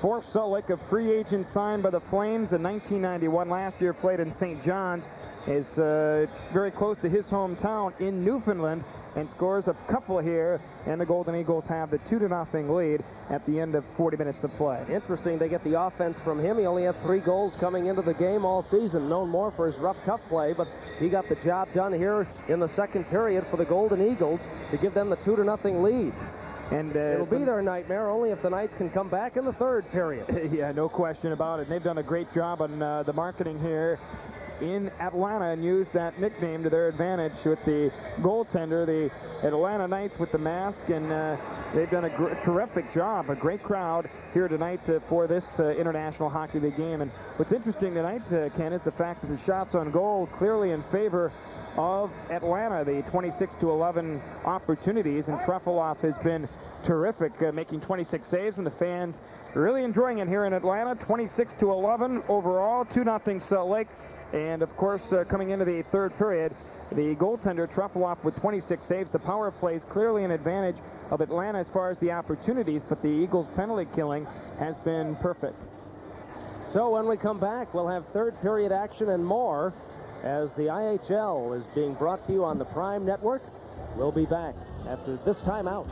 Speaker 3: for Lake, a free agent signed by the Flames in 1991. Last year played in St. John's, is uh, very close to his hometown in Newfoundland and scores a couple here, and the Golden Eagles have the 2 to nothing lead at the end of 40 minutes of play.
Speaker 2: Interesting, they get the offense from him. He only had three goals coming into the game all season, known more for his rough, tough play, but he got the job done here in the second period for the Golden Eagles to give them the 2 to nothing lead.
Speaker 3: And uh,
Speaker 2: it'll be their nightmare only if the Knights can come back in the third period.
Speaker 3: yeah, no question about it. And they've done a great job on uh, the marketing here in Atlanta and use that nickname to their advantage with the goaltender, the Atlanta Knights with the mask, and uh, they've done a terrific job. A great crowd here tonight uh, for this uh, International Hockey League game. And what's interesting tonight, uh, Ken, is the fact that the shots on goal clearly in favor of Atlanta, the 26 to 11 opportunities, and Trefilov has been terrific, uh, making 26 saves, and the fans really enjoying it here in Atlanta. 26 to 11 overall, 2 0 Salt Lake. And of course, uh, coming into the third period, the goaltender Trefilov with 26 saves. The power plays clearly an advantage of Atlanta as far as the opportunities, but the Eagles' penalty killing has been perfect.
Speaker 2: So when we come back, we'll have third period action and more as the IHL is being brought to you on the Prime Network. We'll be back after this timeout.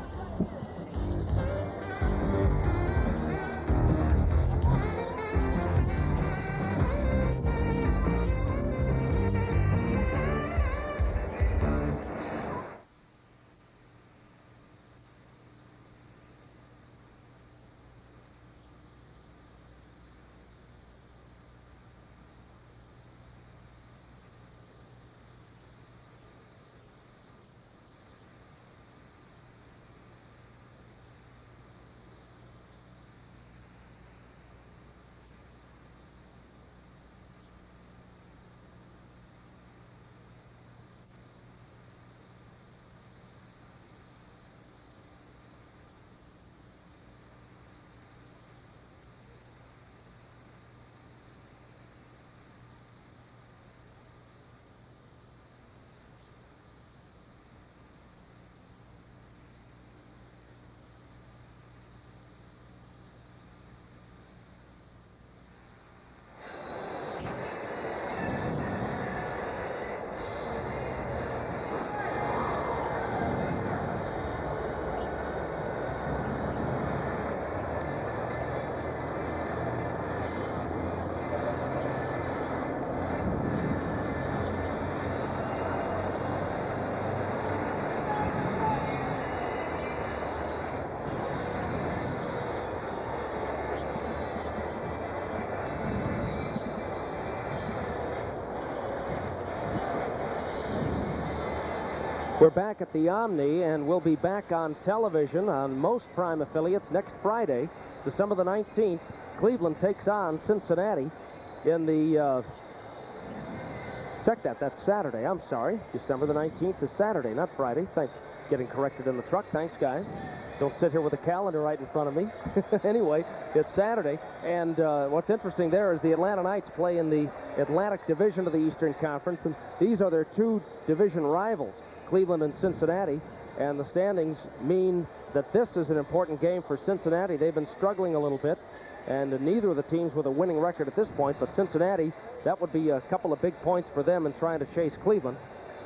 Speaker 2: We're back at the Omni, and we'll be back on television on most Prime affiliates next Friday, December the 19th. Cleveland takes on Cincinnati in the... Uh, check that, that's Saturday. I'm sorry. December the 19th is Saturday, not Friday. Thanks. Getting corrected in the truck. Thanks, guys. don't sit here with a calendar right in front of me. anyway, it's Saturday, and uh, what's interesting there is the Atlanta Knights play in the Atlantic Division of the Eastern Conference, and these are their two division rivals, Cleveland and Cincinnati, and the standings mean that this is an important game for Cincinnati. They've been struggling a little bit, and neither of the teams with a winning record at this point, but Cincinnati, that would be a couple of big points for them in trying to chase Cleveland.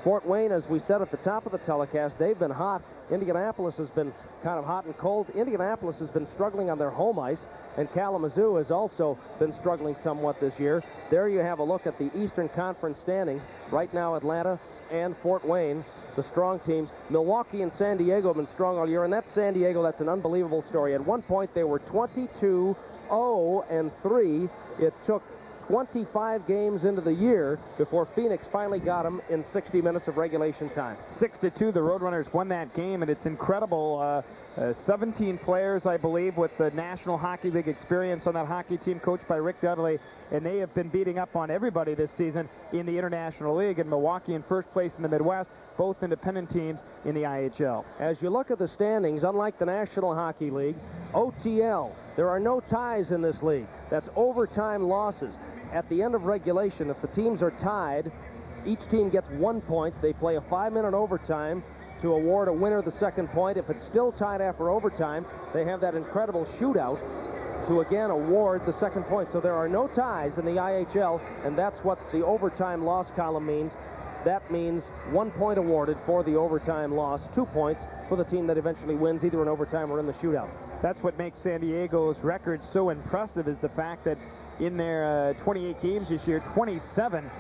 Speaker 2: Fort Wayne, as we said at the top of the telecast, they've been hot. Indianapolis has been kind of hot and cold. Indianapolis has been struggling on their home ice, and Kalamazoo has also been struggling somewhat this year. There you have a look at the Eastern Conference standings. Right now, Atlanta and Fort Wayne, the strong teams. Milwaukee and San Diego have been strong all year, and that's San Diego. That's an unbelievable story. At one point, they were 22 0 and 3. It took 25 games into the year before Phoenix finally got them in 60 minutes of regulation time.
Speaker 3: 6 to 2, the Roadrunners won that game, and it's incredible. Uh, uh, 17 players, I believe, with the National Hockey League experience on that hockey team, coached by Rick Dudley, and they have been beating up on everybody this season in the International League. And Milwaukee in first place in the Midwest, both independent teams in the IHL.
Speaker 2: As you look at the standings, unlike the National Hockey League, OTL, there are no ties in this league. That's overtime losses at the end of regulation, if the teams are tied, each team gets one point. They play a five-minute overtime to award a winner the second point. If it's still tied after overtime, they have that incredible shootout to again award the second point. So there are no ties in the IHL, and that's what the overtime loss column means. That means one point awarded for the overtime loss, two points for the team that eventually wins either in overtime or in the shootout.
Speaker 3: That's what makes San Diego's record so impressive is the fact that in their uh, 28 games this year, 27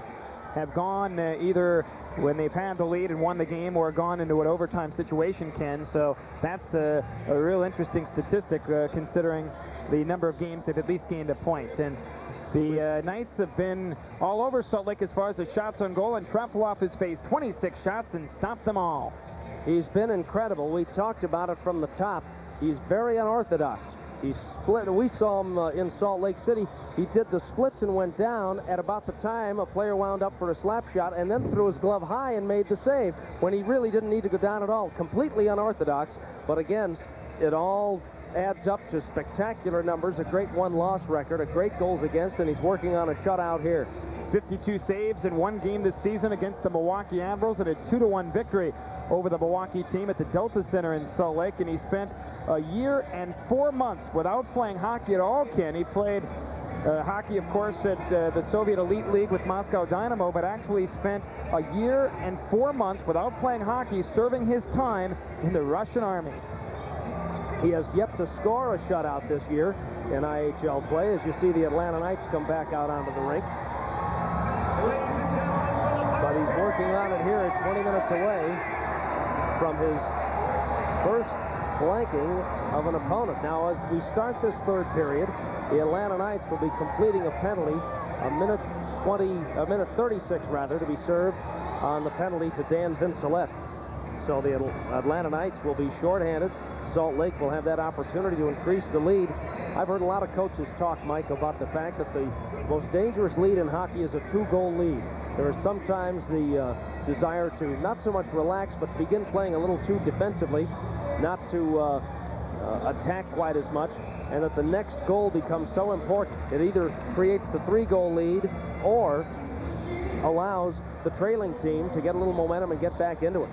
Speaker 3: have gone uh, either when they've had the lead and won the game or gone into an overtime situation, Ken. So that's a, a real interesting statistic uh, considering the number of games they've at least gained a point. And the uh, Knights have been all over Salt Lake as far as the shots on goal, and Trefilov has faced 26 shots and stopped them all.
Speaker 2: He's been incredible. We talked about it from the top. He's very unorthodox. He split. We saw him uh, in Salt Lake City. He did the splits and went down at about the time a player wound up for a slap shot and then threw his glove high and made the save when he really didn't need to go down at all. Completely unorthodox. But again, it all adds up to spectacular numbers, a great one-loss record, a great goals against, and he's working on a shutout here.
Speaker 3: 52 saves in one game this season against the Milwaukee Admirals and a 2-1 victory over the Milwaukee team at the Delta Center in Salt Lake, and he spent a year and four months without playing hockey at all, Ken. He played uh, hockey, of course, at uh, the Soviet Elite League with Moscow Dynamo, but actually spent a year and four months without playing hockey, serving his time in the Russian Army.
Speaker 2: He has yet to score a shutout this year in IHL play as you see the Atlanta Knights come back out onto the rink. But he's working on it here 20 minutes away from his first flanking of an opponent. Now, as we start this third period, the Atlanta Knights will be completing a penalty, a minute 20, a minute 36 rather, to be served on the penalty to Dan Vincelette. So the Atlanta Knights will be shorthanded. Salt Lake will have that opportunity to increase the lead. I've heard a lot of coaches talk, Mike, about the fact that the most dangerous lead in hockey is a two-goal lead. There is sometimes the uh, desire to not so much relax, but begin playing a little too defensively, not to uh, uh, attack quite as much, and that the next goal becomes so important. It either creates the three-goal lead or allows the trailing team to get a little momentum and get back into it.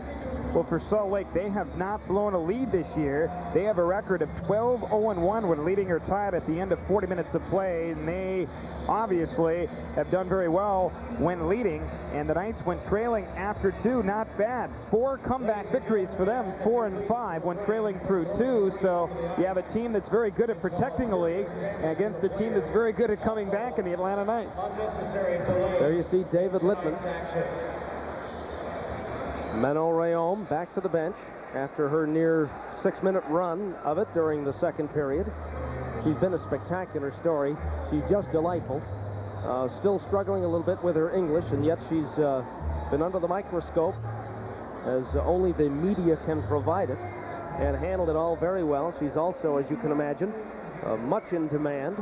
Speaker 3: Well, for Salt Lake, they have not blown a lead this year. They have a record of 12-0-1 when leading or tied at the end of 40 minutes of play, and they obviously have done very well when leading. And the Knights, when trailing after two, not bad. Four comeback victories for them, four and five when trailing through two. So you have a team that's very good at protecting the league against a team that's very good at coming back in the Atlanta Knights.
Speaker 2: There you see David Littman Manon Rhéaume back to the bench after her near six-minute run of it during the second period. She's been a spectacular story. She's just delightful. Uh, still struggling a little bit with her English, and yet she's uh, been under the microscope as only the media can provide it and handled it all very well. She's also, as you can imagine, uh, much in demand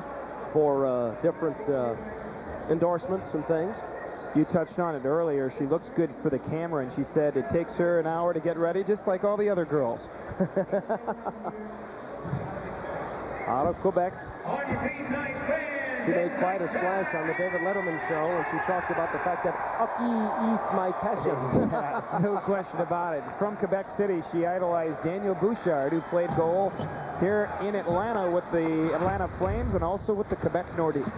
Speaker 2: for uh, different uh, endorsements and things.
Speaker 3: You touched on it earlier. She looks good for the camera, and she said it takes her an hour to get ready, just like all the other girls.
Speaker 2: Out of Quebec. She made quite a splash on the David Letterman show, and she talked about the fact that Aki is my passion.
Speaker 3: no question about it. From Quebec City, she idolized Daniel Bouchard, who played goal here in Atlanta with the Atlanta Flames and also with the Quebec Nordiques.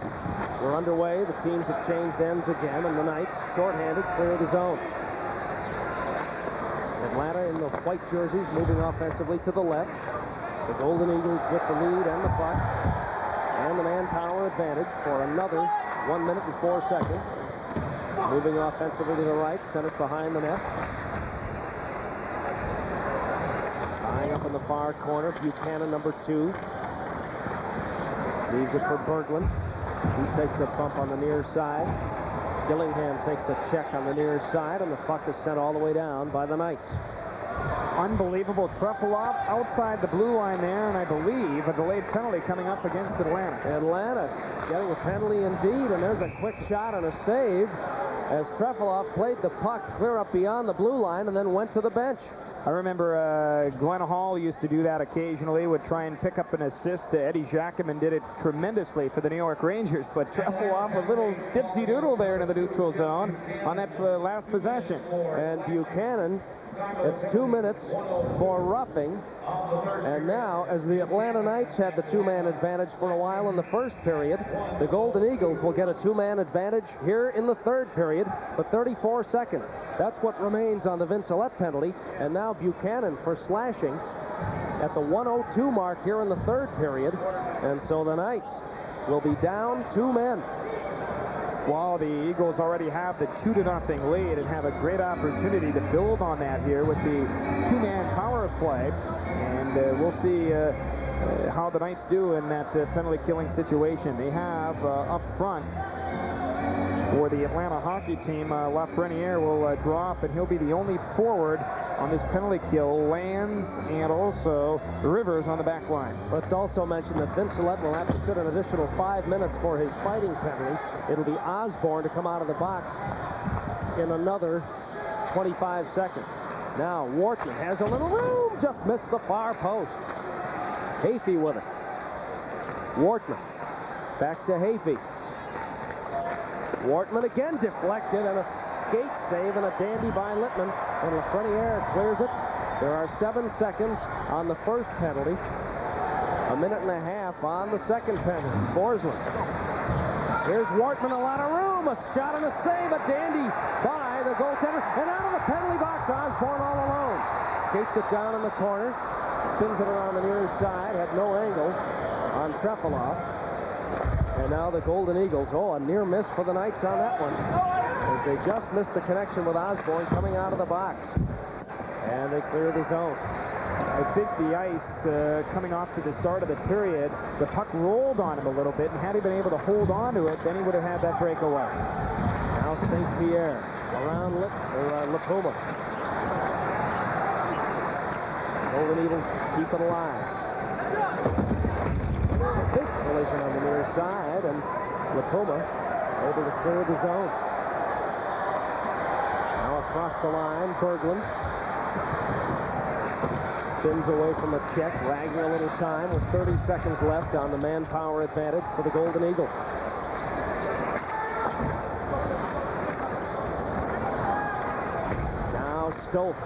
Speaker 2: We're underway. The teams have changed ends again, and the Knights, shorthanded, clear the zone. Atlanta in the white jerseys moving offensively to the left. The Golden Eagles with the lead and the puck. And the manpower advantage for another one minute and four seconds. Moving offensively to the right, centered behind the net. Tying up in the far corner, Buchanan, number two. Leaves it for Bergland. He takes a bump on the near side. Gillingham takes a check on the near side, and the puck is sent all the way down by the Knights.
Speaker 3: Unbelievable. Trefilov outside the blue line there, and I believe a delayed penalty coming up against Atlanta.
Speaker 2: Atlanta getting a penalty indeed, and there's a quick shot and a save as Trefilov played the puck clear up beyond the blue line and then went to the bench.
Speaker 3: I remember uh, Glenn Hall used to do that occasionally, would try and pick up an assist. Uh, Eddie Giacomin did it tremendously for the New York Rangers, but Trefilov a little dipsy-doodle there into the neutral zone on that uh, last possession.
Speaker 2: And Buchanan it's two minutes for roughing. And now, as the Atlanta Knights had the two-man advantage for a while in the first period, the Golden Eagles will get a two-man advantage here in the third period, but 34 seconds. That's what remains on the Vincelette penalty. And now Buchanan for slashing at the 102 mark here in the third period. And so the Knights will be down two men
Speaker 3: while the Eagles already have the 2 to nothing lead and have a great opportunity to build on that here with the two-man power play. And uh, we'll see uh, uh, how the Knights do in that uh, penalty killing situation. They have uh, up front for the Atlanta hockey team, uh, Lafreniere will uh, draw up, and he'll be the only forward on this penalty kill. Lanz and also Rivers on the back line.
Speaker 2: Let's also mention that Vincelette will have to sit an additional five minutes for his fighting penalty. It'll be Osborne to come out of the box in another 25 seconds. Now, Wharton has a little room, just missed the far post. Heaphy with it. Wortman back to Heaphy. Wortman again deflected and a skate save and a dandy by Littman. And Lafreniere clears it. There are seven seconds on the first penalty. A minute and a half on the second penalty. Forslund. Here's Wortman, a lot of room. A shot and a save. A dandy by the goaltender. And out of the penalty box, Osborne all alone. Skates it down in the corner. Spins it around the near side. Had no angle on Trefilov. And now the Golden Eagles. Oh, a near miss for the Knights on that one. As they just missed the connection with Osborne coming out of the box. And they clear the zone.
Speaker 3: I think the ice uh, coming off to the start of the period, the puck rolled on him a little bit, and had he been able to hold on to it, then he would have had that breakaway.
Speaker 2: Now St. Pierre around Lip, or, uh, LiPuma. Golden Eagles keep it alive collision on the near side, and LiPuma able to clear the zone. Now across the line, Bergland. Spins away from the check, lagging a little time with 30 seconds left on the manpower advantage for the Golden Eagles. Now Stolk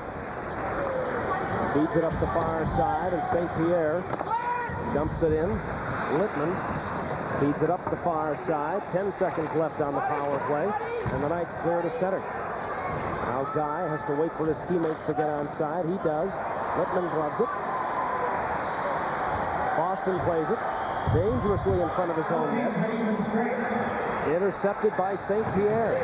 Speaker 2: feeds it up the far side, and St. Pierre dumps it in. Littman feeds it up the far side. Ten seconds left on the power play. And the Knights clear to center. Now Guy has to wait for his teammates to get on side. He does. Littman gloves it. Boston plays it. Dangerously in front of his own net. Intercepted by St. Pierre.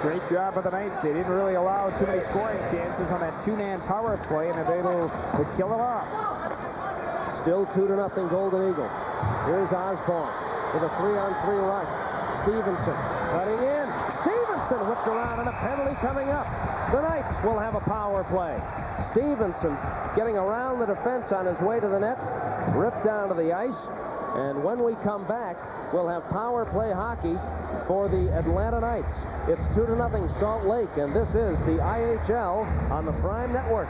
Speaker 3: Great job of the Knights. They didn't really allow too many scoring chances on that two-man power play, and they're able to kill it off.
Speaker 2: Still two to nothing Golden Eagles. Here's Osborne with a three-on-three rush. Stevenson cutting in. Stevenson whipped around and a penalty coming up. The Knights will have a power play. Stevenson getting around the defense on his way to the net, ripped down to the ice, and when we come back, we'll have power play hockey for the Atlanta Knights. It's 2 to nothing Salt Lake, and this is the IHL on the Prime Network.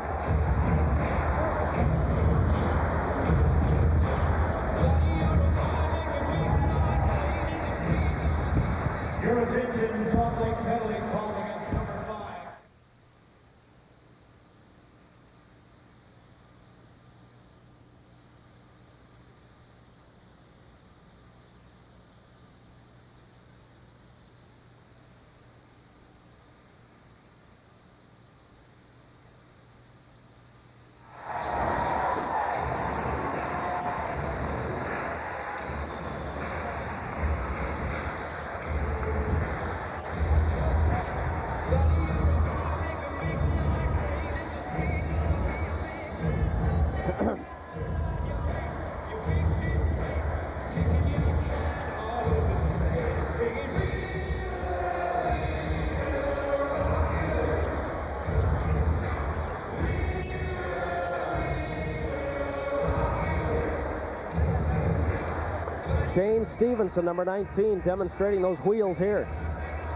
Speaker 2: Stevenson, number 19, demonstrating those wheels here.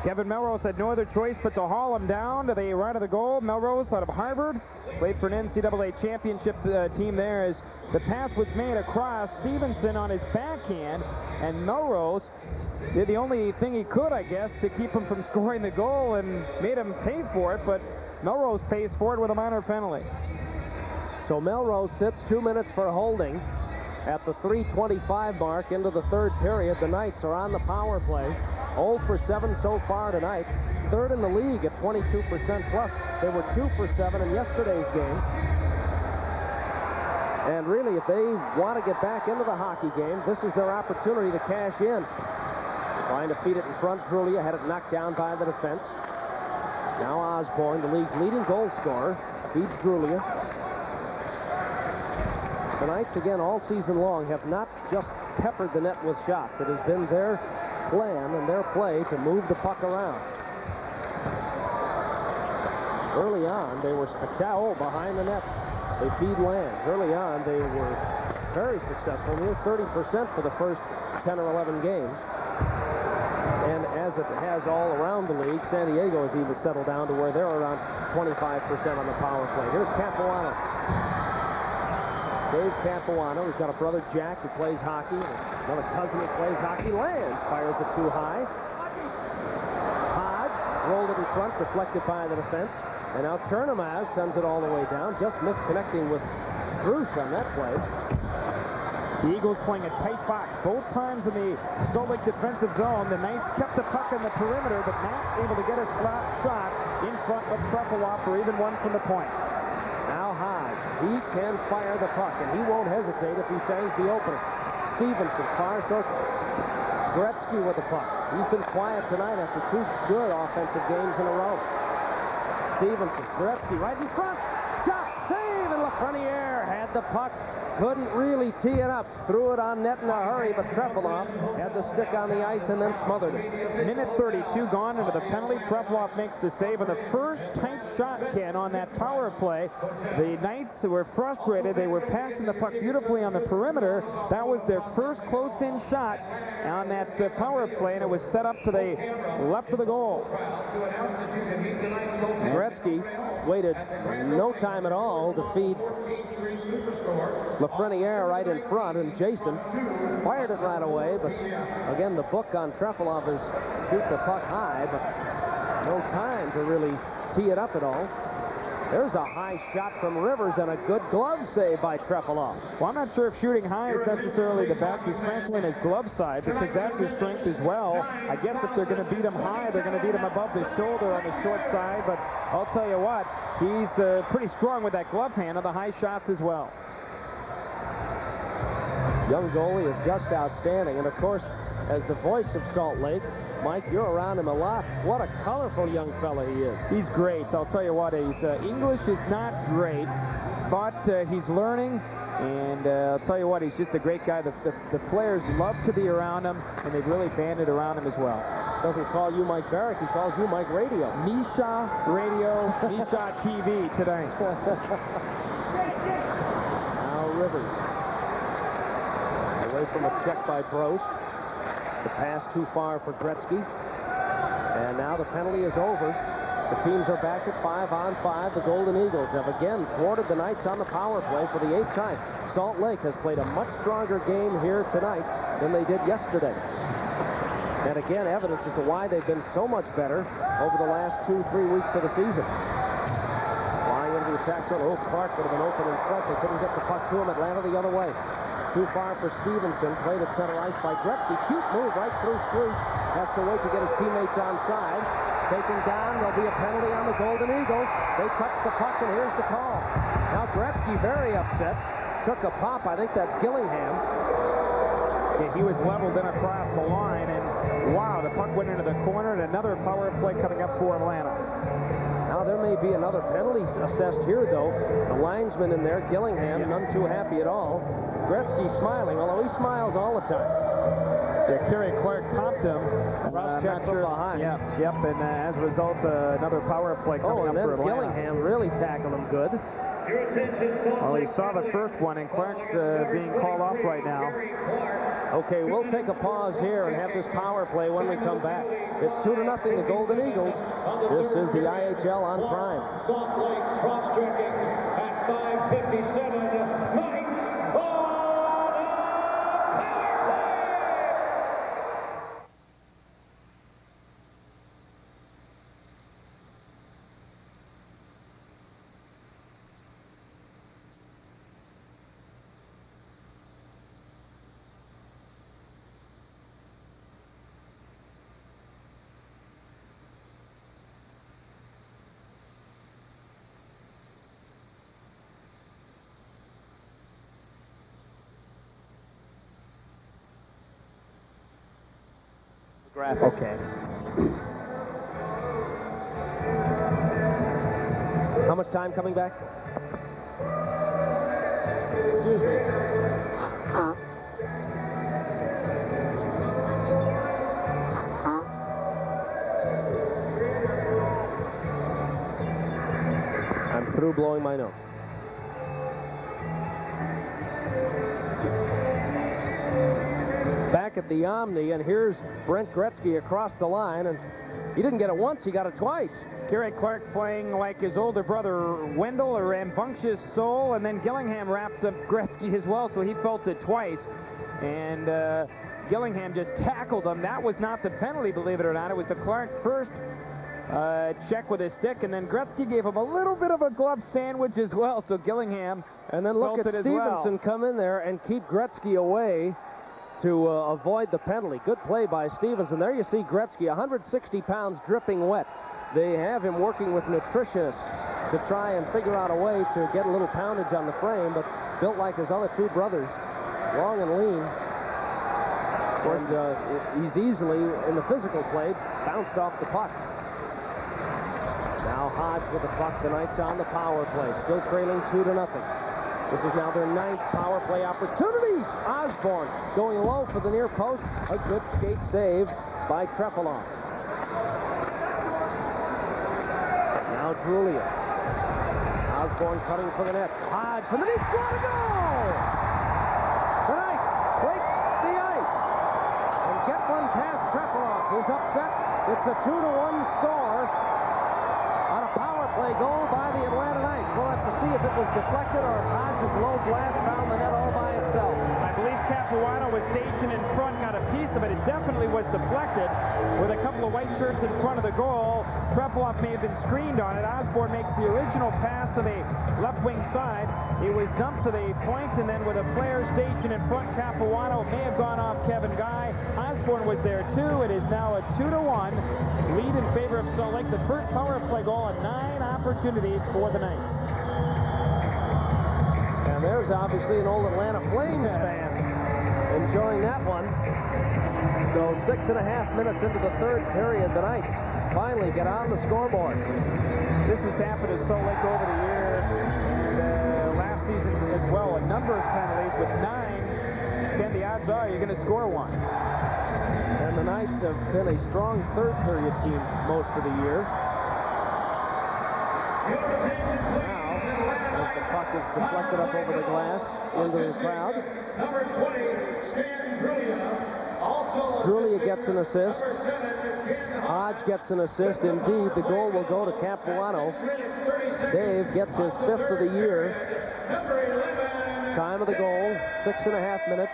Speaker 3: Kevin Melrose had no other choice but to haul him down to the right of the goal. Melrose out of Harvard, played for an NCAA championship uh, team there as the pass was made across. Stevenson on his backhand, and Melrose did the only thing he could, I guess, to keep him from scoring the goal and made him pay for it, but Melrose pays for it with a minor penalty.
Speaker 2: So Melrose sits two minutes for holding at the 325 mark into the third period. The Knights are on the power play. 0 for 7 so far tonight. Third in the league at 22% plus. They were 2 for 7 in yesterday's game. And really, if they want to get back into the hockey game, this is their opportunity to cash in. Trying to feed it in front. Drulia had it knocked down by the defense. Now Osborne, the league's leading goal scorer, feeds Drulia. The Knights, again, all season long, have not just peppered the net with shots. It has been their plan and their play to move the puck around. Early on, they were Pachao behind the net. They feed Lanz. Early on, they were very successful, near 30% for the first 10 or 11 games. And as it has all around the league, San Diego has even settled down to where they're around 25% on the power play. Here's Capuano. Dave Capuano. He's got a brother Jack who plays hockey, another cousin who plays hockey. Lanz fires it too high. Hodge rolled it in front, deflected by the defense. And now Chernomaz sends it all the way down, just misconnecting with Struch on that play.
Speaker 3: The Eagles playing a tight box both times in the Salt Lake defensive zone. The Knights kept the puck in the perimeter, but not able to get a slap shot in front of Trefilov or even one from the point.
Speaker 2: He can fire the puck, and he won't hesitate if he finds the opening. Stevenson, far circle. Gretzky with the puck. He's been quiet tonight after two good offensive games in a row. Stevenson, Gretzky right in front. Shot, save, and Lafreniere had the puck. Couldn't really tee it up. Threw it on net in a hurry, but Trefilov had the stick on the ice and then smothered it.
Speaker 3: Minute 32 gone into the penalty. Trefilov makes the save on the first tight shot, Ken, on that power play. The Knights were frustrated. They were passing the puck beautifully on the perimeter. That was their first close-in shot on that uh, power play, and it was set up to the left of the goal.
Speaker 2: Gretzky waited no time at all to feed Lafreniere right in front, and Jason fired it right away, but again, the book on Trefilov is shoot the puck high, but no time to really tee it up at all. There's a high shot from Rivers and a good glove save by Trefilov.
Speaker 3: Well, I'm not sure if shooting high is necessarily the best, especially in his glove side, because that's his strength as well. I guess if they're going to beat him high, they're going to beat him above the shoulder on the short side, but I'll tell you what, he's uh, pretty strong with that glove hand on the high shots as well.
Speaker 2: Young goalie is just outstanding, and of course, as the voice of Salt Lake, Mike, you're around him a lot. What a colorful young fella he is.
Speaker 3: He's great. I'll tell you what, his uh, English is not great, but uh, he's learning. And uh, I'll tell you what, he's just a great guy. The, the, the, players love to be around him, and they've really banded around him as well.
Speaker 2: Doesn't call you Mike Barack, he calls you Mike Radio.
Speaker 3: Misha Radio, Misha TV today.
Speaker 2: now Rivers. From a check by Prost. The pass too far for Gretzky. And now the penalty is over. The teams are back at five on five. The Golden Eagles have again thwarted the Knights on the power play for the eighth time. Salt Lake has played a much stronger game here tonight than they did yesterday. And again, evidence as to why they've been so much better over the last two, three weeks of the season. Flying into the attack zone. Oh, Clark would have been open in front. They couldn't get the puck to him. Atlanta the other way. Too far for Stevenson. Played at center ice by Gretzky. Cute move right through Spruce. Has to wait to get his teammates on side. Taken down. There'll be a penalty on the Golden Eagles. They touch the puck, and here's the call. Now Gretzky very upset. Took a pop. I think that's Gillingham.
Speaker 13: Yeah, he was leveled in across the line, and wow, the puck went into the corner, and another power play coming up for Atlanta.
Speaker 2: Now there may be another penalty assessed here, though. The linesman in there, Gillingham, none too happy at all. Gretzky smiling, although he smiles all the time.
Speaker 13: Yeah, Kerry Clark popped him.
Speaker 2: Cross
Speaker 13: Uh,
Speaker 2: check
Speaker 13: not
Speaker 2: from
Speaker 13: sure.
Speaker 2: behind.
Speaker 13: Yep, yep, and uh, as a result, uh, another power play coming
Speaker 2: Oh,
Speaker 13: up
Speaker 2: and then
Speaker 13: for Atlanta.
Speaker 2: Gillingham really tackled him good.
Speaker 13: Well, he saw the first one, and Clark's uh, being called off right now.
Speaker 2: Okay, we'll take a pause here and have this power play when we come back. It's two to nothing, the Golden Eagles. This is the IHL on Prime.
Speaker 4: Salt Lake cross-checking at 5.57.
Speaker 13: Okay.
Speaker 2: How much time coming back?
Speaker 10: Excuse me.
Speaker 2: I'm through blowing my nose. Back at the Omni, and here's Brent Gretzky across the line, and he didn't get it once, he got it twice.
Speaker 13: Kerry Clark playing like his older brother Wendel, a rambunctious soul, and then Gillingham wrapped up Gretzky as well, so he felt it twice. And uh, Gillingham just tackled him. That was not the penalty, believe it or not. It was the Clark first uh, check with his stick, and then Gretzky gave him a little bit of a glove sandwich as well, so Gillingham
Speaker 2: And then look at Stevenson
Speaker 13: well.
Speaker 2: come in there and keep Gretzky away to uh, avoid the penalty. Good play by Stevenson. There you see Gretzky, 160 pounds, dripping wet. They have him working with nutritionists to try and figure out a way to get a little poundage on the frame, but built like his other two brothers, long and lean. And uh, he's easily, in the physical play, bounced off the puck. Now Hodge with the puck. The Knights on the power play. Still trailing two to nothing. This is now their ninth power play opportunity. Osborne going low for the near post. A good skate save by Trefilov. Now Drulia. Osborne cutting for the net. Hodge from the deep squad to goal. The Knights break the ice and get one past Trefilov, who's upset. It's a two to one score play goal by the Atlanta Knights. We'll have to see if it was deflected or if Hodges' low blast found the net all by itself.
Speaker 3: I believe Capuano was stationed in front, got a piece of it. It definitely was deflected with a couple of white shirts in front of the goal. Trefilov may have been screened on it. Osborne makes the original pass to the left wing side. It was dumped to the point, and then with a player stationed in front, Capuano may have gone off Kevin Guy. Osborne was there too. It is now a two to one lead in favor of Salt Lake. The first power play goal on nine opportunities for the Knights.
Speaker 2: And there's obviously an old Atlanta Flames fan enjoying that one. So six and a half minutes into the third period, the Knights finally get on the scoreboard.
Speaker 3: This has happened to Salt Lake over the years, and uh, last season as well. A number of penalties with nine. Ken, the odds are you're going to score one.
Speaker 2: And the Knights have been a strong third period team most of the year. Now, as the puck is deflected up over the glass into the crowd.
Speaker 4: Number 20, Stan Drulia.
Speaker 2: Drulia gets an assist. Hodge gets an assist. Indeed, the goal will go to Capuano. Dave gets his fifth of the year. Time of the goal, six and a half minutes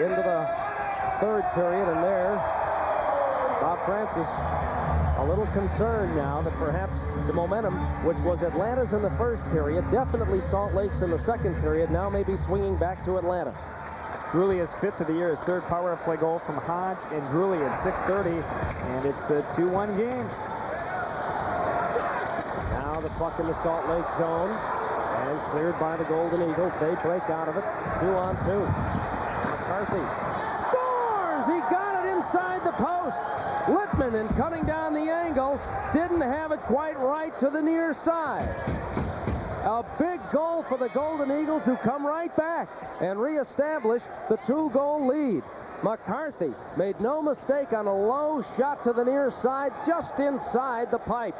Speaker 2: into the third period, and there, Bob Francis a little concerned now that perhaps the momentum, which was Atlanta's in the first period, definitely Salt Lake's in the second period, now may be swinging back to Atlanta.
Speaker 3: Drulia's fifth of the year, his third power play goal from Hodge and Drulia at 6.30, and it's a 2-1 game.
Speaker 2: Now the puck in the Salt Lake zone, and cleared by the Golden Eagles. They break out of it, two on two. McCarthy scores! He got it inside the post. Littman, in cutting down the angle, didn't have it quite right to the near side. A big goal for the Golden Eagles who come right back and reestablish the two-goal lead. McCarthy made no mistake on a low shot to the near side, just inside the pipe.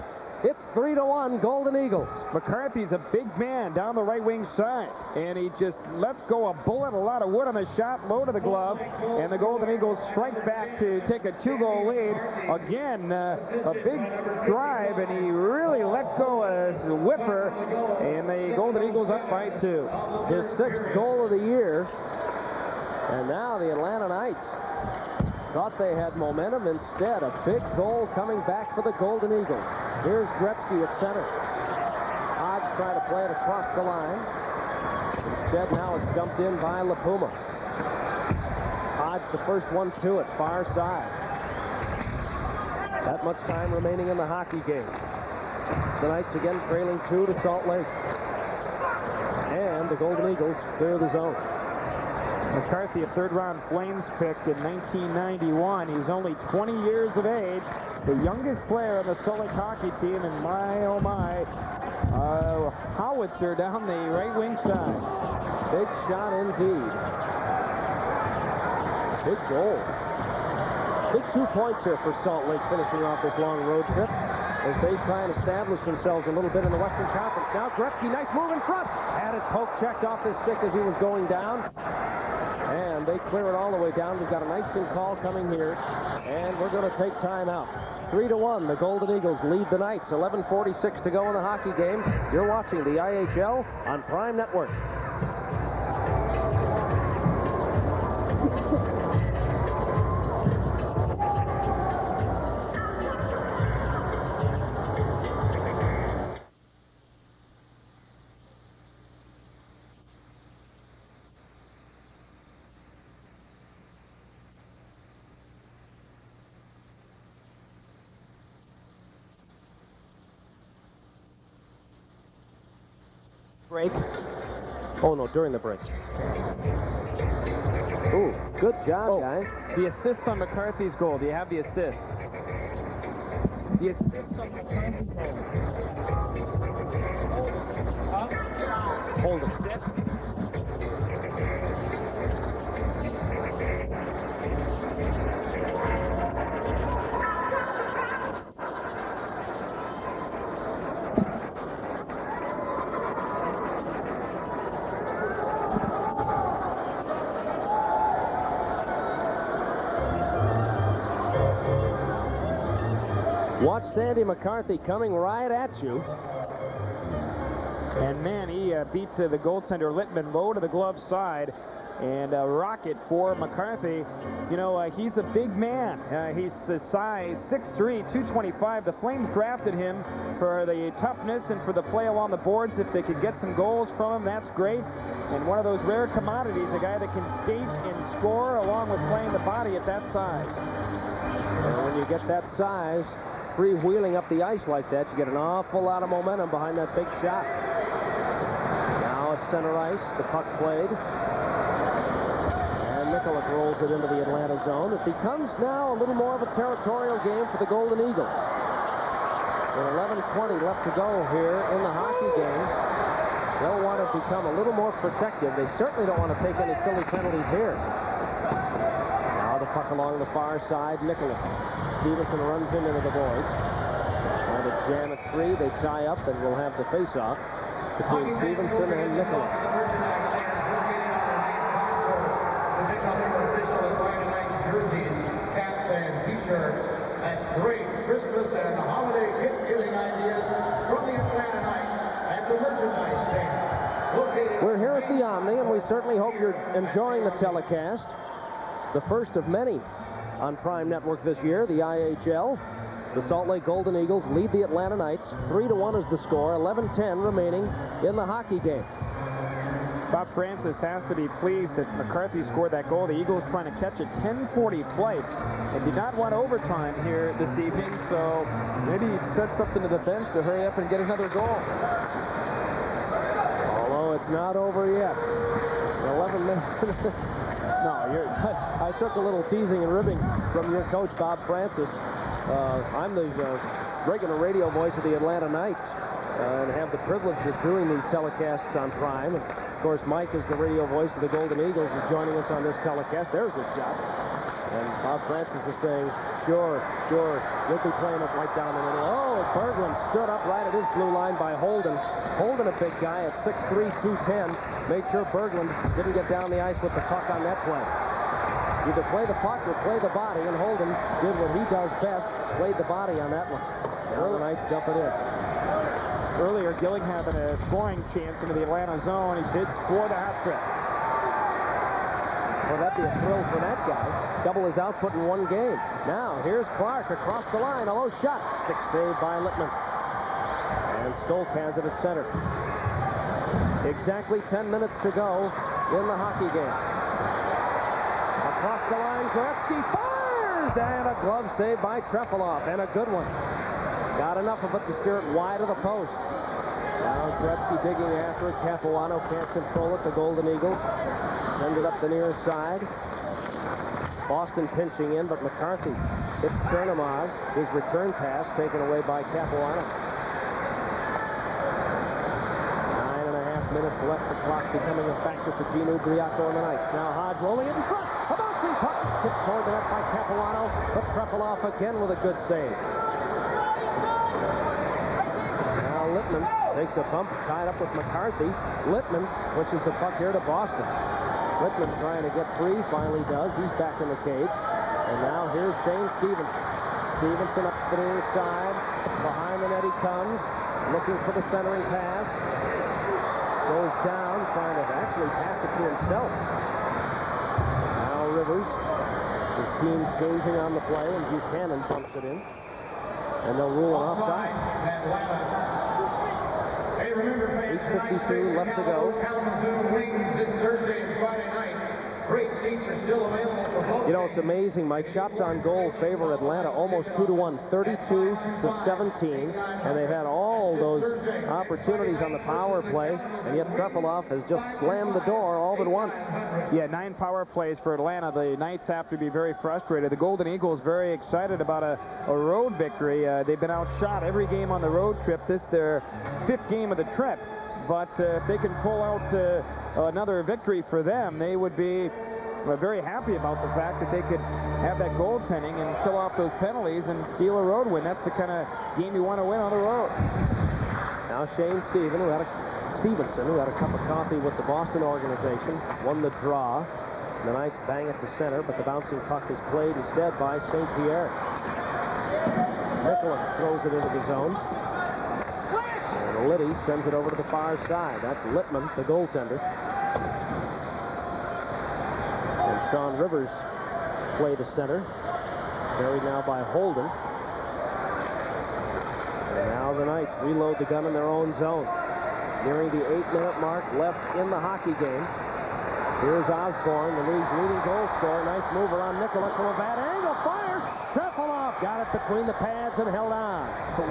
Speaker 2: It's 3 to 1 Golden Eagles.
Speaker 3: McCarthy's a big man down the right wing side, and he just lets go a bullet, a lot of wood on the shot, low to the glove, and the Golden Eagles strike back to take a two-goal lead. Again, uh, a big drive, and he really let go a whipper, and the Golden Eagles up by two.
Speaker 2: His sixth goal of the year, and now the Atlanta Knights thought they had momentum. Instead, a big goal coming back for the Golden Eagles. Here's Gretzky at center. Hodge trying to play it across the line. Instead, now it's dumped in by LiPuma. Hodge, the first one to it, far side. That much time remaining in the hockey game. The Knights again trailing two to Salt Lake. And the Golden Eagles clear the zone.
Speaker 3: McCarthy, a third-round Flames pick in 1991. He's only 20 years of age, the youngest player on the Lake hockey team, and my, oh my, uh, howitzer down the right wing side.
Speaker 2: Big shot indeed. Big goal. Big two points here for Salt Lake finishing off this long road trip as they try and establish themselves a little bit in the Western Conference. Now Gretzky, nice move in front. Had it poke checked off his stick as he was going down. And they clear it all the way down. We've got a nice and call coming here. And we're going to take time out. 3 to 1. The Golden Eagles lead the Knights. 11.46 to go in the hockey game. You're watching the IHL on Prime Network. Break. Oh, no, during the break. Ooh, good job,
Speaker 3: oh,
Speaker 2: guys.
Speaker 3: The assist on McCarthy's goal. Do you have the assist? The assist on McCarthy's goal.
Speaker 2: Hold it. Watch Sandy McCarthy coming right at you.
Speaker 3: And man, he uh, beat uh, the goaltender Littman low to the glove side. And a rocket for McCarthy. You know, uh, he's a big man. Uh, he's a size 6'3", 225. The Flames drafted him for the toughness and for the play along the boards. If they could get some goals from him, that's great. And one of those rare commodities, a guy that can skate and score along with playing the body at that size.
Speaker 2: And when you get that size, freewheeling up the ice like that, you get an awful lot of momentum behind that big shot. Now it's center ice, the puck played. And Mikulich rolls it into the Atlanta zone. It becomes now a little more of a territorial game for the Golden Eagles. With 11.20 left to go here in the hockey game, they'll want to become a little more protective. They certainly don't want to take any silly penalties here. Now the puck along the far side, Mikulich. Stevenson runs in into the boards. And a jam at three. They tie up and we'll have the face-off between Stevenson and Mikulich.
Speaker 4: great Christmas and holiday gift-giving ideas from the Atlanta Knights at the merchandise stand.
Speaker 2: We're here at the Omni, and we certainly hope you're enjoying the telecast. The first of many on Prime Network this year, the IHL. The Salt Lake Golden Eagles lead the Atlanta Knights. 3 to 1 is the score, 11-10 remaining in the hockey game.
Speaker 3: Bob Francis has to be pleased that McCarthy scored that goal. The Eagles trying to catch a 10-40 flight and did not want overtime here this evening, so maybe he said something to the bench to hurry up and get another goal.
Speaker 2: Although it's not over yet. 11 minutes. no, you're, I took a little teasing and ribbing from your coach, Bob Francis. Uh, I'm the uh, regular radio voice of the Atlanta Knights uh, and have the privilege of doing these telecasts on Prime. Of course, Mike is the radio voice of the Golden Eagles is joining us on this telecast. There's a shot. And Bob Francis is saying, sure, sure, we'll be playing it right down the middle. Oh, Bergland stood up right at his blue line by Holden. Holden, a big guy at 6'3", 210, made sure Bergland didn't get down the ice with the puck on that play. Either play the puck or play the body, and Holden did what he does best, played the body on that one. Knights dump it in.
Speaker 3: Earlier, Gilling had a scoring chance into the Atlanta zone. He did score the hat trick.
Speaker 2: Well, that'd be a thrill for that guy. Double his output in one game. Now, here's Clark across the line. A low shot. Stick save by Littman. And Stolk has it at center. Exactly 10 minutes to go in the hockey game. Across the line, Gretzky fires! And a glove save by Trefilov. And a good one. Got enough of it to steer it wide of the post. Now Gretzky digging after it. Capuano can't control it. The Golden Eagles send it up the near side. Boston pinching in, but McCarthy hits Chernomaz. His return pass taken away by Capuano. Nine and a half minutes left. The clock becoming a factor for Gene Ubriaco and the Knights. Now Hodge rolling it in front. A bouncing puck. Tipped toward the net by Capuano, but Trefilov again with a good save. Now Littman takes a bump, tied up with McCarthy. Littman pushes the puck here to Boston. Littman trying to get free, finally does. He's back in the cage. And now here's Shane Stevenson. Stevenson up the near side. Behind the net he comes, looking for the centering pass. Goes down, trying to actually pass it to himself. Now Rivers. His team changing on the play, and Buchanan pumps it in. And they'll rule it offside. 8.52 left to go.
Speaker 4: Kalamazoo Wings this Thursday and Friday night. Great seats are still available for both
Speaker 2: You know, it's amazing. Mike, shots on goal favor Atlanta almost 2 to 1, 32 to 17. And they've had all those opportunities on the power play, and yet Trefilov has just slammed the door all but once.
Speaker 3: Yeah, nine power plays for Atlanta. The Knights have to be very frustrated. The Golden Eagles very excited about a, a road victory. Uh, they've been outshot every game on the road trip. This their fifth game of the trip. But uh, if they can pull out uh, another victory for them, they would be very happy about the fact that they could have that goaltending and kill off those penalties and steal a road win. That's the kind of game you want to win on the road.
Speaker 2: Now Shane Steven, who had a, Stevenson, who had a cup of coffee with the Boston organization, won the draw. The Knights bang it to center, but the bouncing puck is played instead by St. Pierre. Nikolic throws it into the zone. And Liddy sends it over to the far side. That's Littman, the goaltender. Sean Rivers play to center. Carried now by Holden. And now the Knights reload the gun in their own zone. Nearing the eight-minute mark left in the hockey game. Here's Osborne, the league's leading goal scorer. Nice move around Nikolic from a bad angle. Fire! Trefilov got it between the pads and held on.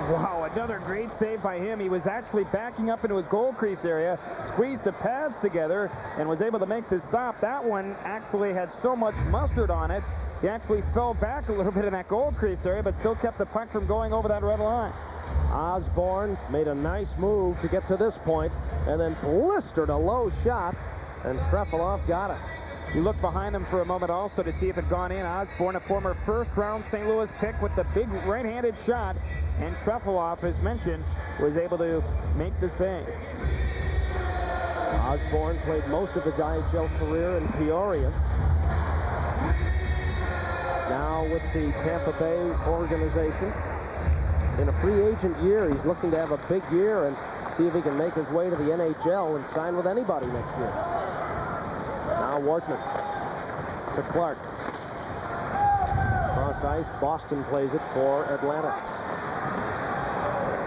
Speaker 3: Wow, another great save by him. He was actually backing up into his goal crease area, squeezed the pads together, and was able to make the stop. That one actually had so much mustard on it, he actually fell back a little bit in that goal crease area, but still kept the puck from going over that red line.
Speaker 2: Osborne made a nice move to get to this point, and then blistered a low shot, and Trefilov got it.
Speaker 3: You look behind him for a moment also to see if it gone in. Osborne, a former first-round St. Louis pick with the big right-handed shot, and Trefilov, as mentioned, was able to make the save.
Speaker 2: Osborne played most of his IHL career in Peoria. now with the Tampa Bay organization. In a free agent year, he's looking to have a big year and see if he can make his way to the NHL and sign with anybody next year. Now Wortman to Clark. Cross ice, Boston plays it for Atlanta.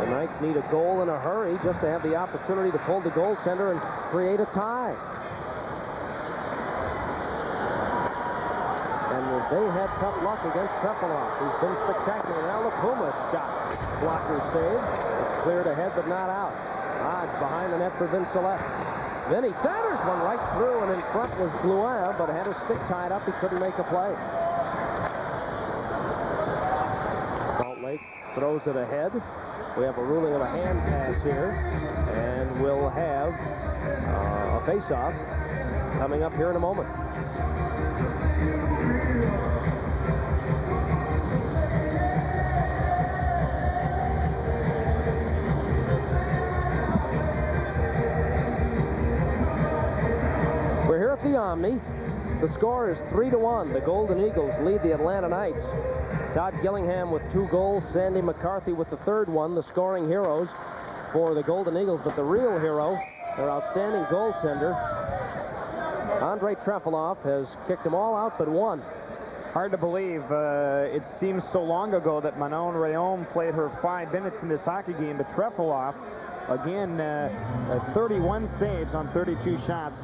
Speaker 2: The Knights need a goal in a hurry just to have the opportunity to pull the goaltender and create a tie. And they had tough luck against Trefilov, who's been spectacular. Now LiPuma shot. Blocker save. It's cleared ahead, but not out. Odds behind the net for Vince Then he centers one right through, and in front was Blouin, but had his stick tied up. He couldn't make a play. Salt Lake throws it ahead. We have a ruling of a hand pass here, and we'll have uh, a face-off coming up here in a moment. Omni. The score is 3 to 1. The Golden Eagles lead the Atlanta Knights. Todd Gillingham with two goals, Sandy McCarthy with the third one, the scoring heroes for the Golden Eagles. But the real hero, their outstanding goaltender, Andre Trefilov, has kicked them all out but one.
Speaker 3: Hard to believe. Uh, it seems so long ago that Manon Rhéaume played her five minutes in this hockey game, but Trefilov, again, uh 31 saves on 32 shots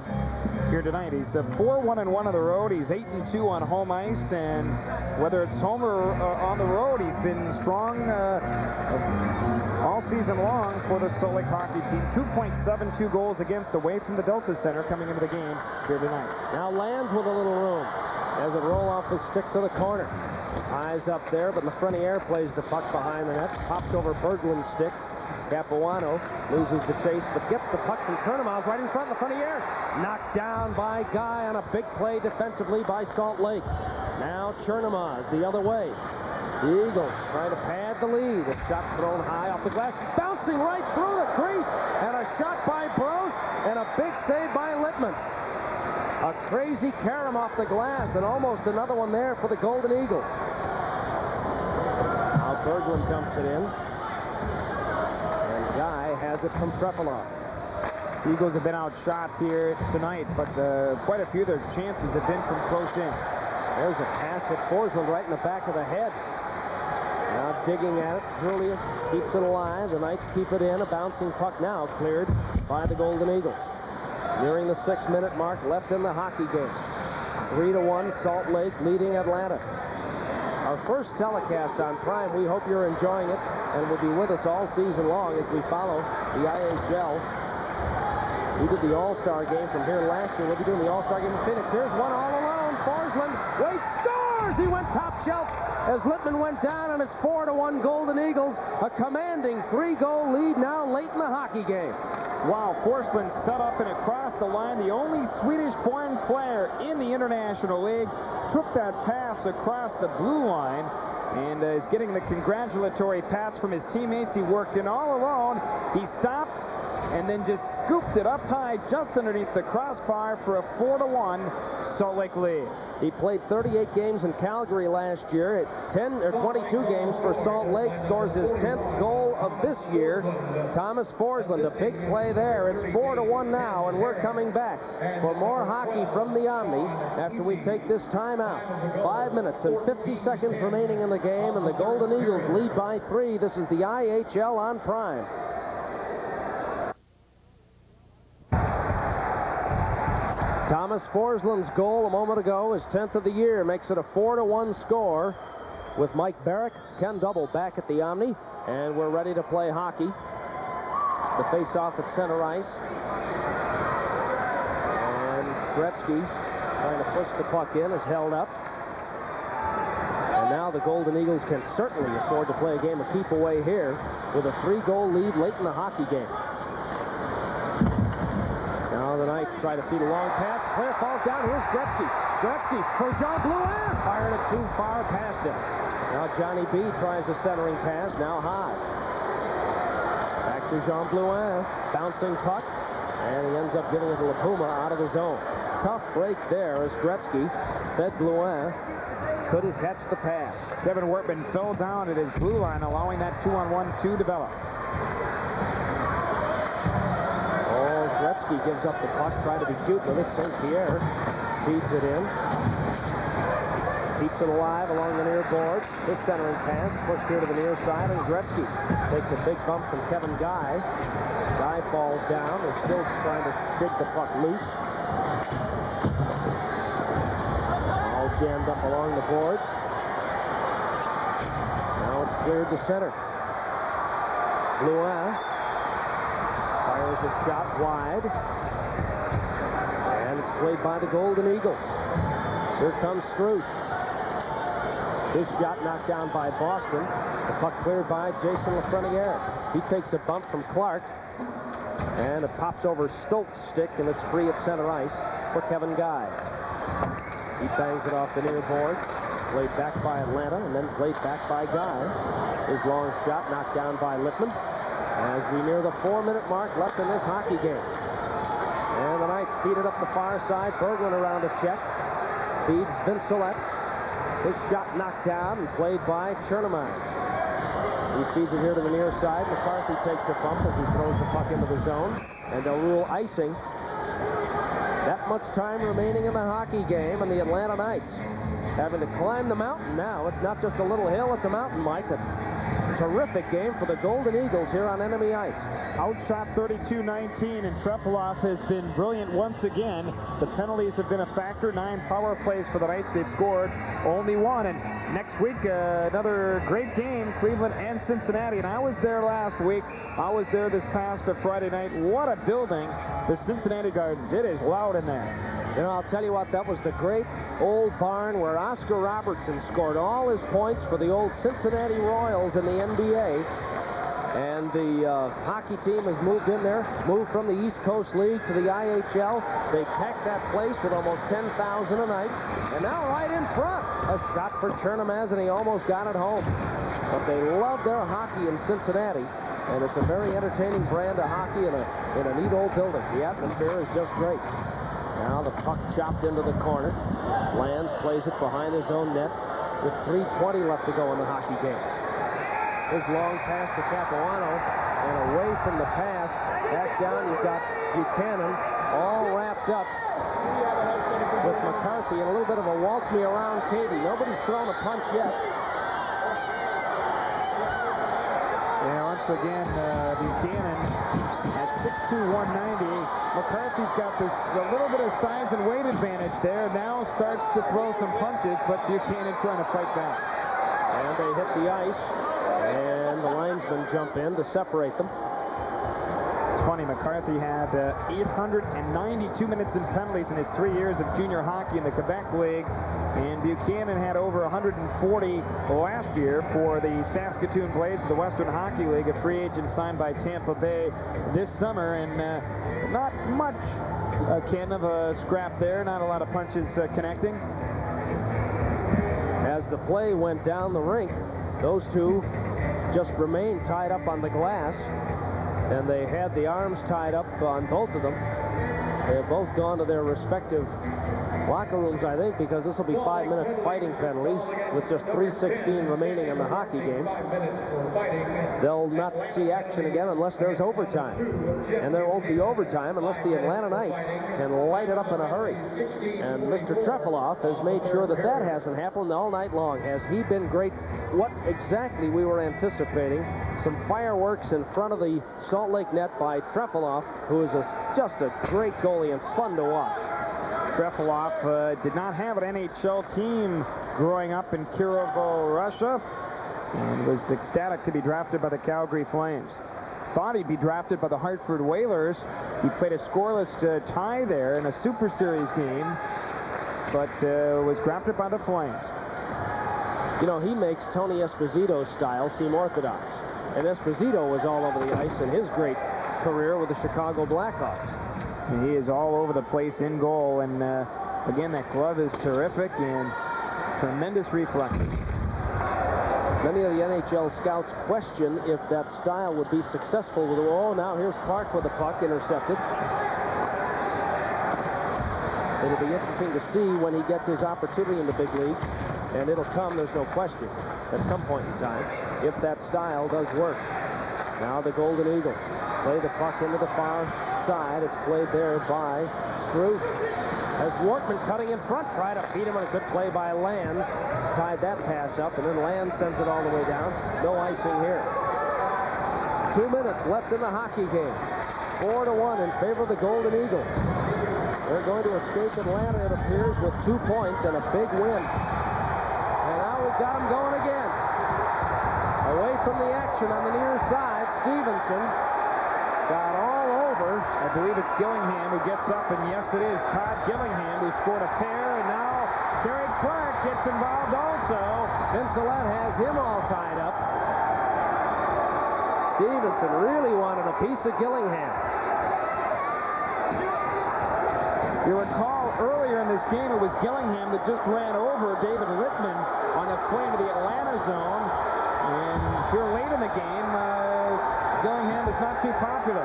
Speaker 3: here tonight. He's 4-1 and 1 on the road. He's 8 and 2 on home ice, and whether it's home or uh, on the road, he's been strong uh, all season long for the Salt Lake hockey team. 2.72 goals against away from the Delta Center coming into the game here tonight.
Speaker 2: Now Lanz with a little room as it roll off the stick to the corner. Eyes up there, but Lafreniere plays the puck behind the net, pops over Bergland's stick. Capuano loses the chase, but gets the puck from Chernomaz right in front of Lafreniere. Knocked down by Guy on a big play defensively by Salt Lake. Now Chernomaz the other way. The Eagles trying to pad the lead. A shot thrown high off the glass, bouncing right through the crease, and a shot by Brost, and a big save by Littman. A crazy carom off the glass, and almost another one there for the Golden Eagles. Now Bergland dumps it in. Has it from Trefilov.
Speaker 3: Eagles have been outshot here tonight, but uh, quite a few of their chances have been from close in.
Speaker 2: There's a pass at Forslund right in the back of the head. Now digging at it. Drulia keeps it alive. The Knights keep it in. A bouncing puck now cleared by the Golden Eagles. Nearing the six-minute mark left in the hockey game. Three to one, Salt Lake leading Atlanta. Our first telecast on Prime. We hope you're enjoying it and will be with us all season long as we follow the IHL. We did the All-Star game from here last year. We'll be doing the All-Star game in Phoenix. Here's one all alone. Forslund waits, scores! He went top shelf as Littman went down, and it's 4 to 1 Golden Eagles. A commanding three-goal lead now late in the hockey game.
Speaker 3: Wow, Forslund set up and across the line. The only Swedish-born player in the International League took that pass across the blue line and uh, is getting the congratulatory pats from his teammates. He worked in all alone. He stopped and then just scooped it up high just underneath the crossbar for a 4 to 1 Salt Lake lead.
Speaker 2: He played 38 games in Calgary last year. At 10 or 22 games for Salt Lake. Scores his 10th goal of this year. Thomas Forslund, a big play there. It's 4 to 1 now, and we're coming back for more hockey from the Omni after we take this timeout. Five minutes and 50 seconds remaining in the game, and the Golden Eagles lead by three. This is the IHL on Prime. Thomas Forslund's goal a moment ago, his 10th of the year, makes it a 4 to 1 score with Mike Barack, Ken Double back at the Omni, and we're ready to play hockey. The face-off at center ice. And Gretzky trying to push the puck in is held up. And now the Golden Eagles can certainly afford to play a game of keep away here with a three-goal lead late in the hockey game. Try to feed a long pass. Player falls down. Here's Gretzky. Gretzky for Jean Blouin. Fired it too far past him. Now Johnny B tries a centering pass. Now high. Back to Jean Blouin. Bouncing puck. And he ends up giving it to LiPuma out of the zone. tough break there as Gretzky fed Blouin. Couldn't catch the pass.
Speaker 3: Kevin Wortman fell down at his blue line, allowing that two-on-one to develop.
Speaker 2: Gretzky gives up the puck, trying to be cute with it. St. Pierre feeds it in. Keeps it alive along the near board. His centering pass pushed here to the near side, and Gretzky takes a big bump from Kevin Guy. Guy falls down. They're still trying to dig the puck loose. All jammed up along the boards. Now it's cleared to center. Blouin a shot wide. And it's played by the Golden Eagles. Here comes Struch. His shot knocked down by Boston. The puck cleared by Jason Lafreniere. He takes a bump from Clark. And it pops over Stolk's stick, and it's free at center ice for Kevin Guy. He bangs it off the near board. Played back by Atlanta, and then played back by Guy. His long shot knocked down by Littman. As we near the four-minute mark left in this hockey game. And the Knights feed it up the far side. Berglund around a check. Feeds Vincelette. His shot knocked down and played by Chernomaz. He feeds it here to the near side. McCarthy takes the bump as he throws the puck into the zone. And they'll rule icing. That much time remaining in the hockey game, and the Atlanta Knights having to climb the mountain now. It's not just a little hill, it's a mountain, Mike. Terrific game for the Golden Eagles here on enemy ice.
Speaker 3: Outshot 32-19, and Trefilov has been brilliant once again. The penalties have been a factor. Nine power plays for the Knights. They've scored only one. And next week, uh, another great game, Cleveland and Cincinnati. And I was there last week. I was there this past Friday night. What a building, the Cincinnati Gardens. It is loud in there.
Speaker 2: You know, I'll tell you what, that was the great old barn where Oscar Robertson scored all his points for the old Cincinnati Royals in the NBA. And the uh, hockey team has moved in there, moved from the East Coast League to the IHL. They packed that place with almost 10,000 a night. And now right in front, a shot for Chernomaz, and he almost got it home. But they love their hockey in Cincinnati. And it's a very entertaining brand of hockey in a, in a neat old building. The atmosphere is just great. Now the puck chopped into the corner. Lanz plays it behind his own net with 3.20 left to go in the hockey game. His long pass to Capuano, and away from the pass, back down, you've got Buchanan all wrapped up with McCarthy and a little bit of a waltz me around Katie. Nobody's thrown a punch yet.
Speaker 3: Yeah, once again, uh, Buchanan at 6'2", 190. McCarthy's got this a little bit of size and weight advantage there. Now starts to throw some punches, but Buchanan trying to fight back.
Speaker 2: And they hit the ice, and the linesmen jump in to separate them.
Speaker 3: McCarthy had uh, 892 minutes in penalties in his three years of junior hockey in the Quebec League, and Buchanan had over 140 last year for the Saskatoon Blades of the Western Hockey League, a free agent signed by Tampa Bay this summer, and uh, not much akin of a scrap there, not a lot of punches uh, connecting.
Speaker 2: As the play went down the rink, those two just remained tied up on the glass, and they had the arms tied up on both of them. They have both gone to their respective locker rooms, I think, because this will be five-minute fighting penalties with just 3.16 remaining in the hockey game. They'll not see action again unless there's overtime. And there won't be overtime unless the Atlanta Knights can light it up in a hurry. And Mr. Trefilov has made sure that that hasn't happened all night long. Has he been great? What exactly we were anticipating some fireworks in front of the Salt Lake net by Trefilov, who is a, just a great goalie and fun to watch.
Speaker 3: Trefilov uh, did not have an NHL team growing up in Kirovo, Russia, and was ecstatic to be drafted by the Calgary Flames. Thought he'd be drafted by the Hartford Whalers. He played a scoreless uh, tie there in a Super Series game, but uh, was drafted by the Flames.
Speaker 2: You know, he makes Tony Esposito's style seem orthodox. And Esposito was all over the ice in his great career with the Chicago Blackhawks.
Speaker 3: He is all over the place in goal. And uh, again, that glove is terrific and tremendous reflexes.
Speaker 2: Many of the NHL scouts question if that style would be successful with the Oh, now here's Clark with the puck intercepted. It'll be interesting to see when he gets his opportunity in the big league, and it'll come, there's no question, at some point in time, if that style does work. Now the Golden Eagle play the puck into the far It's played there by Struch. As Wortman cutting in front, try to beat him on a good play by Lanz. Tied that pass up, and then Lanz sends it all the way down. No icing here. Two minutes left in the hockey game. Four to one in favor of the Golden Eagles. They're going to escape Atlanta, it appears, with two points and a big win. And now we've got them going again. Away from the action on the near side, Stevenson got all over.
Speaker 3: I believe it's Gillingham who gets up, and yes, it is Todd Gillingham who scored a pair, and now Kerry Clark gets involved also.
Speaker 2: Vincelette has him all tied up. Stevenson really wanted a piece of Gillingham.
Speaker 3: You recall earlier in this game, it was Gillingham that just ran over David Littman on the play into the Atlanta zone. And here late in the game, uh, Gillingham is not too popular.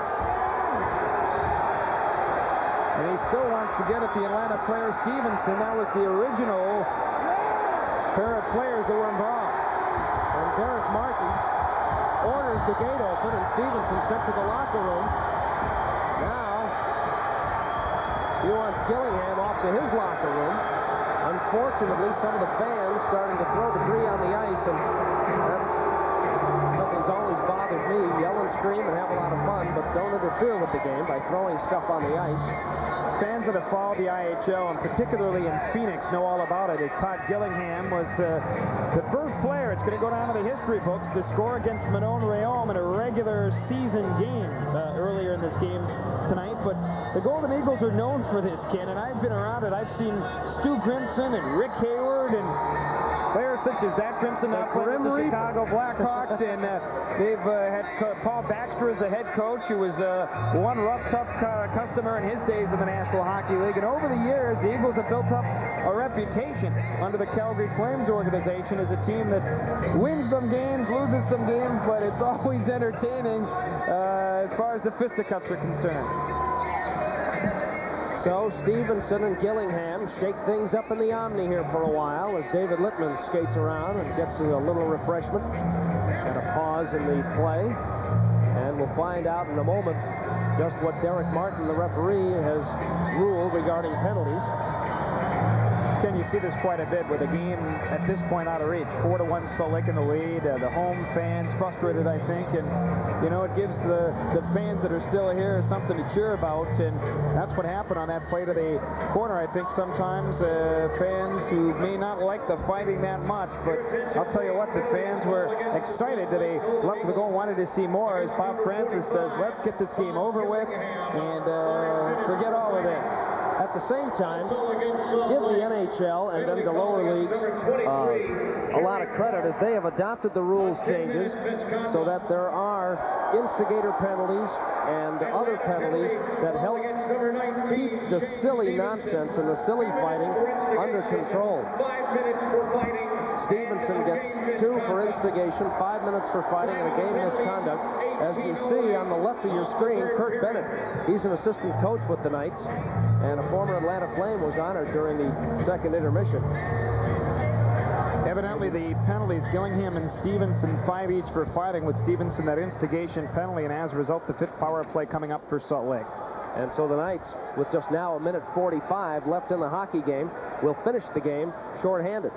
Speaker 3: And he still wants to get at the Atlanta player Stevenson. That was the original pair of players that were involved.
Speaker 2: And Derek Martin orders the gate open, and Stevenson sent to the locker room. Now, he wants Gillingham off to his locker room. Unfortunately, some of the fans starting to throw debris on the ice, and that's something's always bothered me. Yell and scream and have a lot of fun, but don't interfere with the game by throwing stuff on the ice.
Speaker 3: Fans that have followed the IHL, and particularly in Phoenix, know all about it. As Todd Gillingham was uh, the first player, it's going to go down to the history books, to score against Manon Rhéaume in a regular season game uh, earlier in this game tonight. But the Golden Eagles are known for this, Ken, and I've been around it. I've seen Stu Grimson and Rick Hayward and players such as Zach Grimson now playing the Chicago Blackhawks, and uh, they've uh, had Paul Baxter as the head coach, who was uh, one rough, tough customer in his days in the National Hockey League. And over the years, the Eagles have built up a reputation under the Calgary Flames organization as a team that wins some games, loses some games, but it's always entertaining uh, as far as the fisticuffs are concerned.
Speaker 2: So Stevenson and Gillingham shake things up in the Omni here for a while as David Littman skates around and gets a little refreshment and a pause in the play. And we'll find out in a moment just what Derek Martin, the referee, has ruled regarding penalties.
Speaker 3: Ken, you see this quite a bit with the game at this point out of reach. Four to one Lake in the lead. Uh, the home fans frustrated, I think, and you know it gives the the fans that are still here something to cheer about, and that's what happened on that play to the corner. I think sometimes uh, fans who may not like the fighting that much, but I'll tell you what, the fans were excited that they left the goal, wanted to see more. As Bob Francis says, let's get this game over with and uh, forget all of this.
Speaker 2: At the same time, give the NHL and then the lower leagues uh, a lot of credit as they have adopted the rules changes so that there are instigator penalties and other penalties that help keep the silly nonsense and the silly fighting under control. Stevenson gets two for instigation, five minutes for fighting, and a game misconduct. As you see on the left of your screen, Curt Bennett. He's an assistant coach with the Knights, and a former Atlanta Flame was honored during the second intermission.
Speaker 3: Evidently, the penalties, Gillingham and Stevenson, five each for fighting, with Stevenson that instigation penalty, and as a result, the fifth power play coming up for Salt Lake.
Speaker 2: And so the Knights, with just now a minute 45 left in the hockey game, will finish the game shorthanded.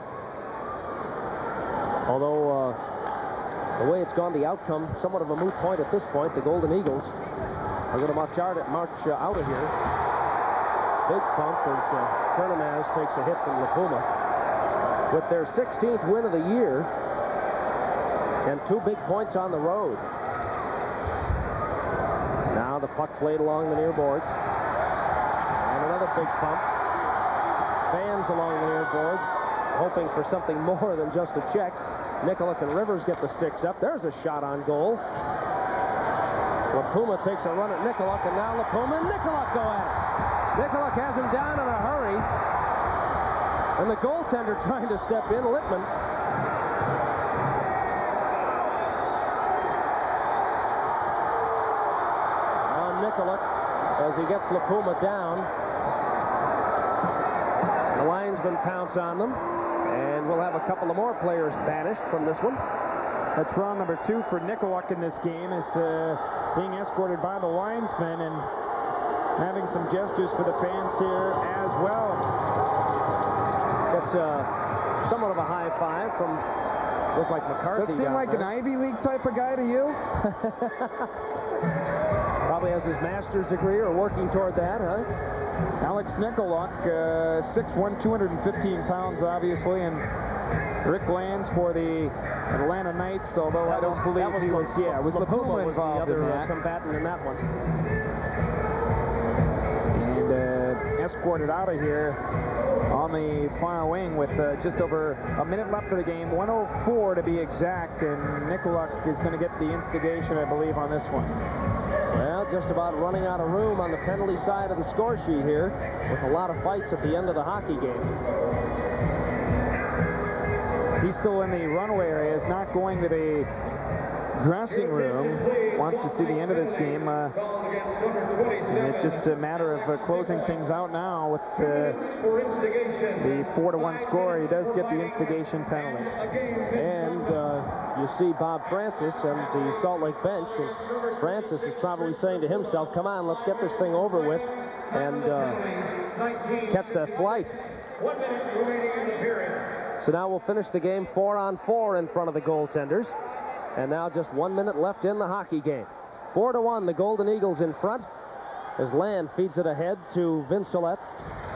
Speaker 2: Although uh, the way it's gone, the outcome, somewhat of a moot point at this point. The Golden Eagles are going to march out, march, uh, out of here. Big pump as uh, takes a hit from LiPuma. With their 16th win of the year and two big points on the road. Now the puck played along the near boards. And another big pump. Fans along the near boards hoping for something more than just a check. Nikolic and Rivers get the sticks up. There's a shot on goal. LiPuma takes a run at Nikolic, and now LiPuma and Nikolic go at it. Nikolic has him down in a hurry. And the goaltender trying to step in, Littman. On Nikolic as he gets LiPuma down. The linesman pounce on them, and we'll have a couple of more players banished from this one.
Speaker 3: That's round number two for Nikolic in this game is uh, being escorted by the linesman and having some gestures for the fans here as well.
Speaker 2: That's uh, somewhat of a high five from, look like McCarthy.
Speaker 3: Does seem like
Speaker 2: there.
Speaker 3: an Ivy League type of guy to you?
Speaker 2: Probably has his master's degree or working toward that, huh?
Speaker 3: Alex Nikolic, uh, 6'1", 215 pounds, obviously, and Rick Lanz for the Atlanta Knights, although
Speaker 2: that
Speaker 3: I don't
Speaker 2: was,
Speaker 3: believe
Speaker 2: was
Speaker 3: he was, yeah, it was
Speaker 2: LiPuma
Speaker 3: LiPuma
Speaker 2: was the
Speaker 3: involved
Speaker 2: other
Speaker 3: in
Speaker 2: uh,
Speaker 3: that.
Speaker 2: combatant in that one.
Speaker 3: Escorted out of here on the far wing with uh, just over a minute left of the game, 104 to be exact, and Nikolic is going to get the instigation, I believe, on this one.
Speaker 2: Well, just about running out of room on the penalty side of the score sheet here with a lot of fights at the end of the hockey game.
Speaker 3: He's still in the runway area, is not going to the dressing room, wants to see the end of this game. Uh, and it's just a matter of uh, closing things out now with uh, the 4 to 1 score. He does get the instigation penalty.
Speaker 2: And uh, you see Bob Francis and the Salt Lake bench. And Francis is probably saying to himself, come on, let's get this thing over with and uh, catch that flight. So now we'll finish the game four on four in front of the goaltenders. And now just one minute left in the hockey game. Four to one, the Golden Eagles in front. As Land feeds it ahead to Vincelette.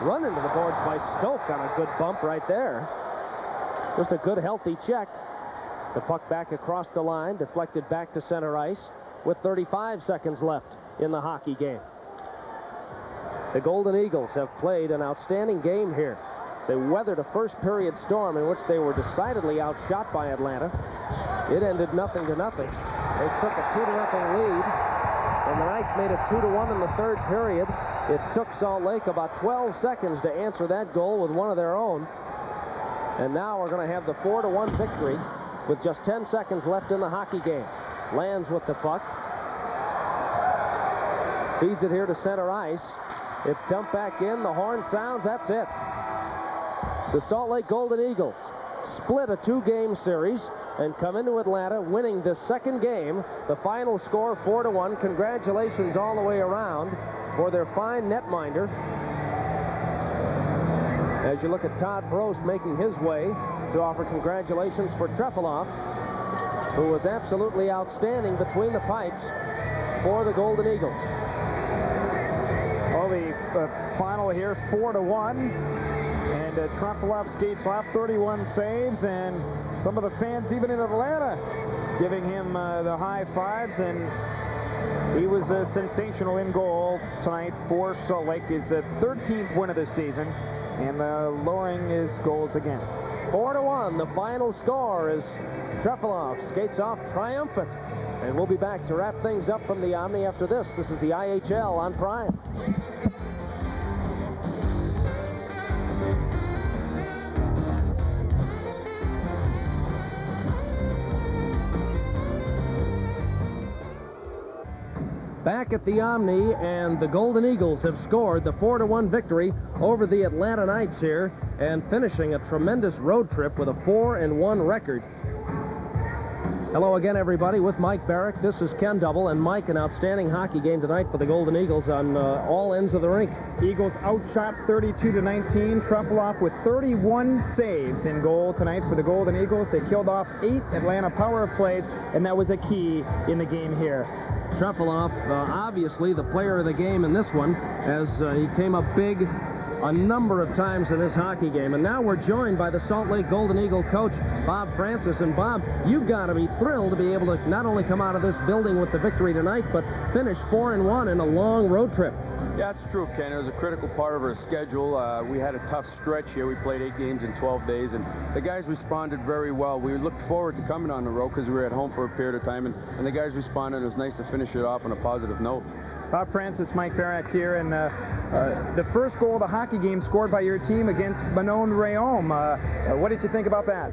Speaker 2: Run into the boards by Stolk on a good bump right there. Just a good, healthy check. The puck back across the line, deflected back to center ice with 35 seconds left in the hockey game. The Golden Eagles have played an outstanding game here. They weathered a first period storm in which they were decidedly outshot by Atlanta. It ended nothing to nothing. They took a 2 to nothing lead, and the Knights made it 2 to 1 in the third period. It took Salt Lake about 12 seconds to answer that goal with one of their own. And now we're going to have the 4 to 1 victory with just 10 seconds left in the hockey game. Lanz with the puck. Feeds it here to center ice. It's dumped back in. The horn sounds. That's it. The Salt Lake Golden Eagles split a two-game series and come into Atlanta winning this second game. The final score 4 to 1. Congratulations all the way around for their fine netminder. As you look at Todd Brost making his way to offer congratulations for Trefilov, who was absolutely outstanding between the pipes for the Golden Eagles.
Speaker 3: Well, the uh, final here, 4 to 1. And uh, skates off 31 saves, and some of the fans, even in Atlanta, giving him uh, the high fives. And he was sensational in goal tonight for Salt Lake. His uh, 13th win of the season, and uh, lowering his goals against.
Speaker 2: 4 to 1. The final score is Trefilov skates off triumphant. And we'll be back to wrap things up from the Omni after this. This is the IHL on Prime. Back at the Omni, and the Golden Eagles have scored the 4-1 victory over the Atlanta Knights here, and finishing a tremendous road trip with a 4-1 record. Hello again, everybody, with Mike Barack. This is Ken Double, and Mike, an outstanding hockey game tonight for the Golden Eagles on uh, all ends of the rink.
Speaker 14: Eagles outshot 32 to 19. Trefilov with 31 saves in goal tonight for the Golden Eagles. They killed off eight Atlanta power plays, and that was a key in the game here.
Speaker 2: Trefilov, uh, obviously the player of the game in this one, as uh, he came up big a number of times in this hockey game. And now we're joined by the Salt Lake Golden Eagle coach, Bob Francis. And Bob, you've got to be thrilled to be able to not only come out of this building with the victory tonight, but finish 4 and one in a long road trip.
Speaker 15: Yeah, it's true, Ken. It was a critical part of our schedule. Uh, we had a tough stretch here. We played eight games in 12 days, and the guys responded very well. We looked forward to coming on the road because we were at home for a period of time, and, and the guys responded. It was nice to finish it off on a positive note.
Speaker 14: Bob Francis, Mike Barack here, and uh, uh, the first goal of the hockey game scored by your team against Manon Rhéaume. Uh, what did you think about that?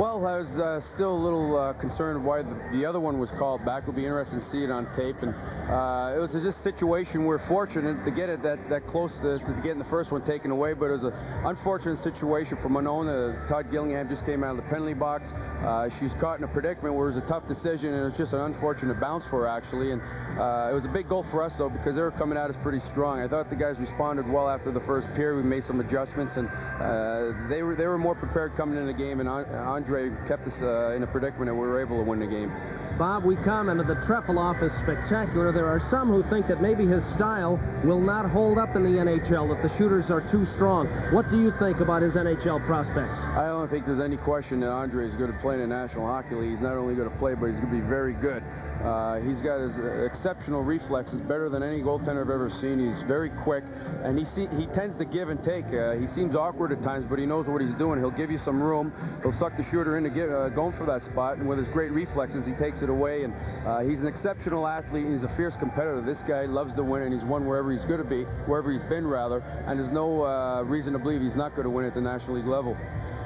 Speaker 15: Well, I was uh, still a little uh, concerned why the, the, other one was called back. It'll be interesting to see it on tape. And uh, it was just a situation we're fortunate to get it that, that close to, to getting the first one taken away, but it was an unfortunate situation for Monona. Todd Gillingham just came out of the penalty box. Uh, she was caught in a predicament where it was a tough decision, and it was just an unfortunate bounce for her, actually. And uh, it was a big goal for us, though, because they were coming at us pretty strong. I thought the guys responded well after the first period. We made some adjustments, and uh, they were they were more prepared coming into the game, and Andre kept us uh, in a predicament that we were able to win the game.
Speaker 2: Bob, we commented that Trefilov is spectacular. There are some who think that maybe his style will not hold up in the NHL, that the shooters are too strong. What do you think about his NHL prospects?
Speaker 15: I don't think there's any question that Andre is going to play in the National Hockey League. He's not only going to play, but he's going to be very good. Uh, he's got his uh, exceptional reflexes, better than any goaltender I've ever seen. He's very quick, and he see, he tends to give and take. Uh, he seems awkward at times, but he knows what he's doing. He'll give you some room. He'll suck the shooter into give, uh, going for that spot, and with his great reflexes, he takes it away. And uh, he's an exceptional athlete. He's a fierce competitor. This guy loves to win, and he's won wherever he's going to be, wherever he's been, rather. And there's no uh, reason to believe he's not going to win at the National League level.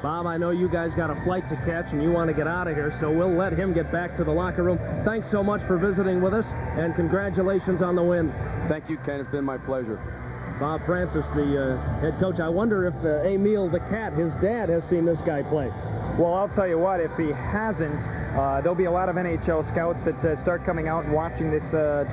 Speaker 2: Bob, I know you guys got a flight to catch and you want to get out of here, so we'll let him get back to the locker room. Thanks so much for visiting with us, and congratulations on the win.
Speaker 15: Thank you, Ken. It's been my pleasure.
Speaker 2: Bob Francis, the uh, head coach. I wonder if uh, Emile the Cat, his dad, has seen this guy play.
Speaker 3: Well, I'll tell you what, if he hasn't, uh, there'll be a lot of NHL scouts that uh, start coming out and watching this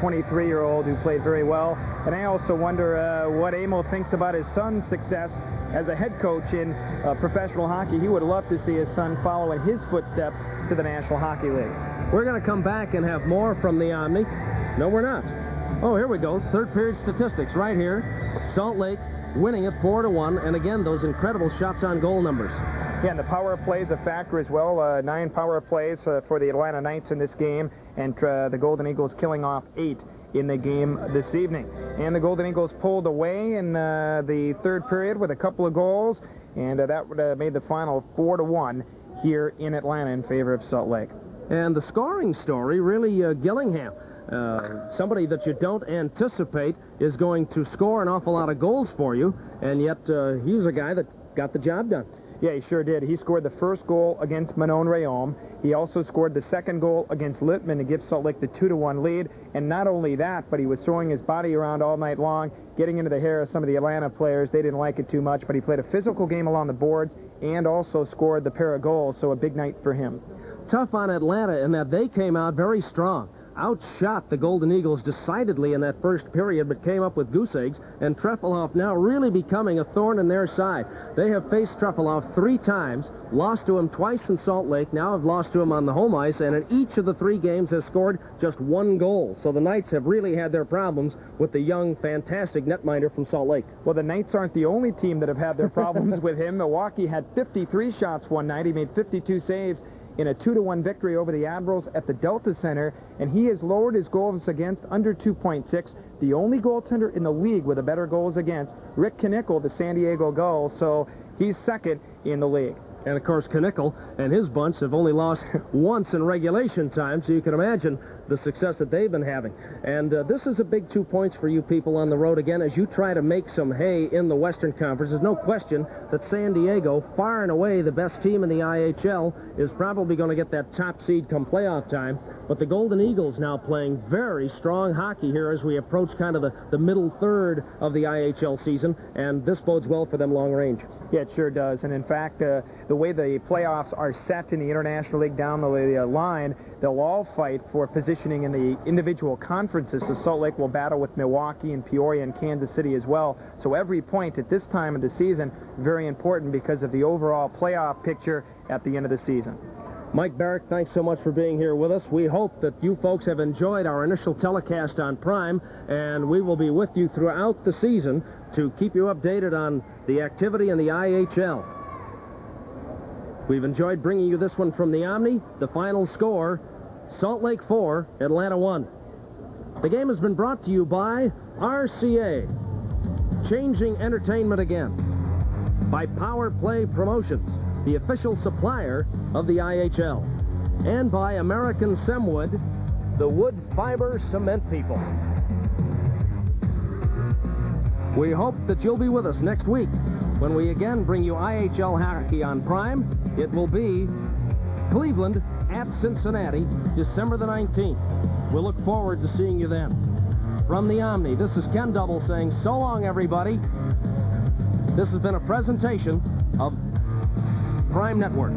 Speaker 3: 23-year-old uh, who played very well. And I also wonder uh, what Emile thinks about his son's success as a head coach in uh, professional hockey, he would love to see his son follow in his footsteps to the National Hockey League.
Speaker 2: We're going to come back and have more from the Omni. No, we're not. Oh, here we go. Third period statistics right here. Salt Lake winning it 4 to 1, and again, those incredible shots on goal numbers.
Speaker 3: Yeah, and the power play is a factor as well. Uh, nine power plays uh, for the Atlanta Knights in this game, and uh, the Golden Eagles killing off eight in the game this evening. And the Golden Eagles pulled away in uh, the third period with a couple of goals, and uh, that uh, made the final 4 to 1 here in Atlanta in favor of Salt Lake.
Speaker 2: And the scoring story, really, uh, Gillingham. Uh, somebody that you don't anticipate is going to score an awful lot of goals for you, and yet uh, he's a guy that got the job done.
Speaker 3: Yeah, he sure did. He scored the first goal against Manon Rhéaume. He also scored the second goal against Littman to give Salt Lake the 2-1 lead. And not only that, but he was throwing his body around all night long, getting into the hair of some of the Atlanta players. They didn't like it too much, but he played a physical game along the boards and also scored the pair of goals, so a big night for him.
Speaker 2: Tough on Atlanta in that they came out very strong outshot the Golden Eagles decidedly in that first period, but came up with goose eggs, and Trefilov now really becoming a thorn in their side. They have faced Trefilov three times, lost to him twice in Salt Lake, now have lost to him on the home ice, and in each of the three games has scored just one goal. So the Knights have really had their problems with the young, fantastic netminder from Salt Lake.
Speaker 3: Well, the Knights aren't the only team that have had their problems with him. Milwaukee had 53 shots one night. He made 52 saves in a 2-1 victory over the Admirals at the Delta Center, and he has lowered his goals against under 2.6, the only goaltender in the league with a better goals against, Rick Knickle, the San Diego Gulls, so he's second in the league.
Speaker 2: And of course, Knickle and his bunch have only lost once in regulation time, so you can imagine the success that they've been having. And uh, this is a big two points for you people on the road again as you try to make some hay in the Western Conference. There's no question that San Diego, far and away the best team in the IHL, is probably going to get that top seed come playoff time. But the Golden Eagles now playing very strong hockey here as we approach kind of the, the middle third of the IHL season, and this bodes well for them long range.
Speaker 3: Yeah, it sure does. And in fact, uh, the way the playoffs are set in the International League down the uh, line, they'll all fight for positioning in the individual conferences. So Salt Lake will battle with Milwaukee and Peoria and Kansas City as well. So every point at this time of the season, very important because of the overall playoff picture at the end of the season.
Speaker 2: Mike Barack, thanks so much for being here with us. We hope that you folks have enjoyed our initial telecast on Prime, and we will be with you throughout the season to keep you updated on the activity in the IHL. We've enjoyed bringing you this one from the Omni. The final score, Salt Lake 4, Atlanta 1. The game has been brought to you by RCA, changing entertainment again, by Power Play Promotions, the official supplier of the IHL, and by American Cemwood, the wood fiber cement people. We hope that you'll be with us next week when we again bring you IHL hockey on Prime. It will be Cleveland at Cincinnati, December the 19th. We'll look forward to seeing you then. From the Omni, this is Ken Double saying so long, everybody. This has been a presentation of Prime Network.